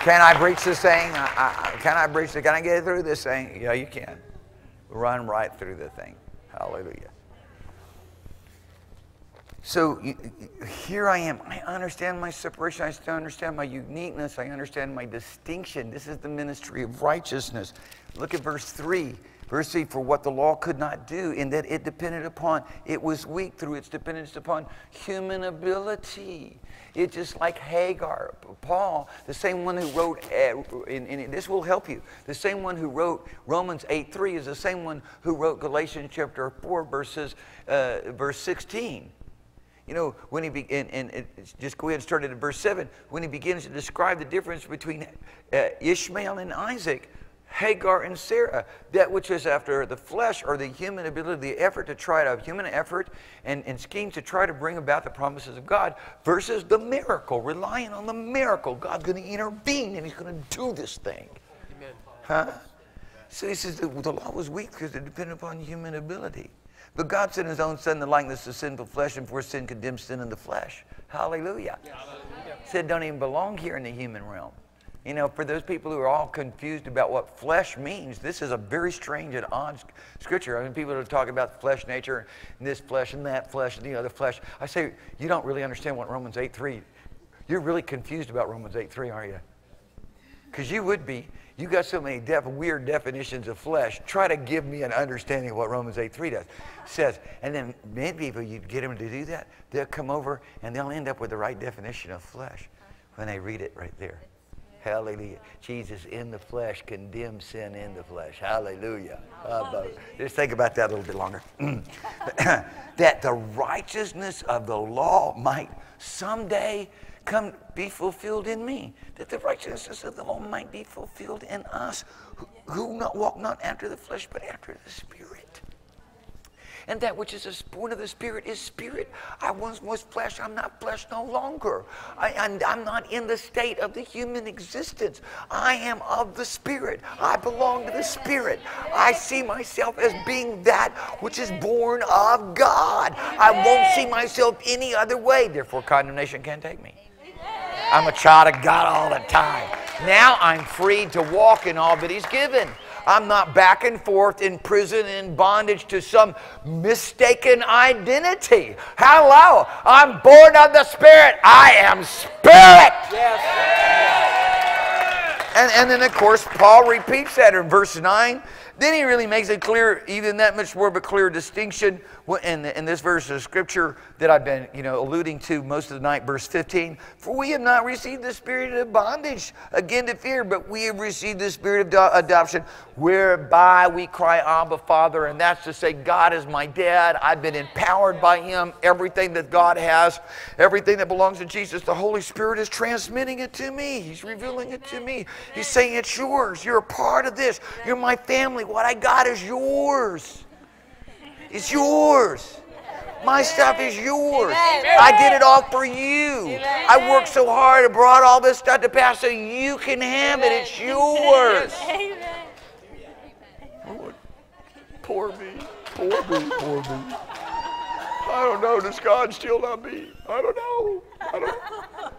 Can I breach this thing? I, I, can I breach it? Can I get through this thing? Yeah, you can. Run right through the thing. Hallelujah. So here I am. I understand my separation. I still understand my uniqueness. I understand my distinction. This is the ministry of righteousness. Look at verse 3. Verse 3 For what the law could not do, in that it depended upon, it was weak through its dependence upon human ability. It's just like Hagar. Paul, the same one who wrote, uh, and, this will help you, the same one who wrote Romans 8 3 is the same one who wrote Galatians chapter 4, verses, uh, verse 16. You know, when he, be, and, and, and, just go ahead and start at verse 7, when he begins to describe the difference between uh, Ishmael and Isaac, Hagar and Sarah, that which is after the flesh or the human ability, the effort to try to, human effort and, and schemes to try to bring about the promises of God versus the miracle, relying on the miracle. God's going to intervene and he's going to do this thing. Amen. Huh? So he says the, the law was weak because it depended upon human ability. But God sent his own son in the likeness of sinful flesh, and for sin condemned sin in the flesh. Hallelujah. Hallelujah. Said don't even belong here in the human realm. You know, for those people who are all confused about what flesh means, this is a very strange and odd scripture. I mean, people are talking about flesh nature, and this flesh and that flesh and the other flesh. I say, you don't really understand what Romans 8 3. You're really confused about Romans 8 3, aren't you? Because you would be. You got so many def- weird definitions of flesh. Try to give me an understanding of what Romans 8 3 does. says. And then many people, you get them to do that, they'll come over and they'll end up with the right definition of flesh when they read it right there. Hallelujah. Jesus in the flesh condemns sin in the flesh. Hallelujah. Uh, just think about that a little bit longer. that the righteousness of the law might someday come be fulfilled in me, that the righteousness of the law might be fulfilled in us, who, who not walk not after the flesh, but after the Spirit. And that which is a born of the Spirit is spirit. I once was flesh, I'm not flesh no longer. I'm, I'm not in the state of the human existence. I am of the Spirit. I belong to the Spirit. I see myself as being that which is born of God. I won't see myself any other way. Therefore, condemnation can't take me. I'm a child of God all the time. Now I'm free to walk in all that He's given. I'm not back and forth in prison in bondage to some mistaken identity. Hello. I'm born of the Spirit. I am Spirit. Yes. And, and then, of course, Paul repeats that in verse 9. Then he really makes it clear, even that much more of a clear distinction in, in this verse of scripture that I've been, you know, alluding to most of the night, verse 15. For we have not received the spirit of bondage again to fear, but we have received the spirit of adoption, whereby we cry, Abba, Father. And that's to say, God is my dad. I've been empowered by Him. Everything that God has, everything that belongs to Jesus, the Holy Spirit is transmitting it to me. He's revealing it to me. He's saying, It's yours. You're a part of this. You're my family. What I got is yours. It's yours. My stuff is yours. I did it all for you. I worked so hard and brought all this stuff to pass so you can have it. It's yours. Poor me. Poor me. Poor me. I don't know. Does God still love me? I don't know. I don't know.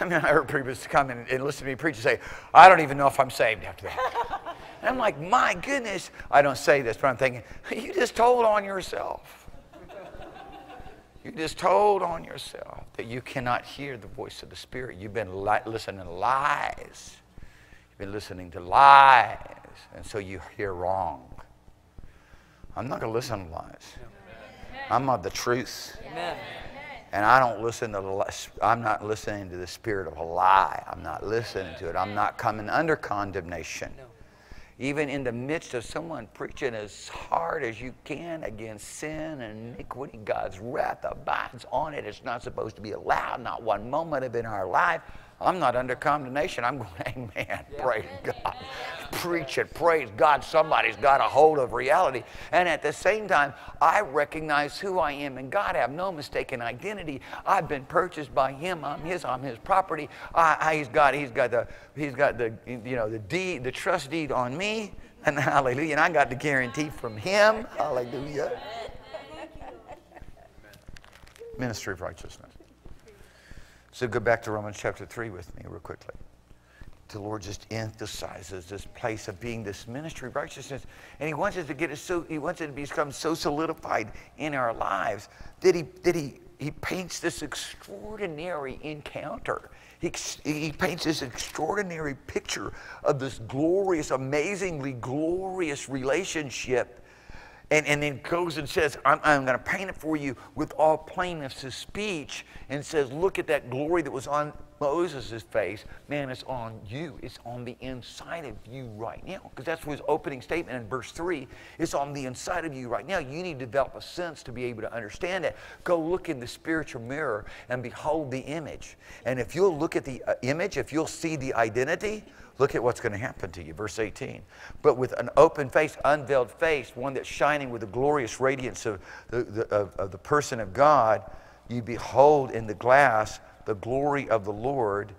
I mean, I heard people come in and listen to me preach and say, I don't even know if I'm saved after that. And I'm like, my goodness. I don't say this, but I'm thinking, you just told on yourself. You just told on yourself that you cannot hear the voice of the Spirit. You've been li- listening to lies. You've been listening to lies. And so you hear wrong. I'm not going to listen to lies. I'm of the truth. Amen. And I don't listen to the, I'm not listening to the spirit of a lie. I'm not listening to it. I'm not coming under condemnation even in the midst of someone preaching as hard as you can against sin and iniquity, God's wrath abides on it. It's not supposed to be allowed, not one moment of in our life. I'm not under condemnation. I'm going, amen. Yeah. Praise God. Preach it. Praise God. Somebody's got a hold of reality. And at the same time, I recognize who I am in God. I have no mistaken identity. I've been purchased by Him. I'm His. I'm His property. I, I, he's got. He's got the. He's got the. You know the deed, the trust deed on me. And hallelujah. And I got the guarantee from Him. Hallelujah. Ministry of righteousness. So go back to Romans chapter 3 with me, real quickly. The Lord just emphasizes this place of being this ministry of righteousness. And He wants us to get it so, He wants it to become so solidified in our lives that He, that he, he paints this extraordinary encounter. He, he paints this extraordinary picture of this glorious, amazingly glorious relationship and, and then goes and says, I'm, I'm going to paint it for you with all plainness of speech, and says, Look at that glory that was on Moses' face. Man, it's on you. It's on the inside of you right now. Because that's his opening statement in verse 3. It's on the inside of you right now. You need to develop a sense to be able to understand it. Go look in the spiritual mirror and behold the image. And if you'll look at the uh, image, if you'll see the identity, Look at what's going to happen to you. Verse 18. But with an open face, unveiled face, one that's shining with the glorious radiance of the, the of, of the person of God, you behold in the glass the glory of the Lord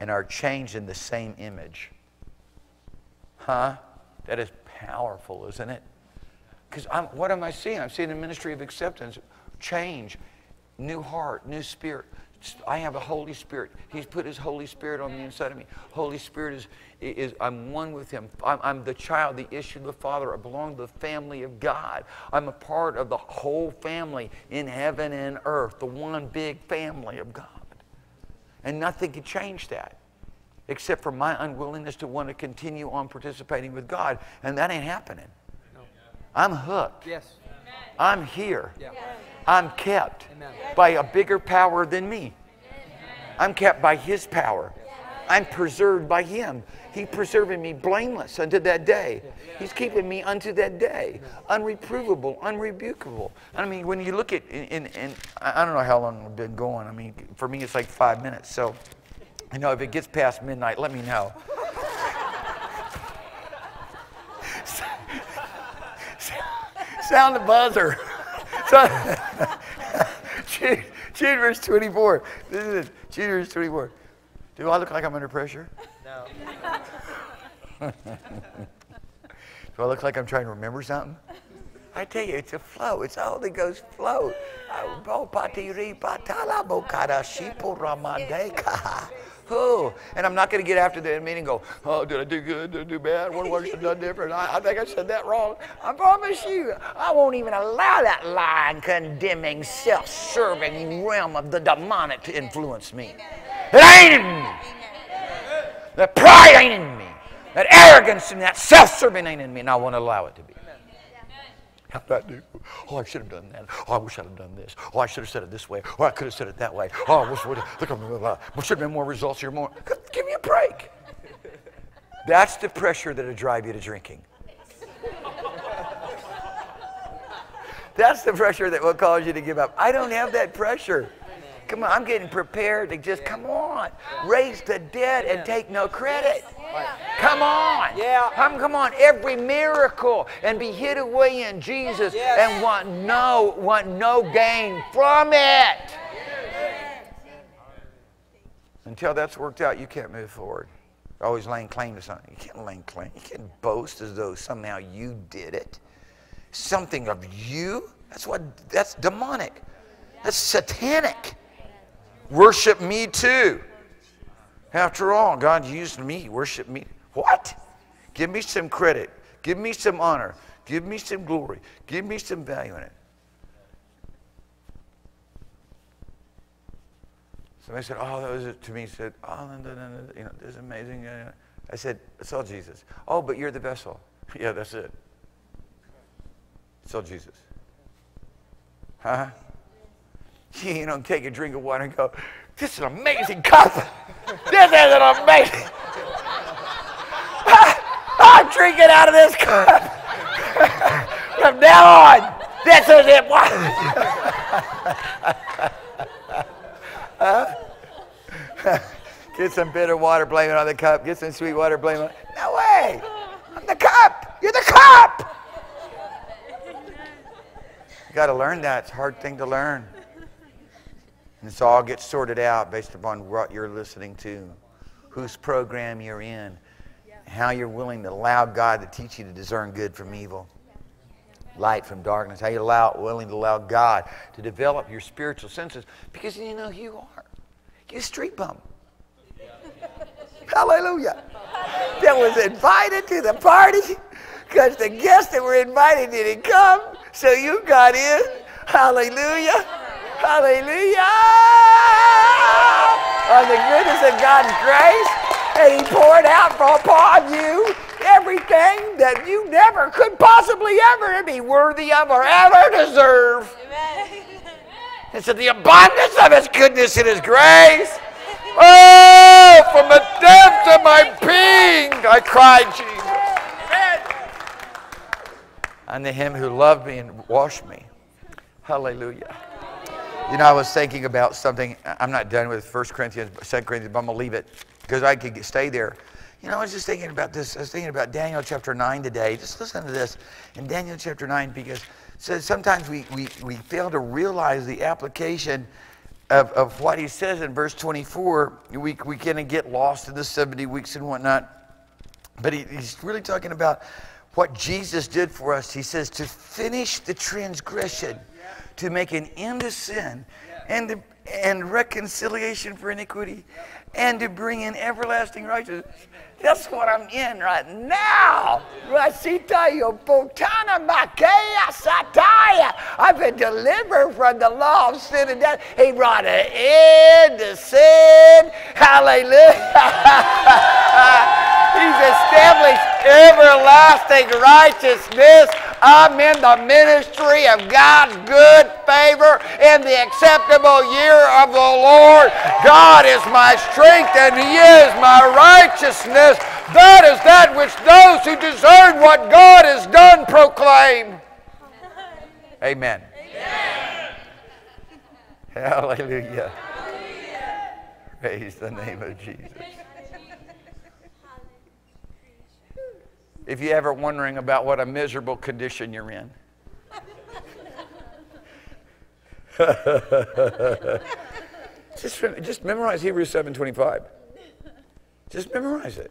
and are changed in the same image. Huh? That is powerful, isn't it? Because what am I seeing? I'm seeing the ministry of acceptance, change, new heart, new spirit. I have a Holy Spirit. He's put His Holy Spirit on the inside of me. Holy Spirit is, is I'm one with Him. I'm, I'm the child, the issue of the Father. I belong to the family of God. I'm a part of the whole family in heaven and earth, the one big family of God. And nothing can change that except for my unwillingness to want to continue on participating with God. And that ain't happening. I'm hooked. Yes. I'm here. Yeah. I'm kept by a bigger power than me. I'm kept by His power. I'm preserved by Him. He preserving me blameless unto that day. He's keeping me unto that day, unreprovable, unrebukable. I mean, when you look at, and, I don't know how long I've been going. I mean, for me, it's like five minutes. So, you know, if it gets past midnight, let me know. Sound the buzzer. So, Jude, Jude verse 24. This is it. Jude verse 24. Do I look like I'm under pressure? No. Do I look like I'm trying to remember something? I tell you, it's a flow. It's a Holy Ghost flow. And I'm not going to get after the meeting and go, oh, did I do good? Did I do bad? What, what should have done different? I, I think I said that wrong. I promise you, I won't even allow that lying, condemning, self-serving realm of the demonic to influence me. It ain't in me. That pride ain't in me. That arrogance and that self-serving ain't in me, and I won't allow it to be. How did I do? Oh, I should have done that. Oh, I wish I'd have done this. Oh, I should have said it this way. Oh, I could have said it that way. Oh, I wish there should have been more results here. More. Give me a break. That's the pressure that'll drive you to drinking. That's the pressure that will cause you to give up. I don't have that pressure. Come on, I'm getting prepared to just come on, raise the dead and take no credit. Come on. Yeah. Come, come on. Every miracle and be hid away in Jesus and want no want no gain from it. Until that's worked out, you can't move forward. You're always laying claim to something. You can't lay claim. You can't boast as though somehow you did it. Something of you. That's what. That's demonic. That's satanic. Worship me too. After all, God used me. Worship me. What? Give me some credit. Give me some honor. Give me some glory. Give me some value in it. Somebody said, "Oh, that was it." To me, said, "Oh, no, no, no, you know, this is amazing." I said, "It's all Jesus." Oh, but you're the vessel. yeah, that's it. It's all Jesus. Huh? You don't take a drink of water and go, "This is an amazing cup. this is an amazing." I'm drinking out of this cup. From now on, this is it. Get some bitter water, blame it on the cup. Get some sweet water, blame it. No way. I'm the cup. You're the cup. You got to learn that. It's a hard thing to learn. And so all gets sorted out based upon what you're listening to, whose program you're in, how you're willing to allow God to teach you to discern good from evil, light from darkness, how you allow willing to allow God to develop your spiritual senses because you know who you are. You're a street bum. Hallelujah. That was invited to the party because the guests that were invited didn't come, so you got in. Hallelujah. Hallelujah. On the goodness of God's grace, and He poured out upon you everything that you never could possibly ever be worthy of or ever deserve. Amen. It's in the abundance of His goodness and His grace. Oh, from the depths of my being, I cried, Jesus. Unto Him who loved me and washed me. Hallelujah. You know, I was thinking about something. I'm not done with 1 Corinthians, 2 Corinthians, but I'm going to leave it because I could stay there. You know, I was just thinking about this. I was thinking about Daniel chapter 9 today. Just listen to this in Daniel chapter 9 because says sometimes we, we, we fail to realize the application of, of what he says in verse 24. We, we kind of get lost in the 70 weeks and whatnot. But he, he's really talking about what Jesus did for us. He says to finish the transgression, to make an end to sin, and, to, and reconciliation for iniquity, and to bring in everlasting righteousness. That's what I'm in right now. I've been delivered from the law of sin and death. He brought an end to sin. Hallelujah. He's established everlasting righteousness. I'm in the ministry of God's good favor in the acceptable year of the Lord. God is my strength and He is my righteousness. That is that which those who discern what God has done proclaim. Amen. Hallelujah. Praise the name of Jesus. If you're ever wondering about what a miserable condition you're in, just, just memorize Hebrews 7.25. Just memorize it.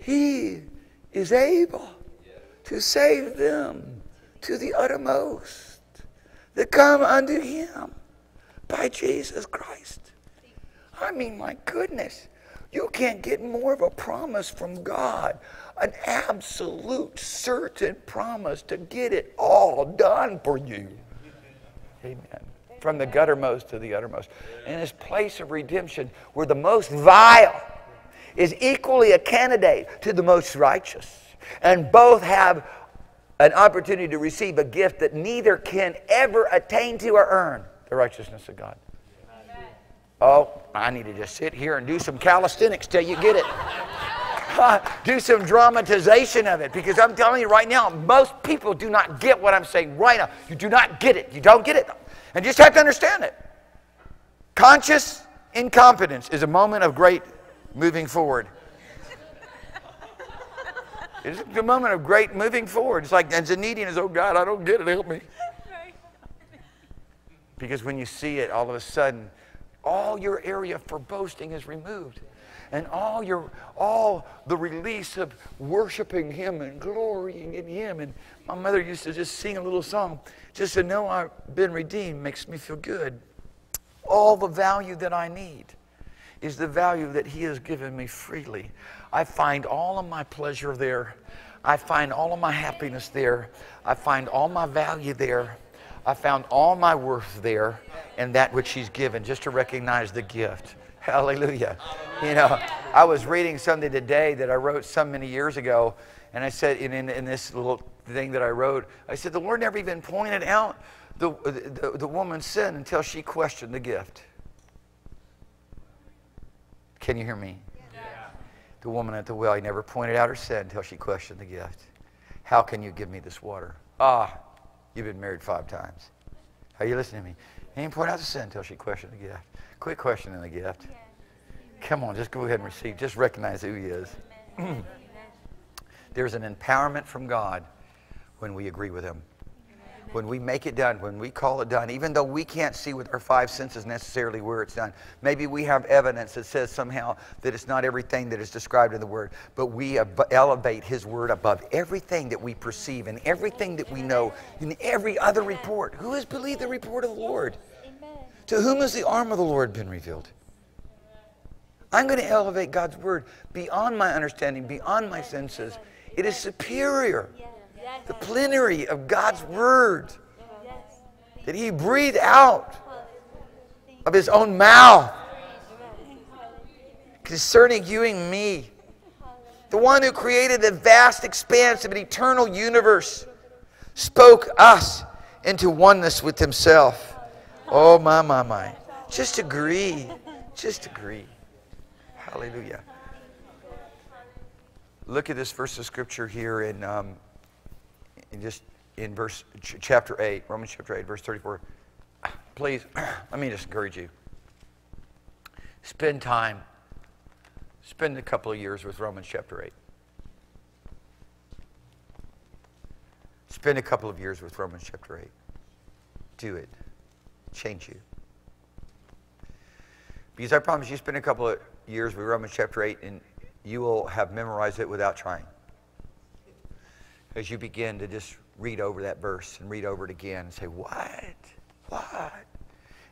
He is able to save them to the uttermost that come unto him by Jesus Christ. I mean, my goodness, you can't get more of a promise from God. An absolute, certain promise to get it all done for you. Amen. From the guttermost to the uttermost. In his place of redemption, where the most vile is equally a candidate to the most righteous. And both have an opportunity to receive a gift that neither can ever attain to or earn the righteousness of God. Oh, I need to just sit here and do some calisthenics till you get it. do some dramatization of it because I'm telling you right now, most people do not get what I'm saying right now. You do not get it. You don't get it. And you just have to understand it. Conscious incompetence is a moment of great moving forward. It's a moment of great moving forward. It's like, and the neediness, oh God, I don't get it, help me. Because when you see it, all of a sudden, all your area for boasting is removed. And all your all the release of worshiping him and glorying in him. And my mother used to just sing a little song. Just to know I've been redeemed makes me feel good. All the value that I need is the value that he has given me freely. I find all of my pleasure there. I find all of my happiness there. I find all my value there. I found all my worth there in that which He's given, just to recognize the gift. Hallelujah. You know, I was reading something today that I wrote so many years ago, and I said, in, in, in this little thing that I wrote, I said, the Lord never even pointed out the, the, the woman's sin until she questioned the gift. Can you hear me? Yeah. The woman at the well, he never pointed out her sin until she questioned the gift. How can you give me this water? Ah, You've been married five times. Are you listening to me? He didn't point out the sin until she questioned the gift. Quit questioning the gift. Come on, just go ahead and receive. Just recognize who he is. There's an empowerment from God when we agree with him when we make it done, when we call it done, even though we can't see with our five senses necessarily where it's done, maybe we have evidence that says somehow that it's not everything that is described in the Word, but we elevate His Word above everything that we perceive and everything that we know in every other report. Who has believed the report of the Lord? To whom has the arm of the Lord been revealed? I'm going to elevate God's word beyond my understanding, beyond my senses. It is superior. The plenary of God's word that He breathed out of His own mouth concerning you and me. The one who created the vast expanse of an eternal universe spoke us into oneness with Himself. Oh, my, my, my. Just agree. Just agree. Hallelujah. Look at this verse of scripture here in, um, in just in verse ch- chapter 8, Romans chapter 8, verse 34. Please, let me just encourage you. Spend time, spend a couple of years with Romans chapter 8. Spend a couple of years with Romans chapter 8. Do it. Change you. Because I promise you, spend a couple of years with Romans chapter 8 and you will have memorized it without trying. As you begin to just read over that verse and read over it again and say, What? What?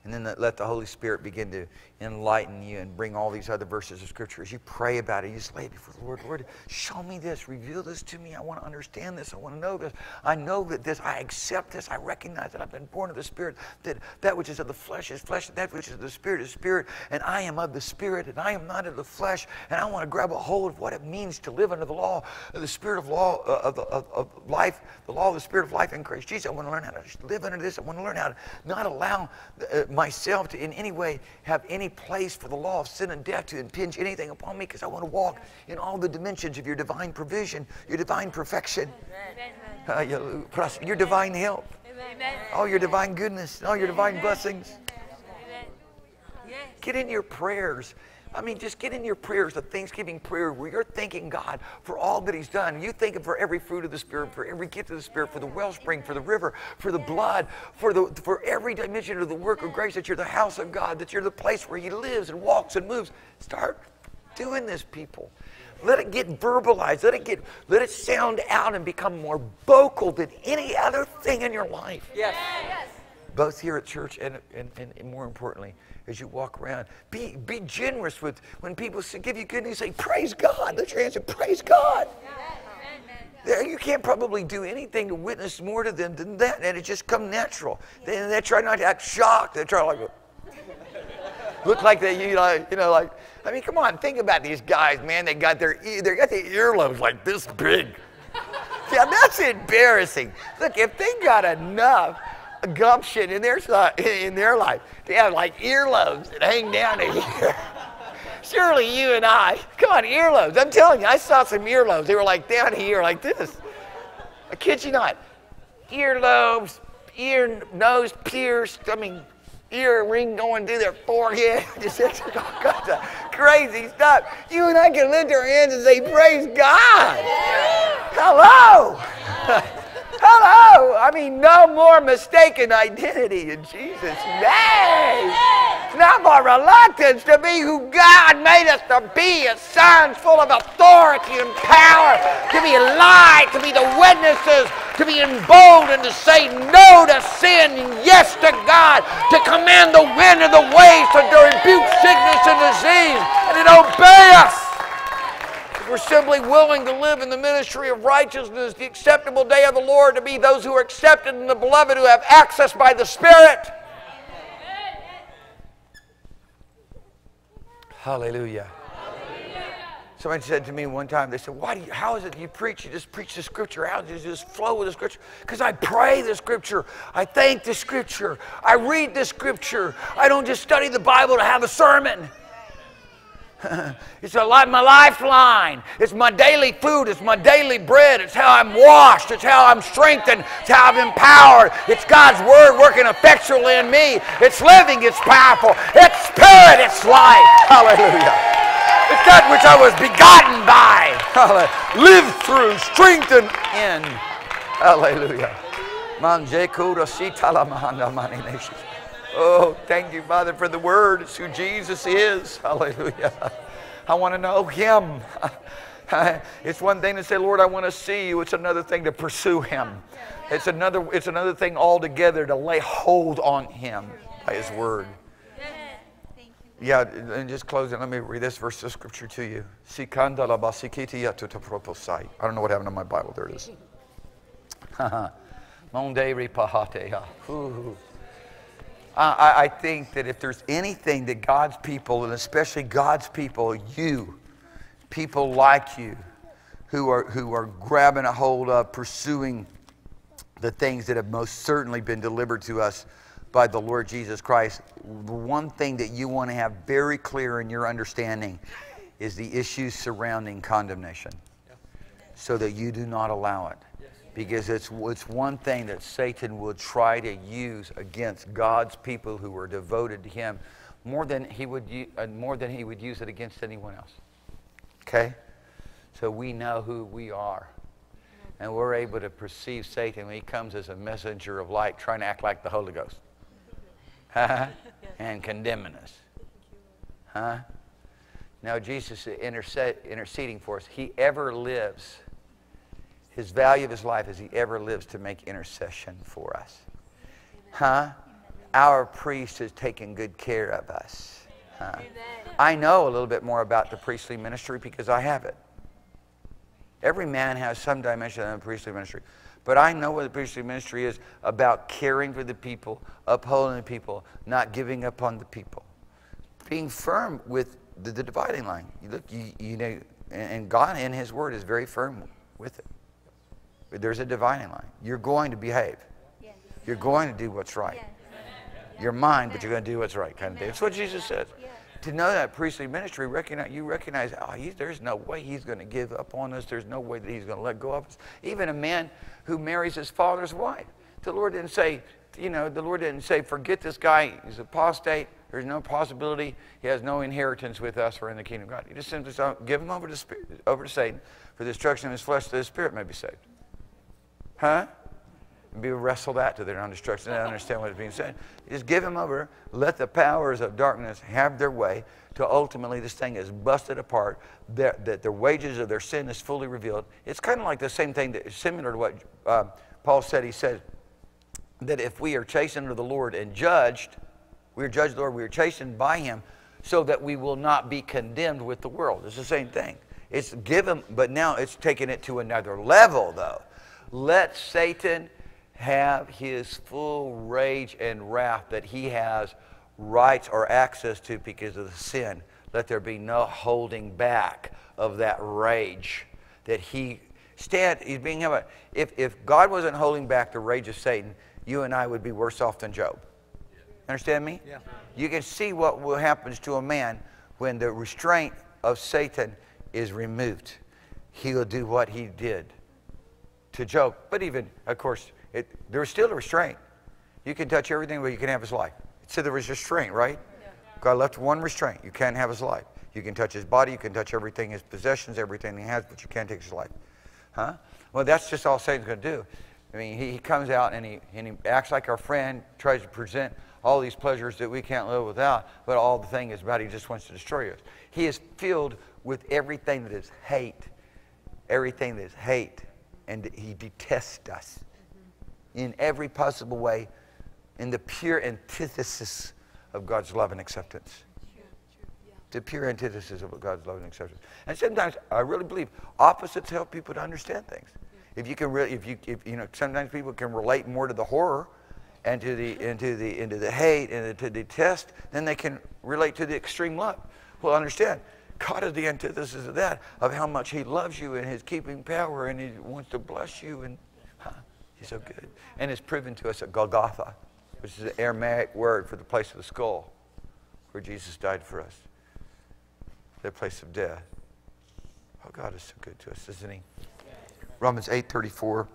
And then let the Holy Spirit begin to enlighten you and bring all these other verses of Scripture. As you pray about it, you just lay it before the Lord. Lord, show me this. Reveal this to me. I want to understand this. I want to know this. I know that this, I accept this. I recognize that I've been born of the Spirit, that that which is of the flesh is flesh, that which is of the Spirit is spirit. And I am of the Spirit, and I am not of the flesh. And I want to grab a hold of what it means to live under the law, the Spirit of law, uh, of, of, of life, the law of the Spirit of life in Christ Jesus. I want to learn how to live under this. I want to learn how to not allow uh, myself to in any way have any place for the law of sin and death to impinge anything upon me because I want to walk in all the dimensions of your divine provision, your divine perfection, your, your divine help, all your divine goodness, all your divine blessings. Get in your prayers. I mean, just get in your prayers, a Thanksgiving prayer where you're thanking God for all that He's done. You thank Him for every fruit of the Spirit, for every gift of the Spirit, for the wellspring, for the river, for the blood, for, the, for every dimension of the work of grace, that you're the house of God, that you're the place where He lives and walks and moves. Start doing this, people. Let it get verbalized. Let it get let it sound out and become more vocal than any other thing in your life. Yes. Both here at church and, and, and more importantly, as you walk around. Be, be generous with when people give you good news, say, Praise God. Let your hands say, Praise God. There, you can't probably do anything to witness more to them than that, and it just come natural. They, they try not to act shocked. They try like look like they, you know, you know, like I mean, come on, think about these guys, man. They got their they got their earlobes like this big. Yeah, that's embarrassing. Look, if they got enough gumption in their in their life, they have like earlobes that hang down to here. Surely you and I, come on, earlobes. I'm telling you, I saw some earlobes. They were like down here, like this. I kid you not. Earlobes, ear, nose pierced. I mean, earring going through their forehead. Just all kinds of crazy stuff. You and I can lift our hands and say, Praise God. Hello. Hello. I mean, no more mistaken identity in Jesus' name. Not more reluctance to be who God made us to be as sons full of authority and power, to be light, to be the witnesses, to be emboldened to say no to sin and yes to God, to command the wind and the waves, to rebuke sickness and disease, and to obey us. We're simply willing to live in the ministry of righteousness, the acceptable day of the Lord, to be those who are accepted in the beloved, who have access by the Spirit. Hallelujah. Somebody said to me one time, they said, Why do you, how is it you preach? You just preach the scripture. How do you just flow with the scripture? Because I pray the scripture. I thank the scripture. I read the scripture. I don't just study the Bible to have a sermon. It's a li- my lifeline. It's my daily food. It's my daily bread. It's how I'm washed. It's how I'm strengthened. It's how I'm empowered. It's God's word working effectually in me. It's living. It's powerful. It's spirit. It's life. Hallelujah. It's that which I was begotten by. Hallelujah. Live through, strengthened in. Hallelujah. Oh, thank you, Father, for the word. It's who Jesus is. Hallelujah. I want to know him. It's one thing to say, Lord, I want to see you. It's another thing to pursue him. It's another, it's another thing altogether to lay hold on him by his word. Yeah, and just closing. Let me read this verse of scripture to you. I don't know what happened to my Bible. There it is. Monde ripahateya. I- I think that if there's anything that God's people, and especially God's people, you, people like you, who are, who are grabbing a hold of, pursuing the things that have most certainly been delivered to us by the Lord Jesus Christ, the one thing that you want to have very clear in your understanding is the issues surrounding condemnation so that you do not allow it. Because it's, it's one thing that Satan will try to use against God's people who are devoted to him more than he would, uh, more than he would use it against anyone else. Okay? So we know who we are. And we're able to perceive Satan when he comes as a messenger of light, trying to act like the Holy Ghost. and condemning us. Huh? Now, Jesus is interceding for us. He ever lives. His value of his life as he ever lives to make intercession for us. Huh? Our priest has taken good care of us. Huh? I know a little bit more about the priestly ministry because I have it. Every man has some dimension of the priestly ministry. But I know what the priestly ministry is about caring for the people, upholding the people, not giving up on the people. Being firm with the, the dividing line. You look, you, you know, and and God in His Word is very firm with it. There's a dividing line. You're going to behave. You're going to do what's right. You're mine, but you're going to do what's right, kind of thing. That's what Jesus says. To know that priestly ministry, recognize, you recognize, oh, he, there's no way he's going to give up on us. There's no way that he's going to let go of us. Even a man who marries his father's wife. The Lord didn't say, you know, the Lord didn't say, forget this guy. He's an apostate. There's no possibility. He has no inheritance with us or in the kingdom of God. He just simply said, give him over to, spirit, over to Satan for the destruction of his flesh, that his spirit may be saved. Huh? And be wrestle that to their own destruction. They don't understand what is being said. Just give them over. Let the powers of darkness have their way to ultimately this thing is busted apart. That, that the wages of their sin is fully revealed. It's kind of like the same thing that similar to what uh, Paul said. He said that if we are chastened of the Lord and judged, we are judged, Lord, we are chastened by him so that we will not be condemned with the world. It's the same thing. It's given, but now it's taking it to another level, though. Let Satan have his full rage and wrath that he has rights or access to because of the sin. Let there be no holding back of that rage that he stand. He's being held. If if God wasn't holding back the rage of Satan, you and I would be worse off than Job. Understand me? Yeah. You can see what will happens to a man when the restraint of Satan is removed. He will do what he did to Job. But even, of course, it, there's still a restraint. You can touch everything, but you can have his life. So there was restraint, right? God left one restraint. You can't have his life. You can touch his body, you can touch everything, his possessions, everything he has, but you can't take his life. Huh? Well, that's just all Satan's going to do. I mean, he, he comes out and he, and he acts like our friend, tries to present all these pleasures that we can't live without, but all the thing is about he just wants to destroy us. He is filled with everything that is hate, everything that is hate, and he detests us in every possible way, in the pure antithesis of God's love and acceptance. The pure antithesis of God's love and acceptance. And sometimes I really believe opposites help people to understand things. If you can really, if you, if, you know, sometimes people can relate more to the horror and to the, into the, into the hate and to the detest than they can relate to the extreme love. Well, understand, God is the antithesis of that, of how much He loves you and His keeping power and He wants to bless you and huh, He's so good. And it's proven to us at Golgotha, which is an Aramaic word for the place of the skull, where Jesus died for us, the place of death. Oh, God is so good to us, isn't He? Romans 8:34,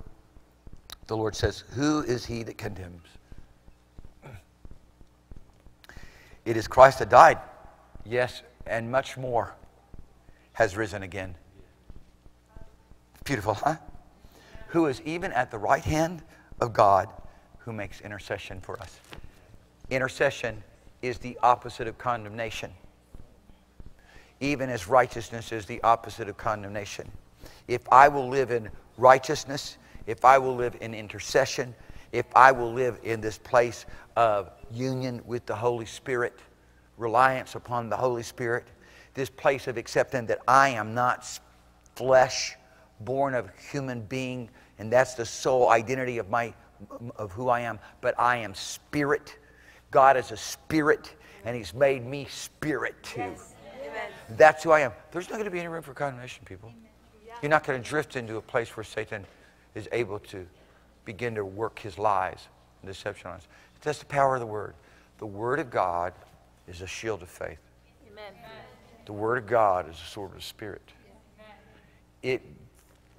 the Lord says, "Who is he that condemns? It is Christ that died, yes, and much more has risen again." Beautiful, huh? Who is even at the right hand of God, who makes intercession for us. Intercession is the opposite of condemnation even as righteousness is the opposite of condemnation. If I will live in righteousness, if I will live in intercession, if I will live in this place of union with the Holy Spirit, reliance upon the Holy Spirit, this place of accepting that I am not flesh, born of human being, and that's the sole identity of my of who I am, but I am spirit. God is a spirit, and He's made me spirit too. That's who I am. There's not going to be any room for condemnation, people. You're not going to drift into a place where Satan is able to begin to work his lies and deception on us. That's the power of the Word. The Word of God is a shield of faith. Amen. The Word of God is a sword of the Spirit. It,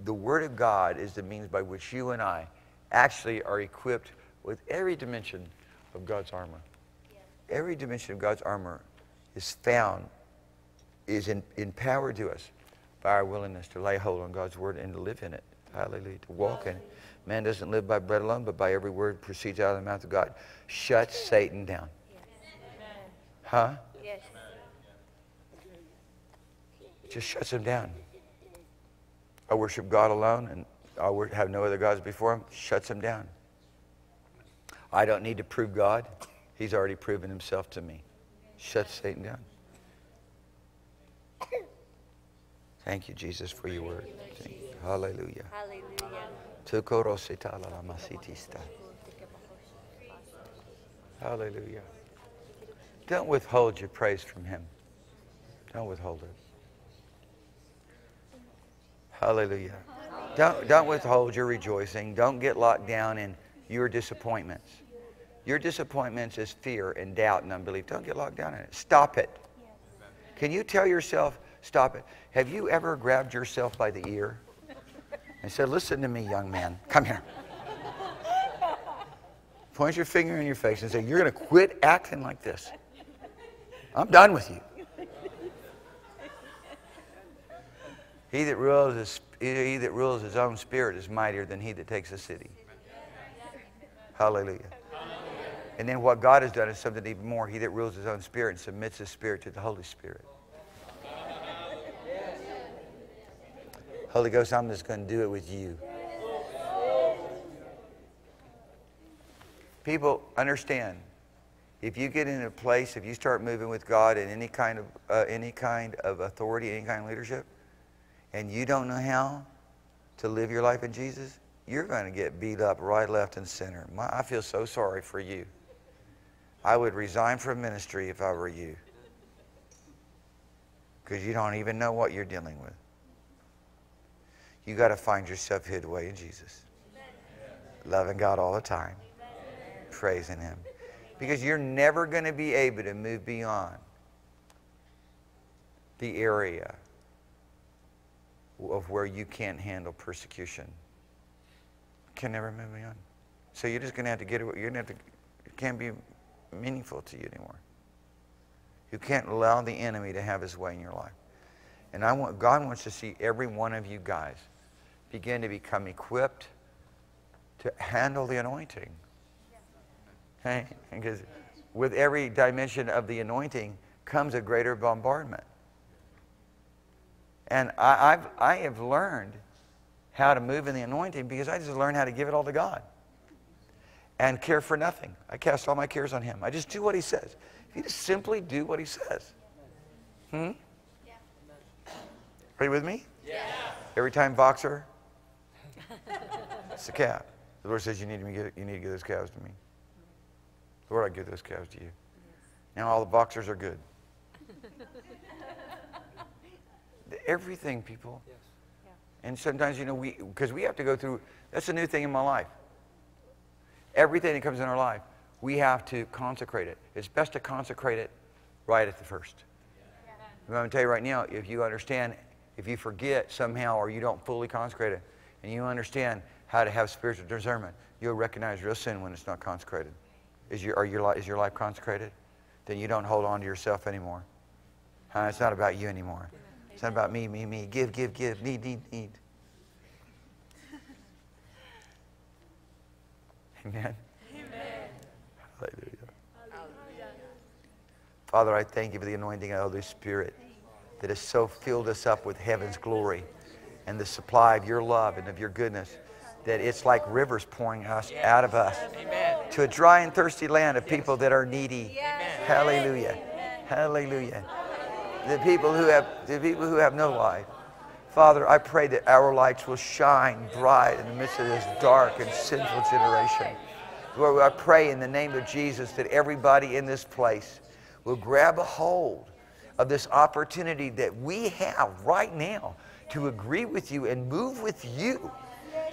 the Word of God is the means by which you and I actually are equipped with every dimension of God's armor. Every dimension of God's armor is found, is in, empowered to us by our willingness to lay hold on God's Word and to live in it. Hallelujah. To walk in it. Man doesn't live by bread alone, but by every word proceeds out of the mouth of God. Shut Satan down. Huh? Yes. just shuts him down. I worship God alone and I have no other gods before him, shuts him down. I don't need to prove God. He's already proven himself to me. Shuts Satan down. Thank you, Jesus, for your word. You. Hallelujah. Hallelujah. Hallelujah. Don't withhold your praise from him. Don't withhold it. Hallelujah. Don't, don't withhold your rejoicing. Don't get locked down in your disappointments. Your disappointments is fear and doubt and unbelief. Don't get locked down in it. Stop it. Can you tell yourself, stop it? Have you ever grabbed yourself by the ear and said, Listen to me, young man. Come here. Point your finger in your face and say, You're going to quit acting like this. I'm done with you. He that rules his, he that rules his own spirit is mightier than he that takes a city. Hallelujah. And then what God has done is something even more. He that rules his own spirit and submits his spirit to the Holy Spirit. Holy Ghost, I'm just going to do it with you. People, understand. If you get in a place, if you start moving with God in any kind of uh, any kind of authority, any kind of leadership, and you don't know how to live your life in Jesus, you're going to get beat up right, left, and center. My, I feel so sorry for you. I would resign from ministry if I were you, because you don't even know what you're dealing with. You got to find yourself hid away in Jesus, loving God all the time, praising Him, because you're never going to be able to move beyond the area of where you can't handle persecution. Can never move beyond. So you're just going to have to get away. You're going to have to. It can't be meaningful to you anymore. You can't allow the enemy to have his way in your life. And I want God wants to see every one of you guys begin to become equipped to handle the anointing. Okay? Because with every dimension of the anointing comes a greater bombardment. And I, I've, I have learned how to move in the anointing because I just learned how to give it all to God and care for nothing. I cast all my cares on Him. I just do what He says. You just simply do what He says. Hmm? Are you with me? Yeah. Every time boxer, it's the calf. The Lord says you need to get you need to give those calves to me. Lord, I give those calves to you. Now all the boxers are good. Everything, people. yeah. And sometimes, you know, we because we have to go through. That's a new thing in my life. Everything that comes in our life, we have to consecrate it. It's best to consecrate it right at the first. I'm going to tell you right now, if you understand, if you forget somehow or you don't fully consecrate it, and you understand how to have spiritual discernment, you'll recognize real sin when it's not consecrated. Is your, are your, is your life consecrated? Then you don't hold on to yourself anymore. Huh? It's not about you anymore. It's not about me, me, me. Give, give, give. Need, need, need. Amen. Hallelujah. Father, I thank you for the anointing of the Holy Spirit that has so filled us up with heaven's glory and the supply of your love and of your goodness that it's like rivers pouring us out of us to a dry and thirsty land of people that are needy. Hallelujah. Hallelujah. The people who have the people who have no life. Father, I pray that our lights will shine bright in the midst of this dark and sinful generation. Lord, I pray in the name of Jesus that everybody in this place will grab a hold of this opportunity that we have right now to agree with you and move with you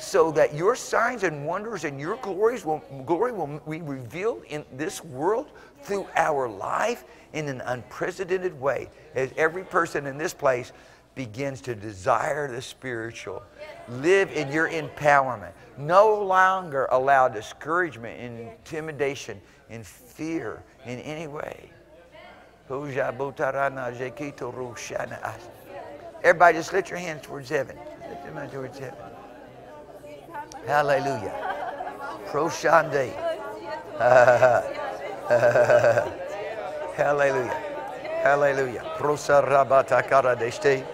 so that your signs and wonders and your glories will, glory will be revealed in this world through our life in an unprecedented way as every person in this place begins to desire the spiritual. Live in your empowerment. No longer allow discouragement and intimidation and fear in any way. Everybody just lift your hands towards heaven. Lift your hands towards heaven. Hallelujah. Proshande. Hallelujah. Hallelujah. Prosa rabata karadeshte.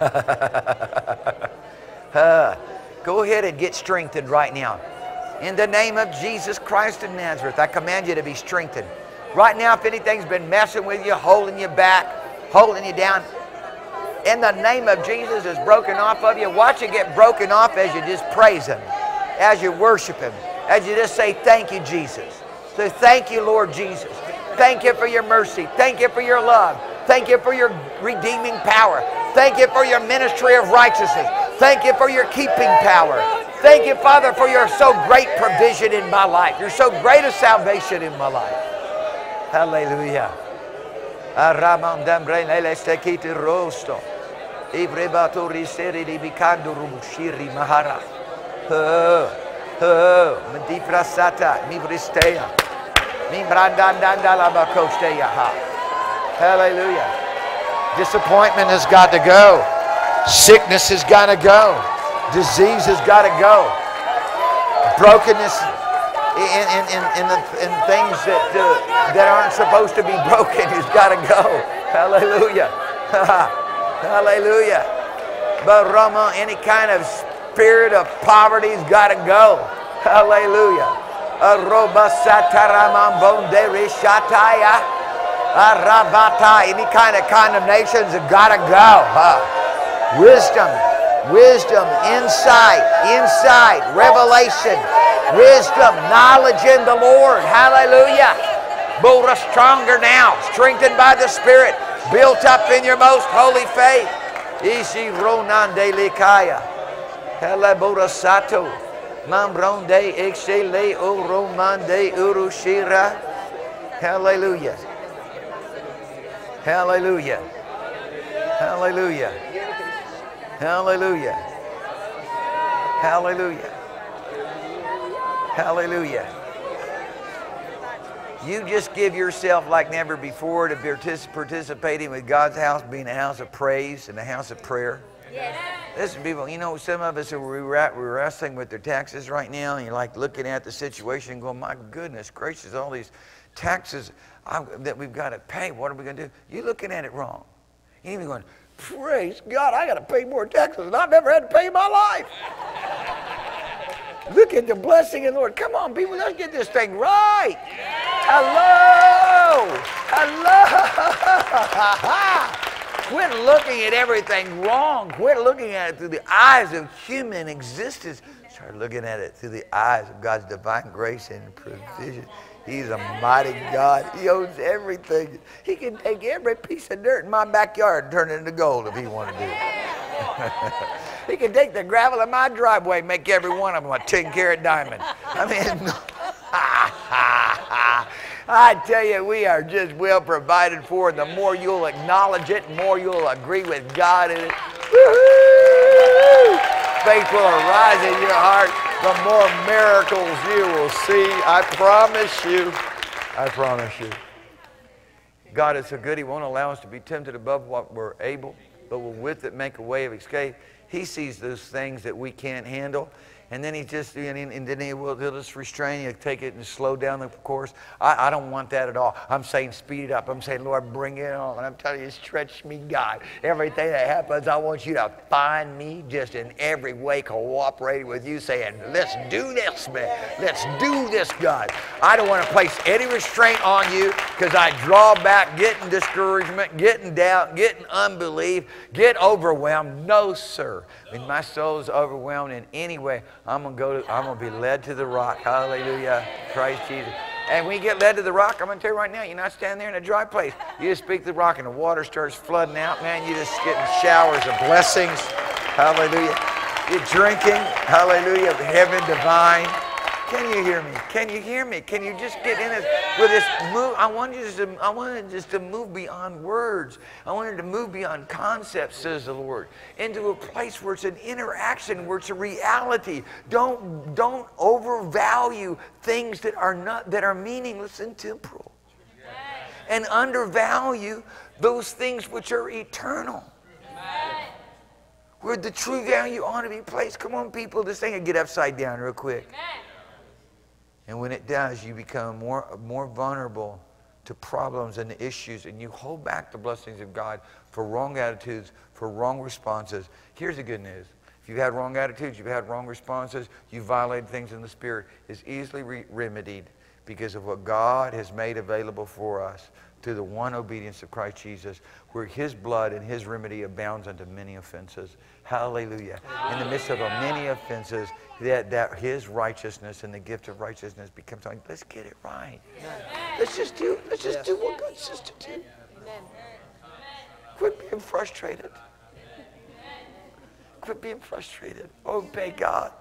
Go ahead and get strengthened right now. In the name of Jesus Christ of Nazareth, I command you to be strengthened. Right now, if anything's been messing with you, holding you back, holding you down, in the name of Jesus is broken off of you. Watch it get broken off as you just praise Him, as you worship Him, as you just say, Thank you, Jesus. So thank you, Lord Jesus. Thank you for your mercy. Thank you for your love. Thank you for your redeeming power. Thank you for your ministry of righteousness. Thank you for your keeping power. Thank you, Father, for your so great provision in my life. Your so great a salvation in my life. Hallelujah. Rosto. Ibrebato riseri di bicando rumushiri mahara. Oh, oh, mendifrasata, mibristea. Mimbrandandanda labakosteya ha. Hallelujah. Disappointment has got to go. Sickness has got to go. Disease has got to go. Brokenness in, in, in, in, the, in things that, uh, that aren't supposed to be broken has got to go. Hallelujah. Hallelujah. But Rama, any kind of spirit of poverty's got to go. Hallelujah. Arabata. Any kind of condemnations have got to go. Huh? Wisdom, wisdom, insight, insight, revelation, wisdom, knowledge in the Lord. Hallelujah. Bora stronger now, strengthened by the Spirit built up in your most holy faith. Ishi ronande likaya. Helebura sato. Mambronde exele o romande urushira. Hallelujah. Hallelujah. Hallelujah. Hallelujah. Hallelujah. Hallelujah. You just give yourself like never before to participating with God's house being a house of praise and a house of prayer. Yes. Listen, people, you know, some of us are we're wrestling with their taxes right now, and you're like looking at the situation and going, my goodness gracious, all these taxes that we've got to pay. What are we going to do? You're looking at it wrong. You're even going, praise God, I got to pay more taxes than I've ever had to pay in my life. Look at the blessing of the Lord. Come on, people, let's get this thing right. Hello. Hello. Quit looking at everything wrong. Quit looking at it through the eyes of human existence. Start looking at it through the eyes of God's divine grace and provision. He's a mighty God. He owns everything. He can take every piece of dirt in my backyard and turn it into gold if he wanted to. he can take the gravel in my driveway and make every one of them a 10 carat diamond. I mean, I tell you, we are just well provided for. The more you'll acknowledge it, the more you'll agree with God in it. Faith will arise in your heart. The more miracles you will see. I promise you. I promise you. God is so good, He won't allow us to be tempted above what we're able, but will with it make a way of escape. He sees those things that we can't handle. And then he just, and, and then he will he'll just restrain you, take it and slow down the course. I, I don't want that at all. I'm saying speed it up. I'm saying, Lord, bring it on. And I'm telling you, stretch me, God. Everything that happens, I want you to find me just in every way cooperating with you, saying, let's do this, man. Let's do this, God. I don't want to place any restraint on you because I draw back, getting discouragement, getting doubt, getting unbelief, get overwhelmed. No, sir. When my is overwhelmed in any way, I'm gonna go to, I'm gonna be led to the rock. Hallelujah. Christ Jesus. And when you get led to the rock, I'm gonna tell you right now, you're not standing there in a dry place. You just speak the rock and the water starts flooding out, man. you're just getting showers of blessings. Hallelujah. You're drinking, hallelujah, of heaven divine. Can you hear me? Can you hear me? Can you just get in it with this move? I want you just to, I wanted just to move beyond words. I wanted to move beyond concepts, says the Lord, into a place where it's an interaction, where it's a reality. Don't don't overvalue things that are not that are meaningless and temporal. And undervalue those things which are eternal. Where the true value ought to be placed. Come on, people, this thing will get upside down real quick. And when it does, you become more, more vulnerable to problems and issues, and you hold back the blessings of God for wrong attitudes, for wrong responses. Here's the good news. If you've had wrong attitudes, you've had wrong responses, you've violated things in the Spirit, is easily re- remedied because of what God has made available for us through the one obedience of Christ Jesus, where his blood and his remedy abounds unto many offenses. Hallelujah. In the midst of many offenses, that, that his righteousness and the gift of righteousness becomes like, let's get it right. Let's just do, let's just do what God's just to do. Quit being frustrated. Quit being frustrated. Obey God.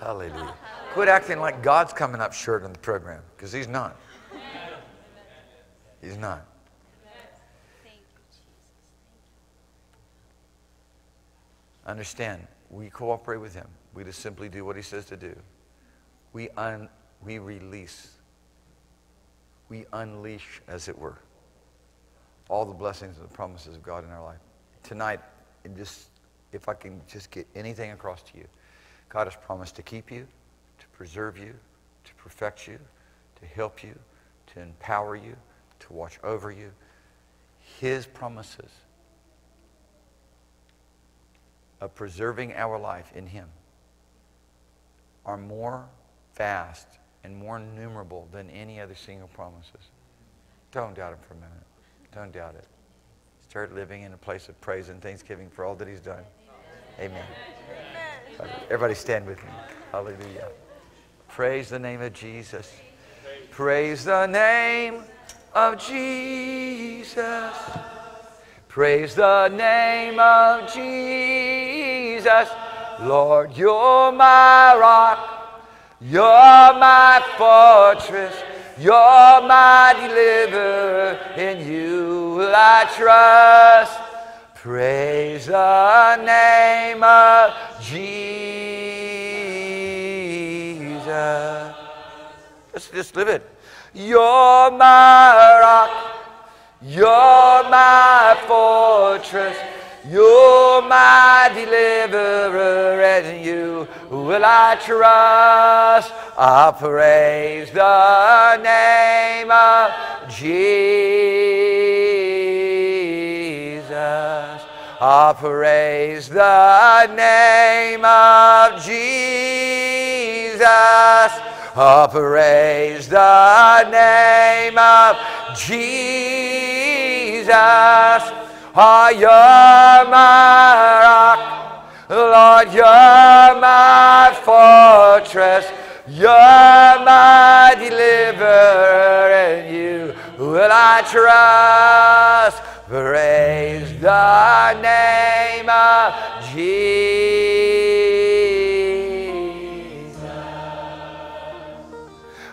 Hallelujah. Quit acting like God's coming up short on the program, because he's not. He's not. Understand, we cooperate with him. We just simply do what he says to do. We, un, we release. We unleash, as it were, all the blessings and the promises of God in our life. Tonight, just, if I can just get anything across to you, God has promised to keep you, to preserve you, to perfect you, to help you, to empower you, to watch over you. His promises of preserving our life in Him are more vast and more innumerable than any other single promises. Don't doubt Him for a minute. Don't doubt it. Start living in a place of praise and thanksgiving for all that He's done. Amen. Everybody stand with me. Hallelujah. Praise the name of Jesus. Praise the name of Jesus. Praise the name of Jesus. Lord, you're my rock. You're my fortress. You're my deliverer. In you will I trust. Praise the name of Jesus. Let's just live it. You're my rock. You're my fortress. You're my deliverer, and you will I trust. I praise the name of Jesus. I praise the name of Jesus. I praise the name of Jesus. Oh, you're my rock. Lord, you're my fortress. You're my deliverer, and you will I trust. Praise the name of Jesus.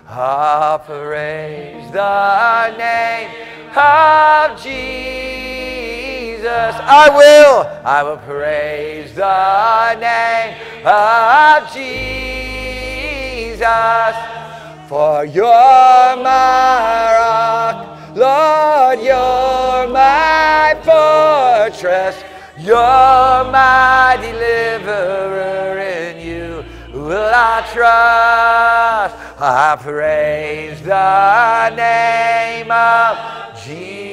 Ah, praise the name of Jesus. I will, I will praise the name of Jesus. For you're my rock, Lord, you're my fortress. You're my deliverer. In you will I trust. I praise the name of Jesus.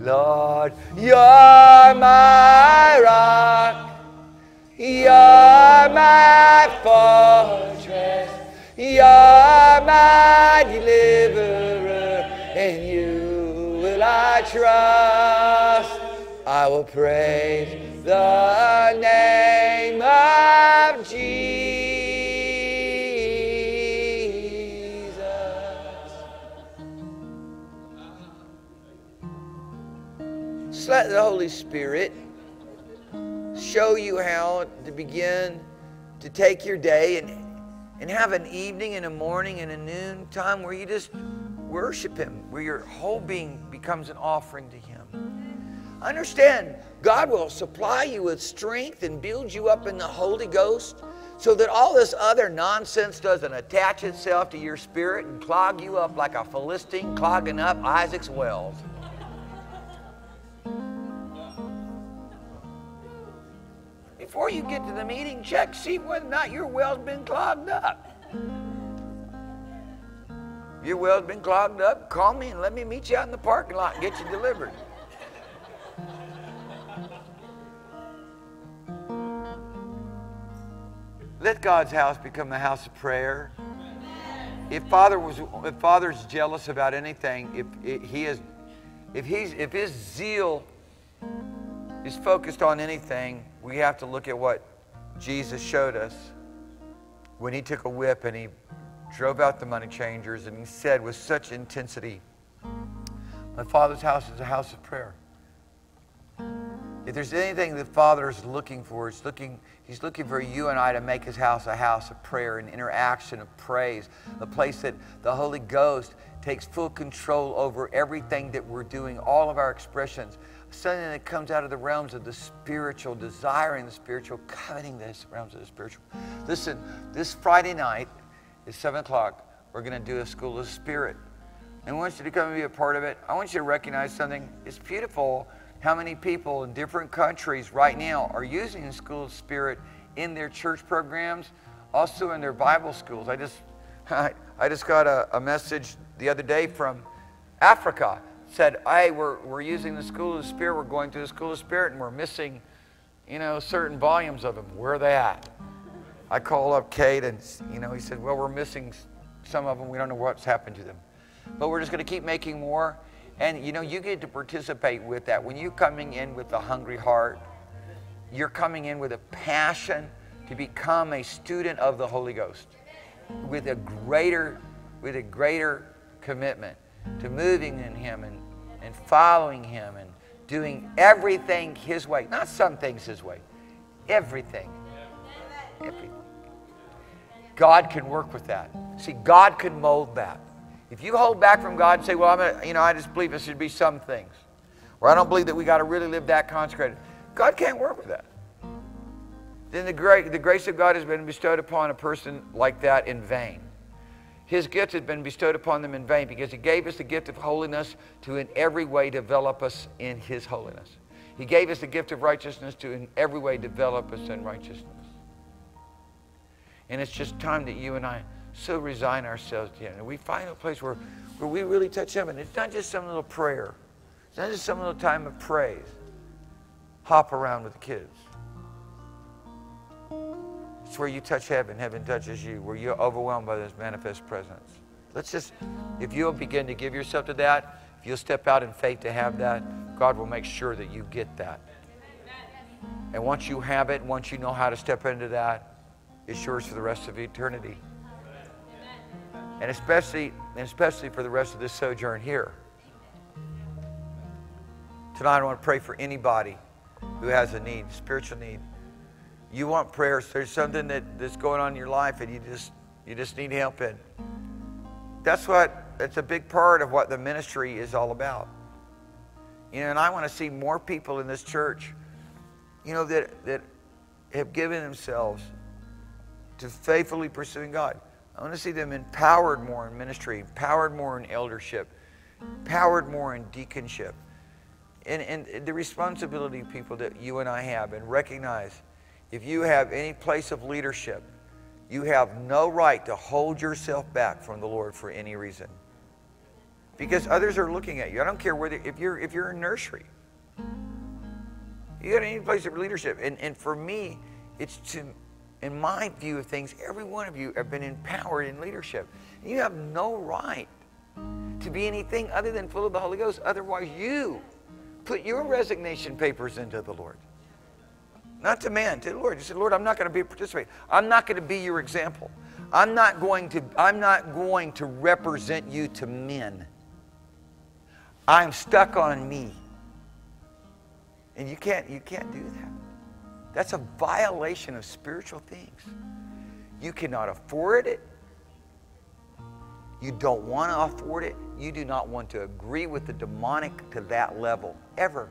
Lord, you're my rock. You're my fortress. You're my deliverer. In you will I trust. I will praise the name of Jesus. Just let the Holy Spirit show you how to begin to take your day and, and have an evening and a morning and a noon time where you just worship Him, where your whole being becomes an offering to Him. Understand, God will supply you with strength and build you up in the Holy Ghost so that all this other nonsense doesn't attach itself to your spirit and clog you up like a Philistine clogging up Isaac's wells. Get to the meeting, check, see whether or not your well's been clogged up. Your well's been clogged up, call me and let me meet you out in the parking lot and get you delivered. Let God's house become a house of prayer. If Father was, if Father's jealous about anything, if, if he is, if he's, if his zeal is focused on anything, we have to look at what Jesus showed us when he took a whip and he drove out the money changers and he said with such intensity, My Father's house is a house of prayer. If there's anything that Father is looking for, he's looking, he's looking for you and I to make his house a house of prayer and interaction of praise, a place that the Holy Ghost takes full control over everything that we're doing, all of our expressions. Something that comes out of the realms of the spiritual, desiring the spiritual, coveting the realms of the spiritual. Listen, this Friday night at 7 o'clock, we're going to do a School of Spirit. And I want you to come and be a part of it. I want you to recognize something. It's beautiful how many people in different countries right now are using the School of Spirit in their church programs, also in their Bible schools. I just, I, I just got a, a message the other day from Africa. Said, hey, we're, we're using the School of the Spirit, we're going to the School of the Spirit, and we're missing, you know, certain volumes of them. Where are they at? I called up Kate, and, you know, he said, well, we're missing some of them. We don't know what's happened to them. But we're just going to keep making more. And you know, you get to participate with that. When you're coming in with a hungry heart, you're coming in with a passion to become a student of the Holy Ghost with a greater, with a greater commitment to moving in Him and, and following Him and doing everything His way. Not some things His way. Everything. Everything. God can work with that. See, God can mold that. If you hold back from God and say, well, I'm a, you know, I just believe there should be some things, or I don't believe that we got to really live that consecrated, God can't work with that. Then the, great, the grace of God has been bestowed upon a person like that in vain. His gift has been bestowed upon them in vain because He gave us the gift of holiness to in every way develop us in His holiness. He gave us the gift of righteousness to in every way develop us in righteousness. And it's just time that you and I so resign ourselves to Him. And we find a place where, where we really touch Him. And it's not just some little prayer, it's not just some little time of praise. Hop around with the kids. It's where you touch heaven, heaven touches you, where you're overwhelmed by this manifest presence. Let's just, if you'll begin to give yourself to that, if you'll step out in faith to have that, God will make sure that you get that. And once you have it, once you know how to step into that, it's yours for the rest of eternity and especially, and especially for the rest of this sojourn here. Tonight, I want to pray for anybody who has a need, spiritual need. You want prayers. There's something that, that's going on in your life, and you just you just need help in. That's what. That's a big part of what the ministry is all about. You know, and I want to see more people in this church, you know, that that have given themselves to faithfully pursuing God. I want to see them empowered more in ministry, empowered more in eldership, empowered more in deaconship. And, and the responsibility, people, that you and I have, and recognize if you have any place of leadership, you have no right to hold yourself back from the Lord for any reason. Because others are looking at you. I don't care whether if you're if you're in nursery. You got any place of leadership. And and for me, it's to in my view of things, every one of you have been empowered in leadership. You have no right to be anything other than full of the Holy Ghost. Otherwise, you put your resignation papers into the Lord. Not to man, to the Lord. You said, Lord, I'm not going to be a participant. I'm not going to be your example. I'm not going to, I'm not going to represent you to men. I'm stuck on me. And you can't, you can't do that. That's a violation of spiritual things. You cannot afford it. You don't want to afford it. You do not want to agree with the demonic to that level, ever.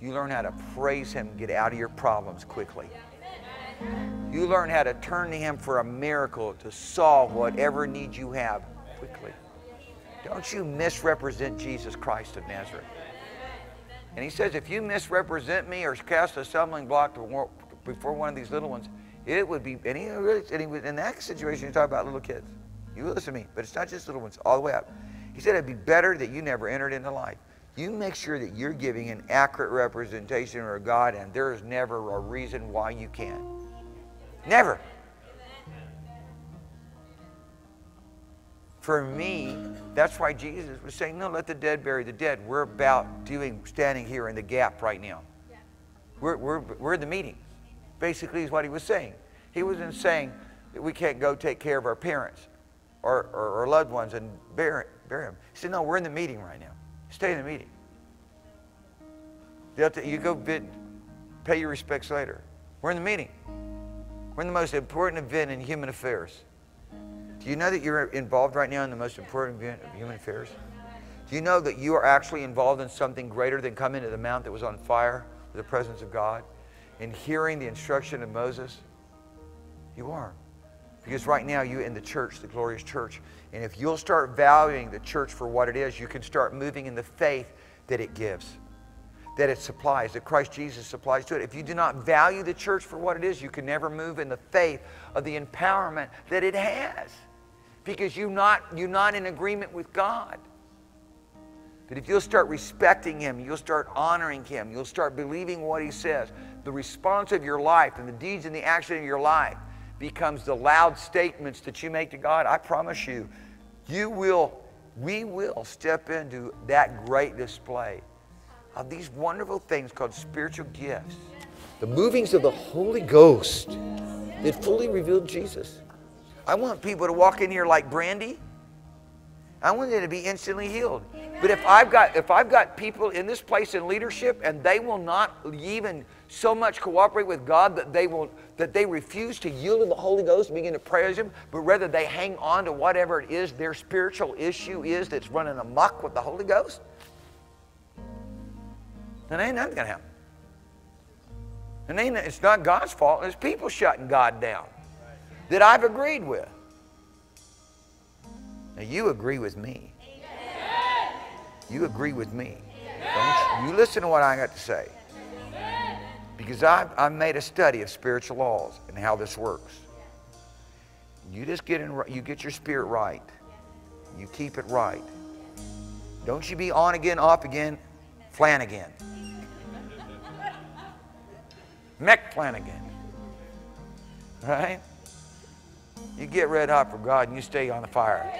You learn how to praise Him, get out of your problems quickly. You learn how to turn to Him for a miracle to solve whatever need you have quickly. Don't you misrepresent Jesus Christ of Nazareth. And He says, if you misrepresent me or cast a stumbling block before one of these little ones, it would be, and he and he was, in that situation, he's talking about little kids. You listen to me, but it's not just little ones, all the way up. He said it'd be better that you never entered into life. You make sure that you're giving an accurate representation of God, and there is never a reason why you can't. Never. For me, that's why Jesus was saying, No, let the dead bury the dead. We're about doing, standing here in the gap right now. We're, we're, we're in the meeting, basically, is what he was saying. He wasn't saying that we can't go take care of our parents or, or, or loved ones and bury, bury them. He said, No, we're in the meeting right now. Stay in the meeting. you go bid, pay your respects later. We're in the meeting. We're in the most important event in human affairs. Do you know that you're involved right now in the most important event of human affairs? Do you know that you are actually involved in something greater than coming to the mount that was on fire with the presence of God and hearing the instruction of Moses? You are. Because right now you're in the church, the glorious church. And if you'll start valuing the church for what it is, you can start moving in the faith that it gives, that it supplies, that Christ Jesus supplies to it. If you do not value the church for what it is, you can never move in the faith of the empowerment that it has. Because you're not, you're not in agreement with God. But if you'll start respecting Him, you'll start honoring Him, you'll start believing what He says, the response of your life and the deeds and the action of your life becomes the loud statements that you make to God, I promise you, you will, we will step into that great display of these wonderful things called spiritual gifts. The movings of the Holy Ghost that fully revealed Jesus. I want people to walk in here like Brandy. I want them to be instantly healed. But if I've got if I've got people in this place in leadership and they will not even so much cooperate with God that they will that they refuse to yield to the Holy Ghost and begin to praise Him, but rather they hang on to whatever it is their spiritual issue is that's running amok with the Holy Ghost, then ain't nothing gonna happen. And ain't, it's not God's fault, it's people shutting God down that I've agreed with. Now you agree with me. You agree with me. Don't you, you listen to what I got to say. Because I've, I've made a study of spiritual laws and how this works. You just get in, you get your spirit right. You keep it right. Don't you be on again, off again, flan Flanagan. Mick Flanagan. Right? You get red hot for God and you stay on the fire.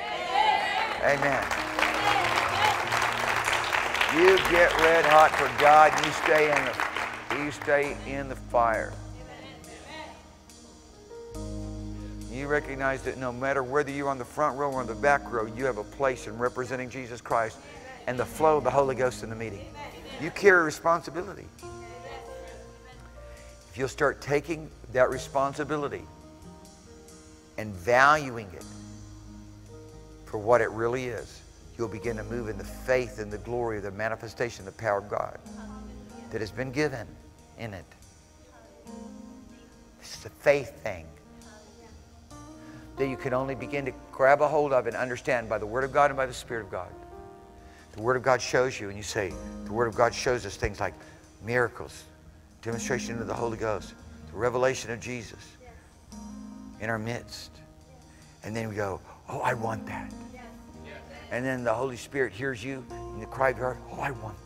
Amen. You get red hot for God and you stay in the you stay in the fire. You recognize that no matter whether you're on the front row or on the back row, you have a place in representing Jesus Christ and the flow of the Holy Ghost in the meeting. You carry responsibility. If you'll start taking that responsibility and valuing it for what it really is, you'll begin to move in the faith and the glory of the manifestation, the power of God that has been given in it. This is a faith thing. that you can only begin to grab a hold of and understand by the Word of God and by the Spirit of God. The Word of God shows you, and you say, the Word of God shows us things like miracles, demonstration of the Holy Ghost, the revelation of Jesus in our midst. And then we go, oh, I want that. And then the Holy Spirit hears you in the cry of your heart, oh, I want that.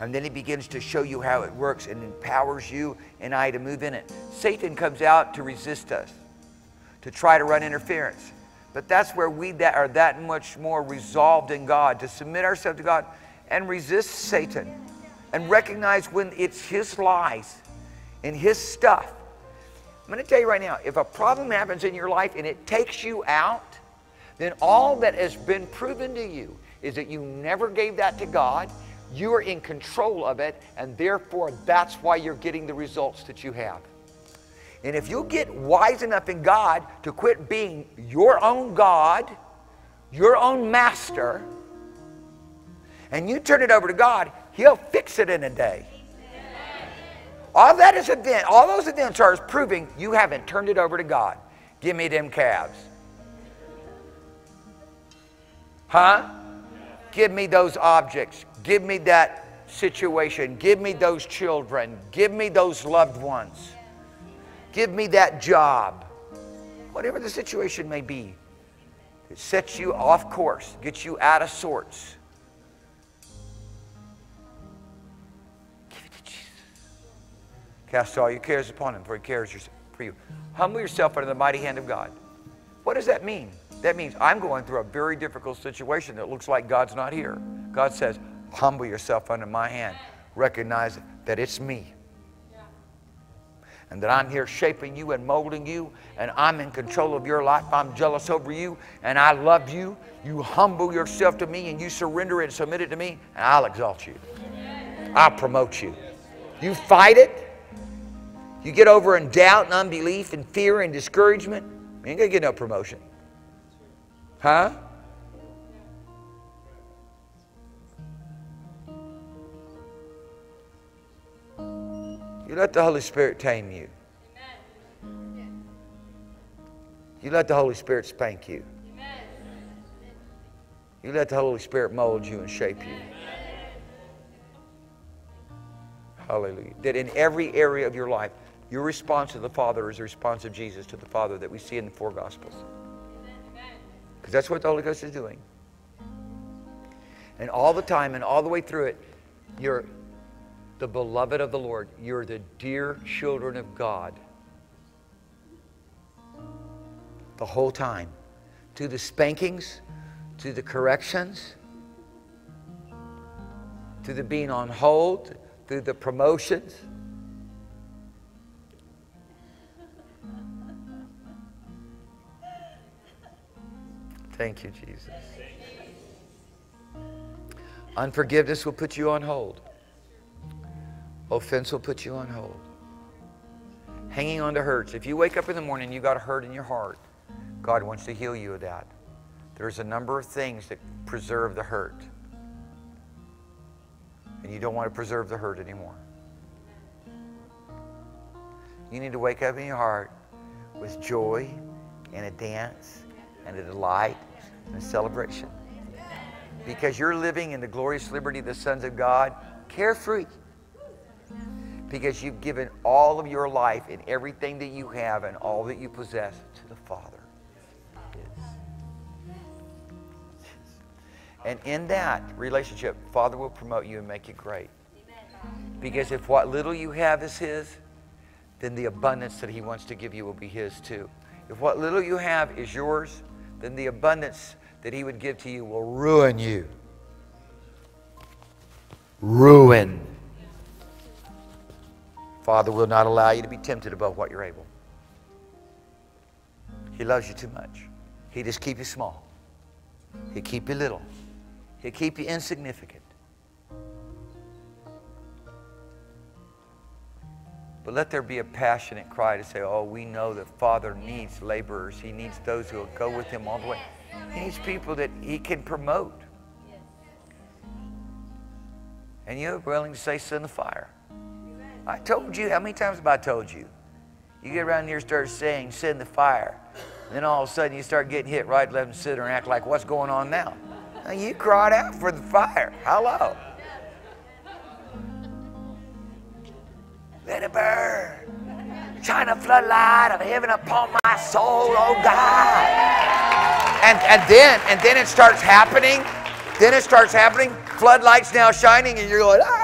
And then he begins to show you how it works and empowers you and I to move in it. Satan comes out to resist us, to try to run interference. But that's where we that are that much more resolved in God, to submit ourselves to God and resist Satan and recognize when it's his lies and his stuff. I'm going to tell you right now if a problem happens in your life and it takes you out, then all that has been proven to you is that you never gave that to God. You are in control of it, and therefore that's why you're getting the results that you have. And if you get wise enough in God to quit being your own God, your own master, and you turn it over to God, He'll fix it in a day. All that is event, all those events are proving you haven't turned it over to God. Give me them calves. Huh? Give me those objects. Give me that situation. Give me those children. Give me those loved ones. Give me that job. Whatever the situation may be, it sets you off course, gets you out of sorts. Give it to Jesus. Cast all your cares upon him, for he cares for you. Humble yourself under the mighty hand of God. What does that mean? That means I'm going through a very difficult situation that looks like God's not here. God says, humble yourself under my hand. Recognize that it's me. And that I'm here shaping you and molding you, and I'm in control of your life. I'm jealous over you, and I love you. You humble yourself to me, and you surrender and submit it to me, and I'll exalt you. I'll promote you. You fight it. You get over in doubt and unbelief and fear and discouragement. You ain't to get no promotion. Huh? You let the Holy Spirit tame you. You let the Holy Spirit spank you. You let the Holy Spirit mold you and shape you. Hallelujah. That in every area of your life, your response to the Father is the response of Jesus to the Father that we see in the four Gospels. Because that's what the Holy Ghost is doing. And all the time and all the way through it, you're the beloved of the Lord. You're the dear children of God. The whole time. To the spankings, to the corrections, to the being on hold, through the promotions. Thank you, Jesus. Unforgiveness will put you on hold. Offense will put you on hold. Hanging on to hurts. If you wake up in the morning you got a hurt in your heart, God wants to heal you of that. There's a number of things that preserve the hurt. And you don't want to preserve the hurt anymore. You need to wake up in your heart with joy and a dance and a delight and a celebration. Because you're living in the glorious liberty of the sons of God, carefree. Because you've given all of your life and everything that you have and all that you possess to the Father. And in that relationship, Father will promote you and make you great. Because if what little you have is His, then the abundance that He wants to give you will be His too. If what little you have is yours, then the abundance that He would give to you will ruin you. Ruin. Father will not allow you to be tempted above what you're able. He loves you too much. He just keep you small. He keep you little. He keep you insignificant. But let there be a passionate cry to say, oh, we know that Father needs laborers. He needs those who will go with him all the way. He needs people that he can promote. And you're willing to say, send the fire. I told you, how many times have I told you? You get around here and start saying, send the fire. Then all of a sudden you start getting hit right, left, and center and act like, what's going on now? Now, you cried out for the fire. Hello. Let it burn. Shine a floodlight of heaven upon my soul, oh God. And, and then and then it starts happening. Then it starts happening. Floodlights now shining, and you're going, ah!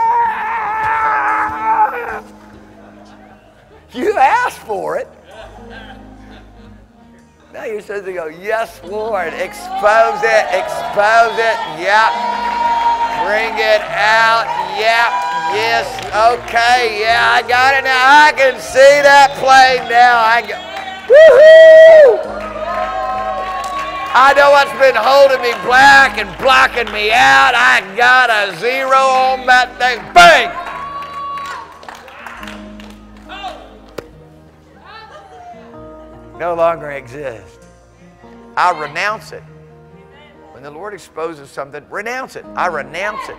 You asked for it. Now you're supposed to go, yes, Lord. Expose it, expose it. Yep. Bring it out. Yep. Yes. Okay. Yeah, I got it now. I can see that plane now. I go, woohoo! I know what's been holding me back and blocking me out. I got a zero on that thing. Bang! No longer exist. I renounce it. When the Lord exposes something, renounce it. I renounce it.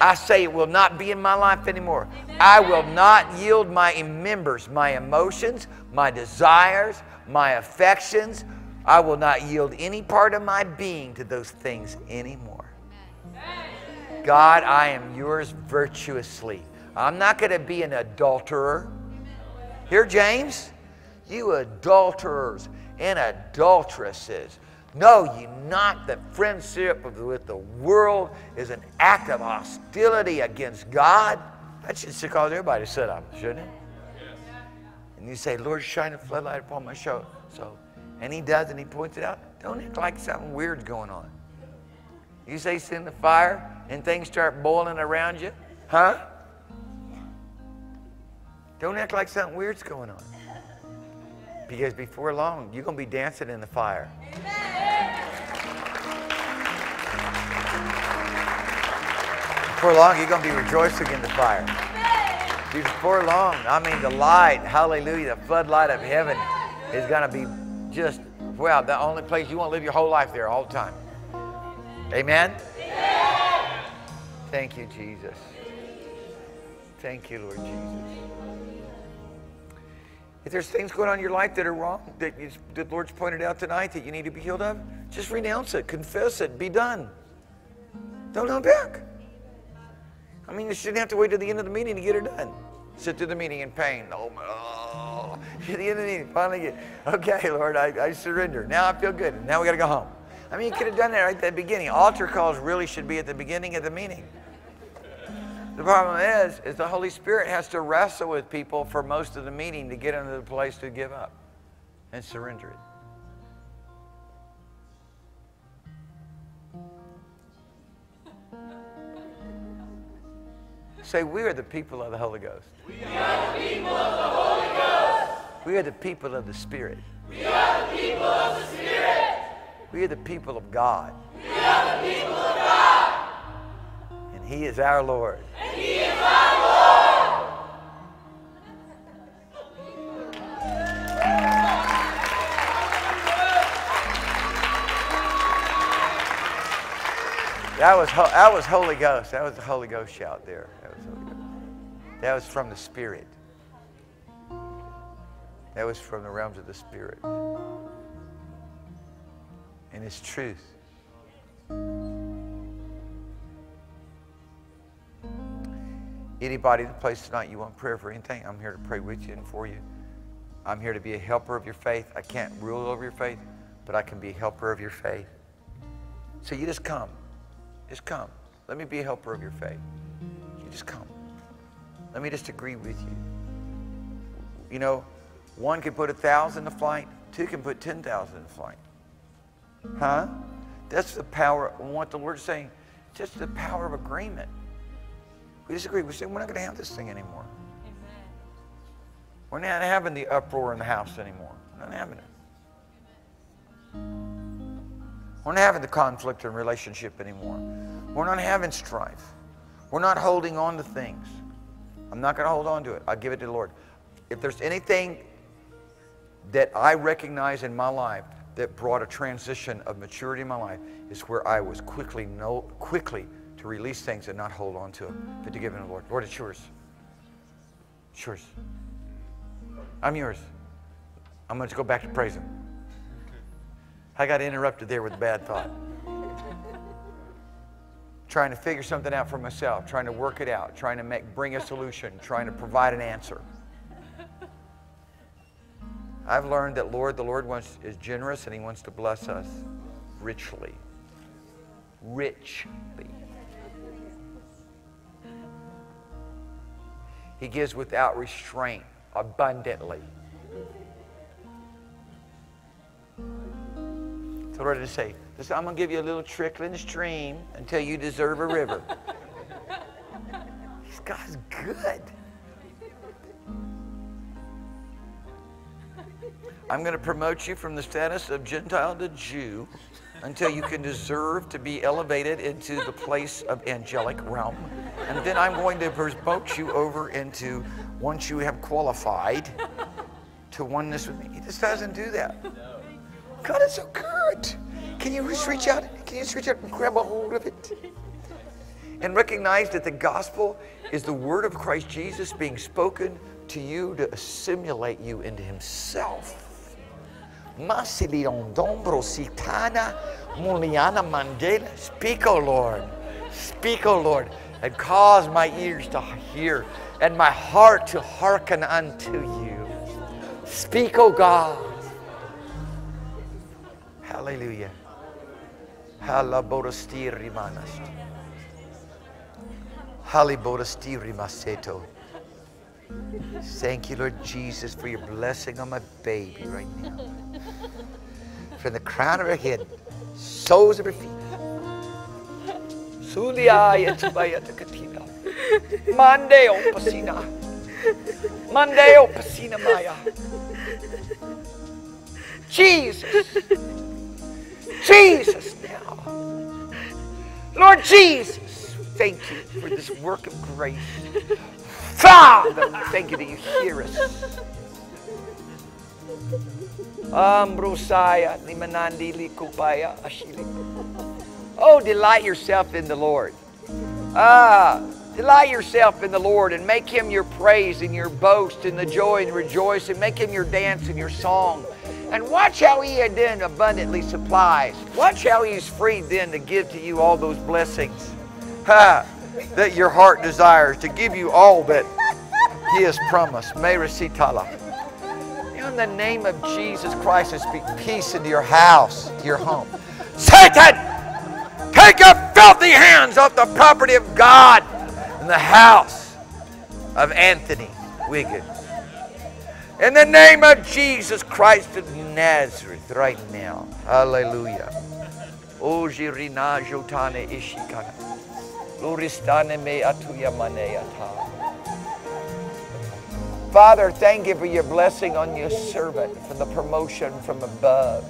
I say it will not be in my life anymore. I will not yield my members, my emotions, my desires, my affections. I will not yield any part of my being to those things anymore. God, I am yours virtuously. I'm not going to be an adulterer. Here, James, you adulterers and adulteresses. Know ye not that friendship with the world is an act of hostility against God? That should cause everybody to sit up, shouldn't it? And you say, Lord, shine a floodlight upon my show. So, and he does, and he points it out. Don't act like something weird's going on. You say send the fire, and things start boiling around you, huh? Don't act like something weird's going on. Because before long, you're going to be dancing in the fire. Before long, you're going to be rejoicing in the fire. Before long, I mean, the light, hallelujah, the floodlight of heaven is going to be just, well, the only place you want to live your whole life there all the time. Amen? Thank you, Jesus. Thank you, Lord Jesus. If there's things going on in your life that are wrong, that you, the Lord's pointed out tonight that you need to be healed of, just renounce it, confess it, be done. Don't hold back. I mean, you shouldn't have to wait to the end of the meeting to get it done. Sit through the meeting in pain. Oh, my, oh. At the end of the meeting, finally get, okay, Lord, I, I surrender. Now I feel good. Now we got to go home. I mean, you could have done that right at the beginning. Altar calls really should be at the beginning of the meeting. The problem is, is the Holy Spirit has to wrestle with people for most of the meeting to get into the place to give up and surrender it. Say, we are the people of the Holy Ghost. We are the people of the Holy Ghost. We are the people of the Spirit. We are the people of the Spirit. We are the people of God. We are the people of God. And He is our Lord. And He is our Lord. That was, that was Holy Ghost. That was the Holy Ghost shout there. That was, Holy Ghost. that was from the Spirit. That was from the realms of the Spirit. And it's truth. Anybody in the place tonight, you want prayer for anything, I'm here to pray with you and for you. I'm here to be a helper of your faith. I can't rule over your faith, but I can be a helper of your faith. So you just come. Just come. Let me be a helper of your faith. You just come. Let me just agree with you. You know, one can put a thousand to flight, two can put 10,000 to flight. Huh? That's the power, what the Lord's saying, just the power of agreement. We disagree. We say, we're not going to have this thing anymore. We're not having the uproar in the house anymore. We're not having it. We're not having the conflict in relationship anymore. We're not having strife. We're not holding on to things. I'm not going to hold on to it. I'll give it to the Lord. If there's anything that I recognize in my life that brought a transition of maturity in my life is where I was quickly know, quickly to release things and not hold on to them, but to give them to the Lord. Lord, it's yours. It's yours. I'm yours. I'm going to go back to praise Him. I got interrupted there with a bad thought. trying to figure something out for myself, trying to work it out, trying to make, bring a solution, trying to provide an answer. I've learned that Lord, the Lord wants is generous and He wants to bless us richly. Richly. He gives without restraint, abundantly. So Lord to say, listen, I'm going to give you a little trickling stream until you deserve a river. this God's good. I'm going to promote you from the status of Gentile to Jew until you can deserve to be elevated into the place of angelic realm. And then I'm going to promote you over into, once you have qualified, to oneness with me. He just doesn't do that. God is so good. Can you just reach out? Can you just reach out and grab a hold of it? And recognize that the gospel is the word of Christ Jesus being spoken to you to assimilate you into himself. Mm. Masilion dombro sitana muliana mandela. Speak, O Lord. Speak, O Lord, and cause my ears to hear and my heart to hearken unto you. Speak, O God. Hallelujah. Halabodostiri manast. Thank you, Lord Jesus, for your blessing on my baby right now. From the crown of her head, soles of her feet. Suliaya tubaya katina. Mandeo pasina. Mandeo pasina maya. Jesus. Jesus now. Lord Jesus, thank you for this work of grace. Father, thank you that you hear us. Ashili. Oh, delight yourself in the Lord. Ah, delight yourself in the Lord and make him your praise and your boast and the joy and rejoice and make him your dance and your song. And watch how he then abundantly supplies. Watch how he's free then to give to you all those blessings ha, that your heart desires, to give you all that he has promised. May Merisitala. In the name of Jesus Christ, I speak peace into your house, to your home. Satan, take your filthy hands off the property of God in the house of Anthony Wiggins. In the name of Jesus Christ of Nazareth, right now. Hallelujah. Ojirina jotane ishikana. Luristane me atuya. Father, thank you for your blessing on your servant, for the promotion from above.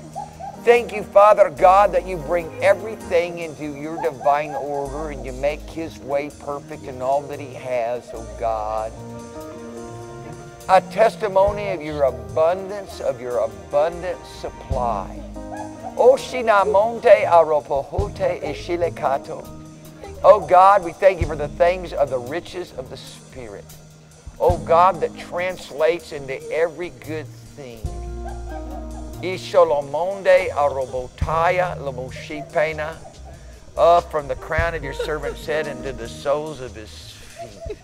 Thank you, Father God, that you bring everything into your divine order and you make his way perfect in all that he has, oh God. A testimony of your abundance, of your abundant supply. Oshinamonte aropohote ishilekato. Oh God, we thank you for the things of the riches of the Spirit. Oh God, that translates into every good thing. Isholomonde arobotaya lamoshipena. Up from the crown of your servant's head into the soles of his feet.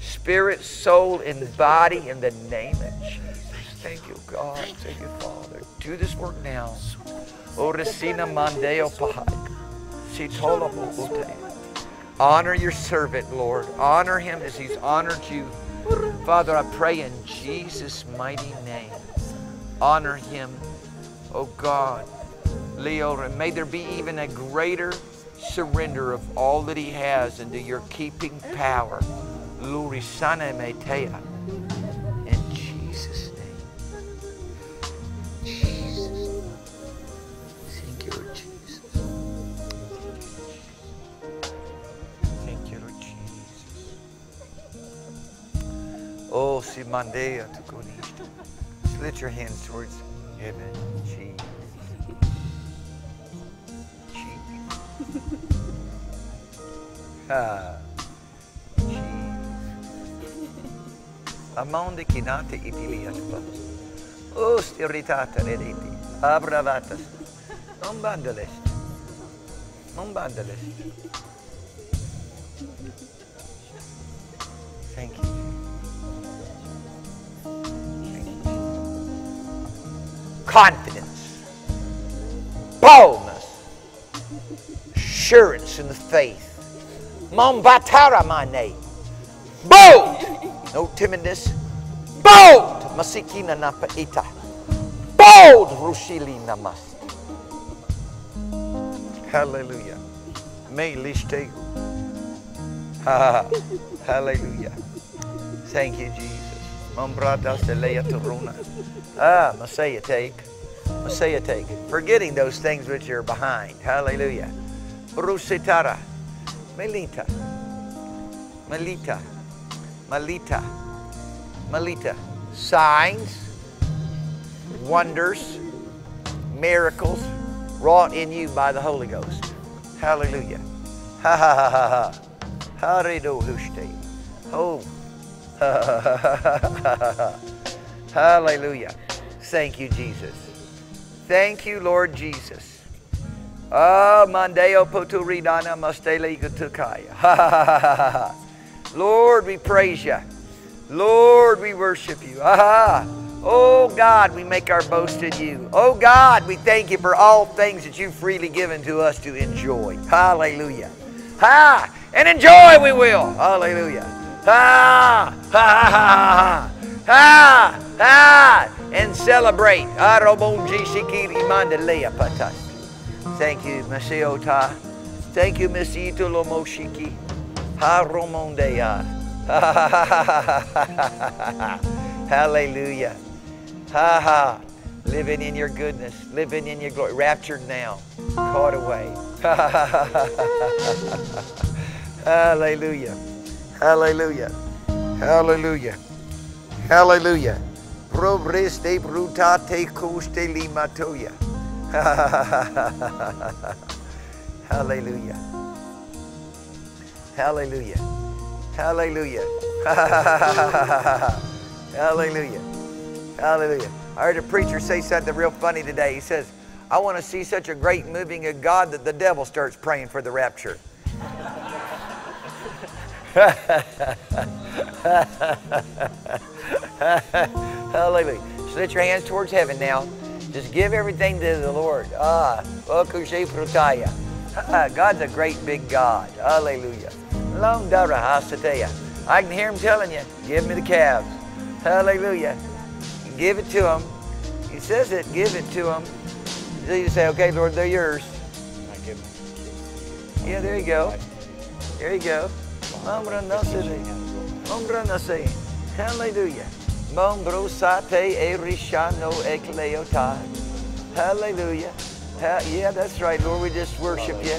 Spirit, soul, and body in the name of Jesus. Thank you, God. Thank you, Father. Do this work now. Oresina mandeo pahak. Sitola mohute. Honor your servant, Lord. Honor him as he's honored you. Father, I pray in Jesus' mighty name. Honor him, oh God. Leo, and may there be even a greater surrender of all that he has into your keeping power. Lurisane metea. Oh, si mandea go Lift your hands towards heaven. Jesus. Jesus. Ah. Amonde kinate itiliatva. O stiritata rediti. Abravatas. Umbandalist. Umbandalist. Thank you. Confidence, boldness, assurance in the faith. Mombatara my name. Bold. No timidness. Bold. Masikina napaita. Bold. Rushili namas. Hallelujah. May lishtegu. Ha Hallelujah. Thank you, Jesus. Mambrata selea turuna. Ah, Messiah take. Messiah take. Forgetting those things which are behind. Hallelujah. Rusitara. Melita. Melita. Melita. Melita. Signs, wonders, miracles wrought in you by the Holy Ghost. Hallelujah. Ha ha ha ha ha. Harido hushte. Oh. Hallelujah. Thank you, Jesus. Thank you, Lord Jesus. Ah, mandeo poturidana mastele igutukaya. Lord, we praise you. Lord, we worship you. Ah, oh God, we make our boast in you. Oh God, we thank you for all things that you've freely given to us to enjoy. Hallelujah. Ha! And enjoy we will. Hallelujah. Ha! Ha ha ha ha ha! Ha! And celebrate. Thank you, Masiota. Thank you, Miss Itolomoshiki. Ha Romondeya. Hallelujah. Ha ha. Living in your goodness, living in your glory. Raptured now, caught away. Hallelujah. Hallelujah. Hallelujah. Hallelujah. Probreste brutate coste limatoya. Hallelujah. Hallelujah. Hallelujah. Hallelujah. Hallelujah. I heard a preacher say something real funny today. He says, I want to see such a great moving of God that the devil starts praying for the rapture. Hallelujah. Let your hands towards heaven now. Just give everything to the Lord. Ah, God's a great big God. Hallelujah. Long I can hear him telling you, give me the calves. Hallelujah. Give it to him. He says it, give it to him. So you say, okay, Lord, they're yours. Yeah, there you go. There you go. Hallelujah. Mombrosate erishano ekleota. Hallelujah. Yeah, that's right, Lord. We just worship you.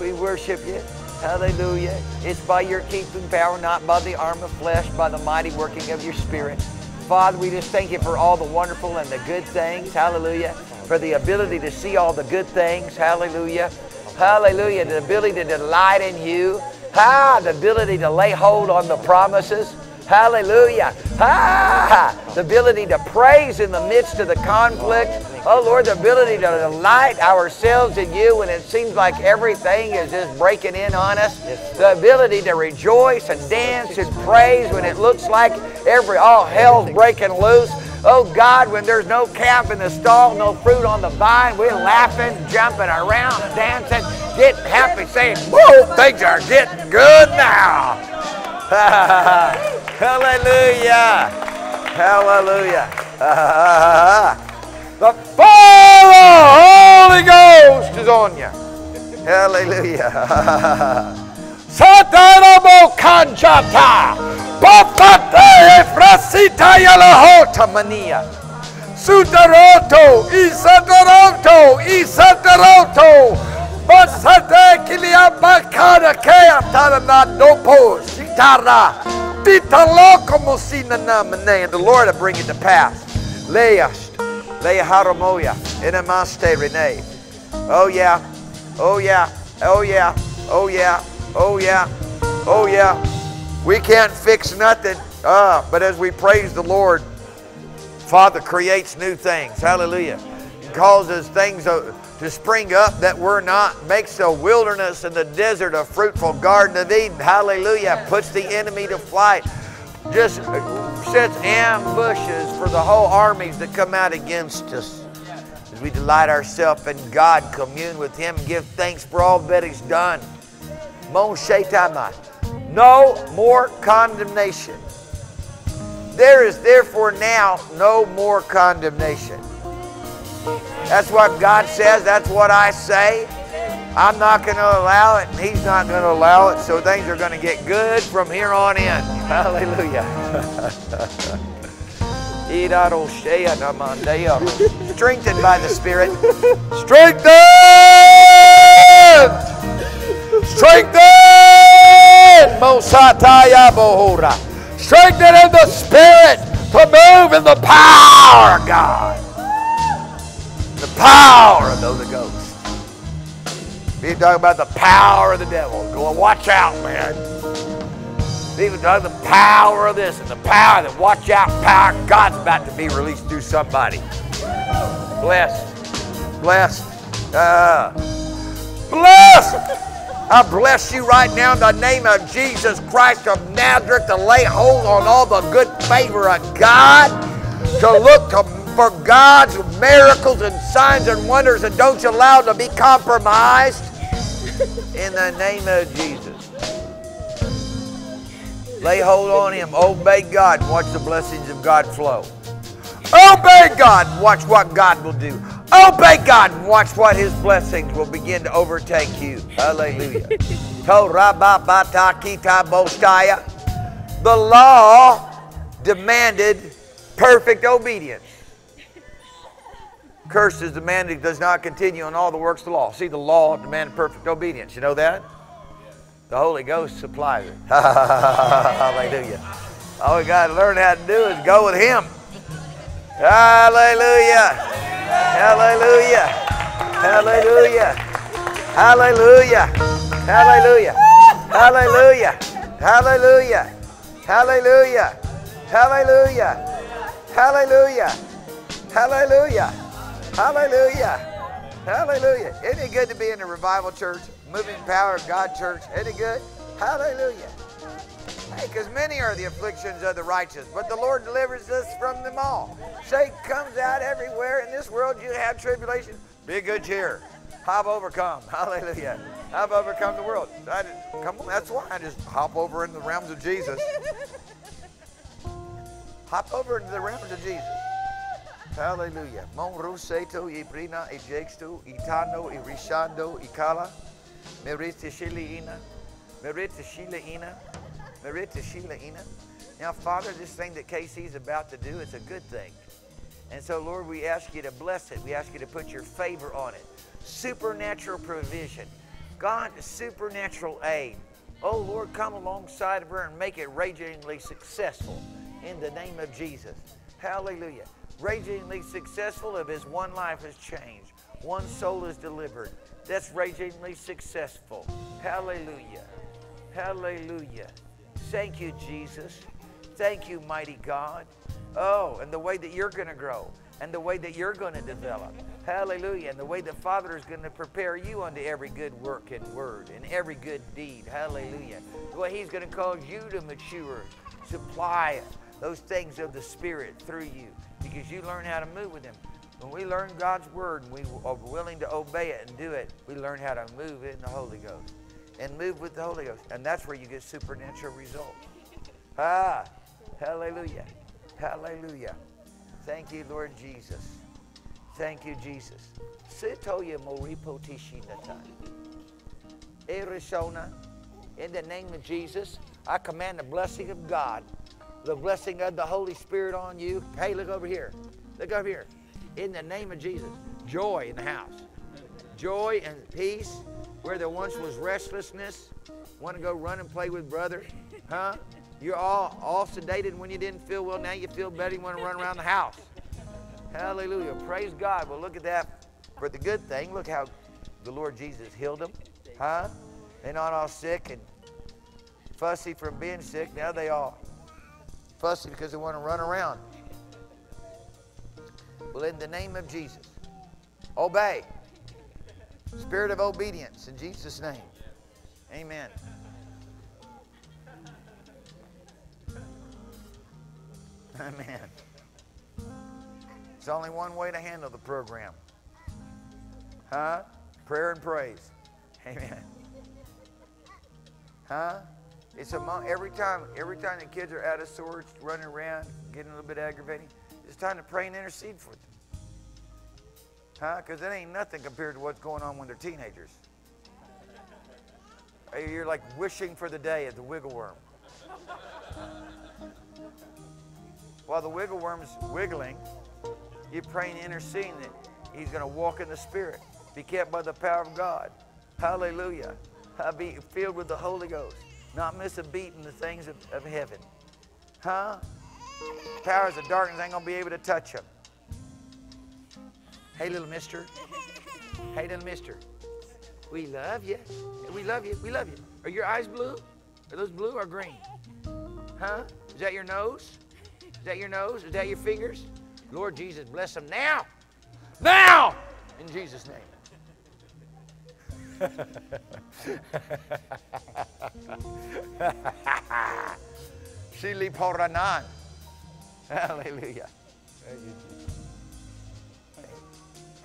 We worship you. Hallelujah. It's by your keeping power, not by the arm of flesh, by the mighty working of your spirit. Father, we just thank you for all the wonderful and the good things. Hallelujah. For the ability to see all the good things. Hallelujah. Hallelujah. The ability to delight in you. Ah, the ability to lay hold on the promises. Hallelujah. Ah, the ability to praise in the midst of the conflict. Oh, Lord, the ability to delight ourselves in you when it seems like everything is just breaking in on us. The ability to rejoice and dance and praise when it looks like every all hell's breaking loose. Oh God, when there's no calf in the stall, no fruit on the vine, we're laughing, jumping around, dancing, getting happy, saying, Whoa, things are getting good now. Hallelujah. Hallelujah. the fire of Holy Ghost is on you. Hallelujah. Satarabo kanchata. Papate frasita yalahota mania. Sutaroto, Isataroto, Isataroto. Basate kiliabakada kea tarana dopo sitara. And the Lord will bring it to pass. Least, Leia Haramoya, Inamaste Renee. Oh yeah, oh yeah, oh yeah, oh yeah, oh yeah, oh yeah. We can't fix nothing. Ah, but as we praise the Lord, Father creates new things. Hallelujah. Causes things to spring up that we're not, makes the wilderness and the desert a fruitful garden of Eden. Hallelujah. Puts the enemy to flight. Just sets ambushes for the whole armies that come out against us. As we delight ourselves in God, commune with Him, give thanks for all that He's done. No more condemnation. There is therefore now no more condemnation. That's what God says. That's what I say. I'm not going to allow it, and He's not going to allow it. So things are going to get good from here on in. Hallelujah. Strengthened by the Spirit. Strengthened! Bohora. Strengthened in the Spirit to move in the power of God. The power of the Holy Ghost. People talking about the power of the devil. Go watch out, man. People talking the power of this and the power that watch out power. God's about to be released through somebody. Blessed. Blessed. Uh, blessed. I bless you right now in the name of Jesus Christ of Nazareth to lay hold on all the good favor of God, to look to, for God's miracles and signs and wonders, and don't you allow to be compromised in the name of Jesus. Lay hold on Him, obey God, and watch the blessings of God flow. Obey God and watch what God will do. Oh, Obey God and watch what His blessings will begin to overtake you. Hallelujah. the law demanded perfect obedience. Curse is demanded does not continue in all the works of the law. See, the law demanded perfect obedience. You know that? The Holy Ghost supplies it. Hallelujah. All we got to learn how to do is go with Him. Hallelujah. Hallelujah. Hallelujah. Hallelujah. Hallelujah. Hallelujah. Hallelujah. Hallelujah. Hallelujah. Hallelujah. Hallelujah. Hallelujah. Hallelujah. Isn't it good to be in a revival church? Moving power of God church. Isn't it good? Hallelujah. Because many are the afflictions of the righteous, but the Lord delivers us from them all. Satan comes out everywhere. In this world, you have tribulation. Be good cheer. I've overcome. Hallelujah. I've overcome the world. I just, come on, that's why I just hop over into the realms of Jesus. Hop over into the realms of Jesus. Hallelujah. Mon ruseto ibrina ejexto itano irishando ikala merite shileina. Now, Father, this thing that Casey's about to do, it's a good thing. And so, Lord, we ask you to bless it. We ask you to put your favor on it. Supernatural provision. God, supernatural aid. Oh, Lord, come alongside of her and make it ragingly successful in the name of Jesus. Hallelujah. Ragingly successful if his one life has changed, one soul is delivered. That's ragingly successful. Hallelujah. Hallelujah. Thank you, Jesus. Thank you, mighty God. Oh, and the way that you're going to grow and the way that you're going to develop. Hallelujah. And the way the Father is going to prepare you unto every good work and word and every good deed. Hallelujah. The way He's going to cause you to mature, supply those things of the Spirit through you because you learn how to move with Him. When we learn God's Word and we are willing to obey it and do it, we learn how to move in the Holy Ghost and move with the Holy Ghost. And that's where you get supernatural results. Ah, hallelujah. Hallelujah. Thank you, Lord Jesus. Thank you, Jesus. Sitoya moripo. Arizona, in the name of Jesus, I command the blessing of God, the blessing of the Holy Spirit on you. Hey, look over here. Look over here. In the name of Jesus, joy in the house. Joy and peace where there once was restlessness. Want to go run and play with brother? Huh? You're all, all sedated when you didn't feel well. Now you feel better. You want to run around the house. Hallelujah. Praise God. Well, look at that. For the good thing, look how the Lord Jesus healed them. Huh? They're not all sick and fussy from being sick. Now they all fussy because they want to run around. Well, in the name of Jesus, obey. Spirit of obedience in Jesus' name. Amen. Amen. There's only one way to handle the program. Huh? Prayer and praise. Amen. Huh? It's a mo- every time every time the kids are out of sorts, running around, getting a little bit aggravating, it's time to pray and intercede for them. Huh? Because it ain't nothing compared to what's going on when they're teenagers. You're like wishing for the day of the wiggle worm. While the wiggle worm's wiggling, you're praying interceding that he's going to walk in the Spirit, be kept by the power of God. Hallelujah. Uh, be filled with the Holy Ghost, not miss a beat in the things of, of heaven. Huh? Powers of darkness ain't going to be able to touch him. Hey, little mister. Hey, little mister. We love you. We love you. We love you. Are your eyes blue? Are those blue or green? Huh? Is that your nose? Is that your nose? Is that your fingers? Lord Jesus, bless them now. Now! In Jesus' name. Shili. Hallelujah.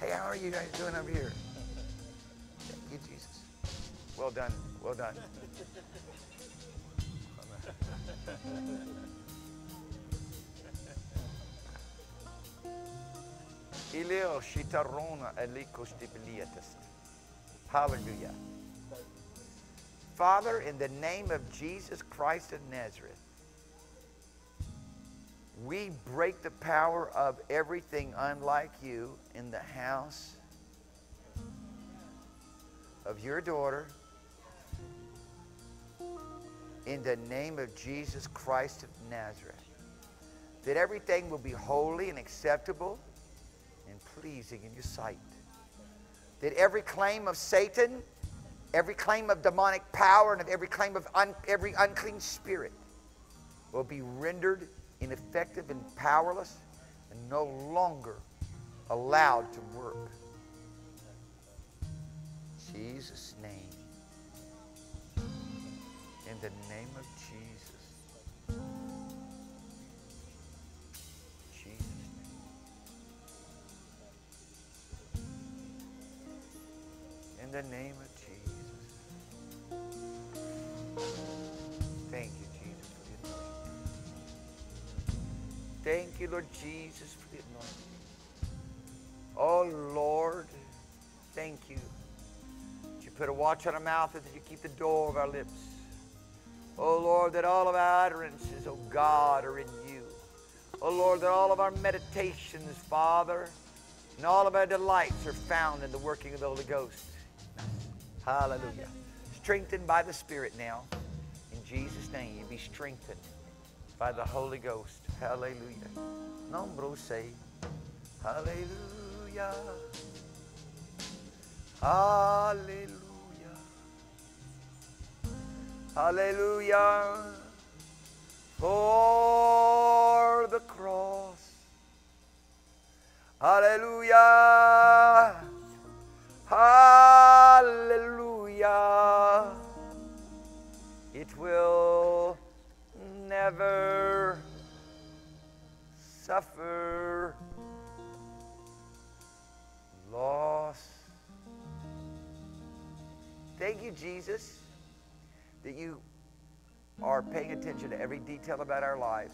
Hey, how are you guys doing over here? Thank you, Jesus. Well done. Well done. Hallelujah. Father, in the name of Jesus Christ of Nazareth, we break the power of everything unlike you in the house of your daughter. In the name of Jesus Christ of Nazareth, that everything will be holy and acceptable and pleasing in your sight. That every claim of Satan, every claim of demonic power, and of every claim of un, every unclean spirit will be rendered ineffective and powerless and no longer allowed to work. Jesus' name. In the name of Jesus. Jesus' name. In the name of Thank you, Lord Jesus, for the anointing. Oh, Lord, thank you. that You put a watch on our mouth and that you keep the door of our lips. Oh, Lord, that all of our utterances, oh God, are in you. Oh, Lord, that all of our meditations, Father, and all of our delights are found in the working of the Holy Ghost. Hallelujah. Strengthened by the Spirit now. In Jesus' name, you be strengthened by the Holy Ghost. Hallelujah. Nombro say, Hallelujah. Hallelujah. Hallelujah. For the cross. Hallelujah. Hallelujah. It will never suffer loss. Thank you, Jesus, that you are paying attention to every detail about our lives.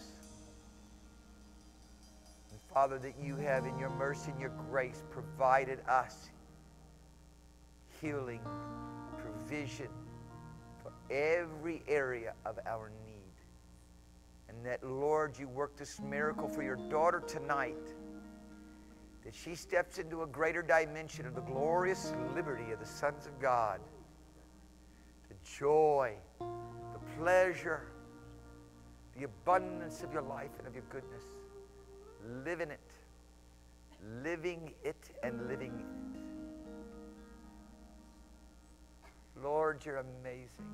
And Father, that you have, in your mercy and your grace, provided us healing, provision for every area of our need. And that, Lord, you work this miracle for your daughter tonight. That she steps into a greater dimension of the glorious liberty of the sons of God. The joy, the pleasure, the abundance of your life and of your goodness. Live in it. Living it and living it. Lord, you're amazing.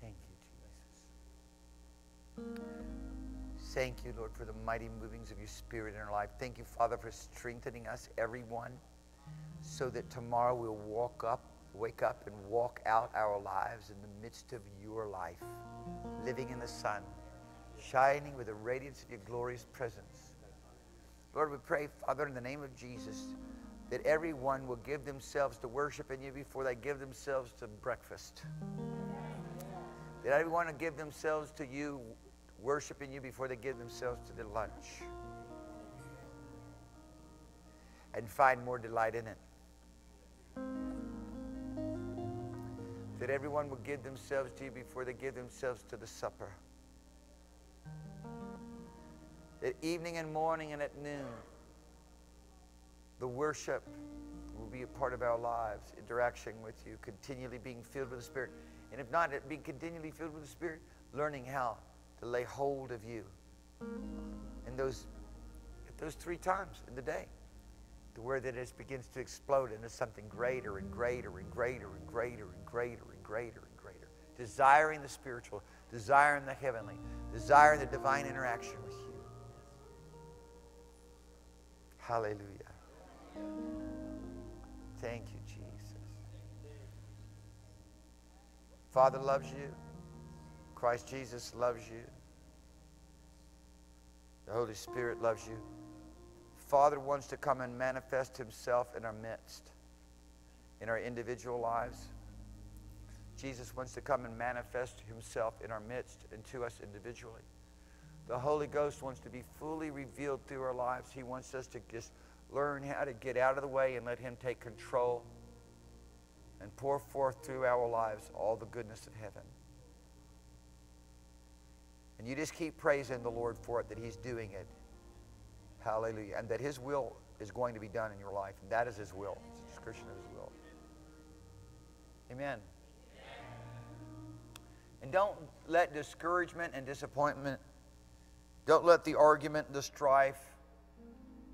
Thank you, Jesus. Thank you, Lord, for the mighty movings of your Spirit in our life. Thank you, Father, for strengthening us, everyone, so that tomorrow we'll walk up, wake up, and walk out our lives in the midst of your life, living in the sun, shining with the radiance of your glorious presence. Lord, we pray, Father, in the name of Jesus, that everyone will give themselves to worshiping you before they give themselves to breakfast. That everyone will give themselves to you, worshiping you before they give themselves to the lunch. And find more delight in it. That everyone will give themselves to you before they give themselves to the supper. That evening and morning and at noon, the worship will be a part of our lives, interaction with you, continually being filled with the Spirit. And if not, being continually filled with the Spirit, learning how to lay hold of you in those, at those three times in the day. the word that begins to explode into something greater and greater and greater and greater and greater and greater and greater. Desiring the spiritual, desiring the heavenly, desiring the divine interaction with you. Hallelujah. Thank you, Jesus. Father loves you. Christ Jesus loves you. The Holy Spirit loves you. Father wants to come and manifest himself in our midst, in our individual lives. Jesus wants to come and manifest himself in our midst and to us individually. The Holy Ghost wants to be fully revealed through our lives. He wants us to just learn how to get out of the way and let him take control and pour forth through our lives all the goodness of heaven. And you just keep praising the Lord for it, that he's doing it. Hallelujah. And that his will is going to be done in your life. And that is his will. It's a description of his will. Amen. And don't let discouragement and disappointment, don't let the argument, the strife,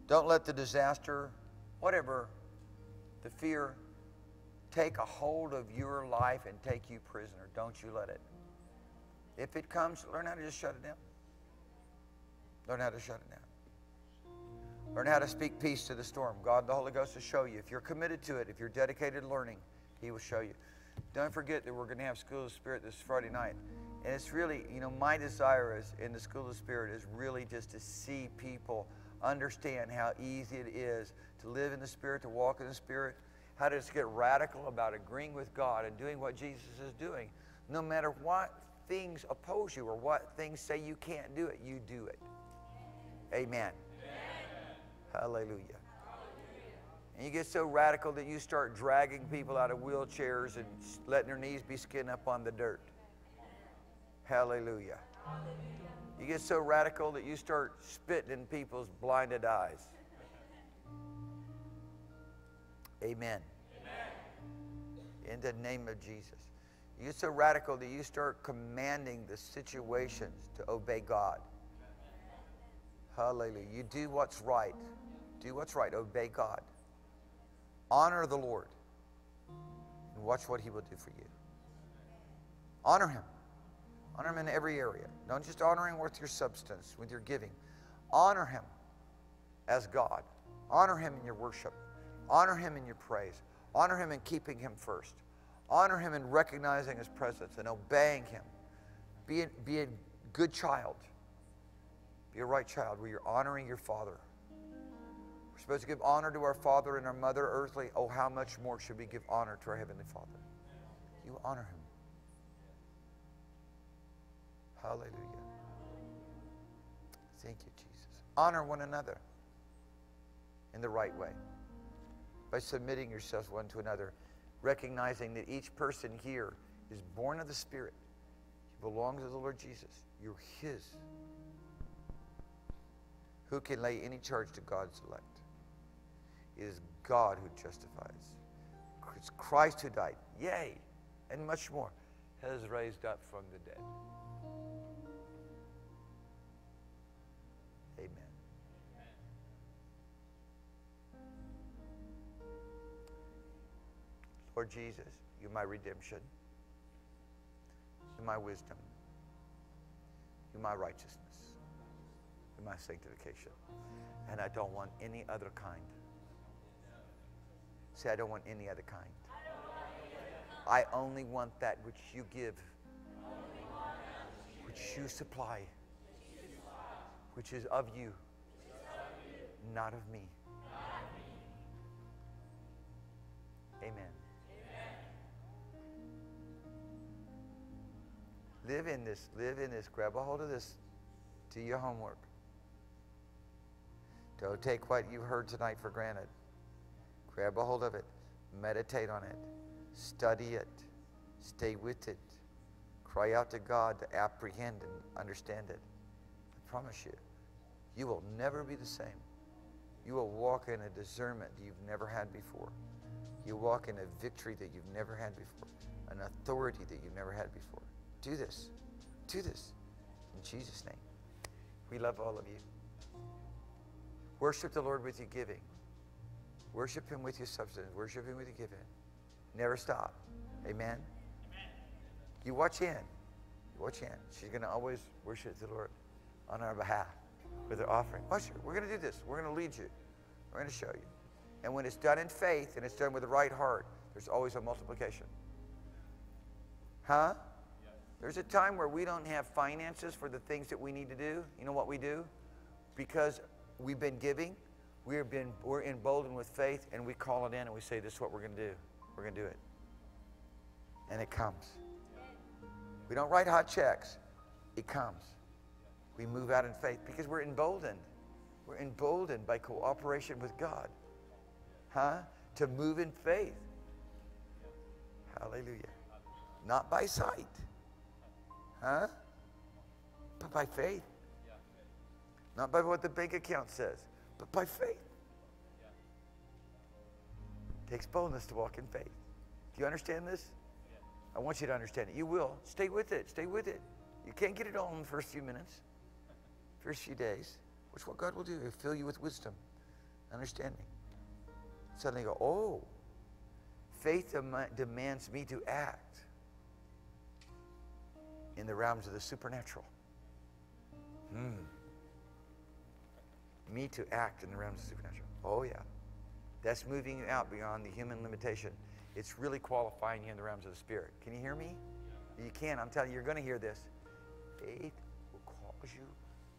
don't let the disaster, whatever, the fear, take a hold of your life and take you prisoner. Don't you let it. If it comes, learn how to just shut it down. Learn how to shut it down. Learn how to speak peace to the storm. God, the Holy Ghost will show you. If you're committed to it, if you're dedicated to learning, He will show you. Don't forget that we're going to have School of Spirit this Friday night. And it's really, you know, my desire is in the School of Spirit is really just to see people understand how easy it is to live in the Spirit, to walk in the Spirit, how to just get radical about agreeing with God and doing what Jesus is doing. No matter what things oppose you or what things say you can't do it, you do it. Amen. Hallelujah. And you get so radical that you start dragging people out of wheelchairs and letting their knees be skinned up on the dirt. Hallelujah. You get so radical that you start spitting in people's blinded eyes. Amen. In the name of Jesus. You get so radical that you start commanding the situations to obey God. Hallelujah. You do what's right. Do what's right. Obey God. Honor the Lord. And watch what He will do for you. Honor Him. Honor Him in every area. Don't just honor Him with your substance, with your giving. Honor Him as God. Honor Him in your worship. Honor Him in your praise. Honor Him in keeping Him first. Honor Him in recognizing His presence and obeying Him. Be a, be a good child. Be a right child where you're honoring your Father. We're supposed to give honor to our Father and our Mother earthly. Oh, how much more should we give honor to our Heavenly Father? You honor Him. Hallelujah. Thank you, Jesus. Honor one another in the right way. by submitting yourselves one to another, recognizing that each person here is born of the Spirit. You belong to the Lord Jesus. You're His. Who can lay any charge to God's elect? It is God who justifies. It's Christ who died, Yay! and much more, has raised up from the dead. Amen. Lord Jesus, you're my redemption. You're my wisdom. You're my righteousness. You're my sanctification. And I don't want any other kind. Say, I don't want any other kind. I only want that which you give, which you supply, which is of you, not of me. Amen. Live in this. Live in this. Grab a hold of this. Do your homework. Don't take what you've heard tonight for granted. Grab a hold of it. Meditate on it. Study it. Stay with it. Cry out to God to apprehend and understand it. I promise you, you will never be the same. You will walk in a discernment you've never had before. You walk in a victory that you've never had before, an authority that you've never had before. Do this. Do this. In Jesus' name. We love all of you. Worship the Lord with your giving. Worship Him with your substance. Worship Him with your giving. Never stop. Amen. You watch in. You watch in. She's going to always worship the Lord on our behalf with her offering. Watch her. We're going to do this. We're going to lead you. We're going to show you. And when it's done in faith and it's done with the right heart, there's always a multiplication. Huh? There's a time where we don't have finances for the things that we need to do. You know what we do? Because we've been giving, we've been, we're emboldened with faith, and we call it in and we say, This is what we're going to do. We're going to do it. And it comes. We don't write hot checks, it comes. We move out in faith because we're emboldened. We're emboldened by cooperation with God. Huh? To move in faith. Hallelujah. Not by sight. Huh? But by faith. Not by what the bank account says, but by faith. It takes boldness to walk in faith. Do you understand this? I want you to understand it. You will. Stay with it. Stay with it. You can't get it all in the first few minutes, first few days. Which what God will do. He'll fill you with wisdom, understanding. Suddenly go, oh, faith dem- demands me to act in the realms of the supernatural. Hmm. Me to act in the realms of the supernatural. Oh, yeah. That's moving you out beyond the human limitation. It's really qualifying you in the realms of the spirit. Can you hear me? You can. I'm telling you, you're going to hear this. Faith will cause you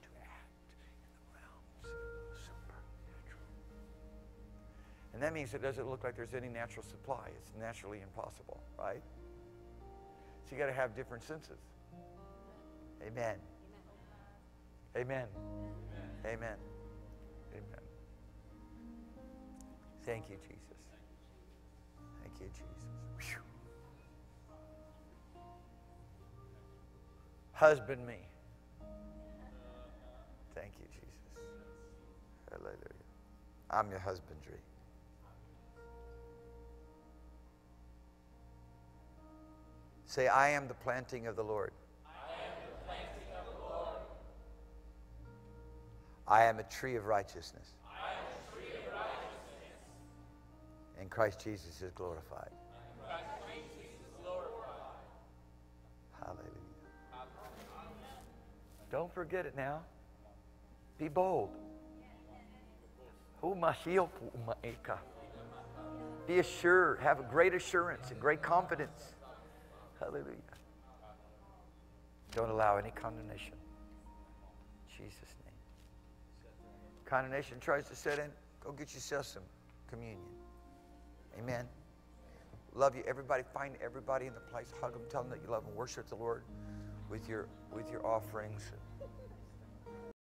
to act in the realms of the supernatural. And that means it doesn't look like there's any natural supply. It's naturally impossible, right? So you got to have different senses. Amen. Amen. Amen. Amen. Thank you, Jesus. Thank you, Jesus. Whew. Husband me. Thank you, Jesus. Hallelujah. I'm your husbandry. Say, I am the planting of the Lord. I am a tree of righteousness. And Christ Jesus is glorified. Hallelujah. Don't forget it now. Be bold. Be assured. Have a great assurance and great confidence. Hallelujah. Don't allow any condemnation. Jesus'. Condemnation tries to set in. Go get yourself some communion. Amen. Love you. Everybody, find everybody in the place. Hug them. Tell them that you love them. Worship the Lord with your with your offerings.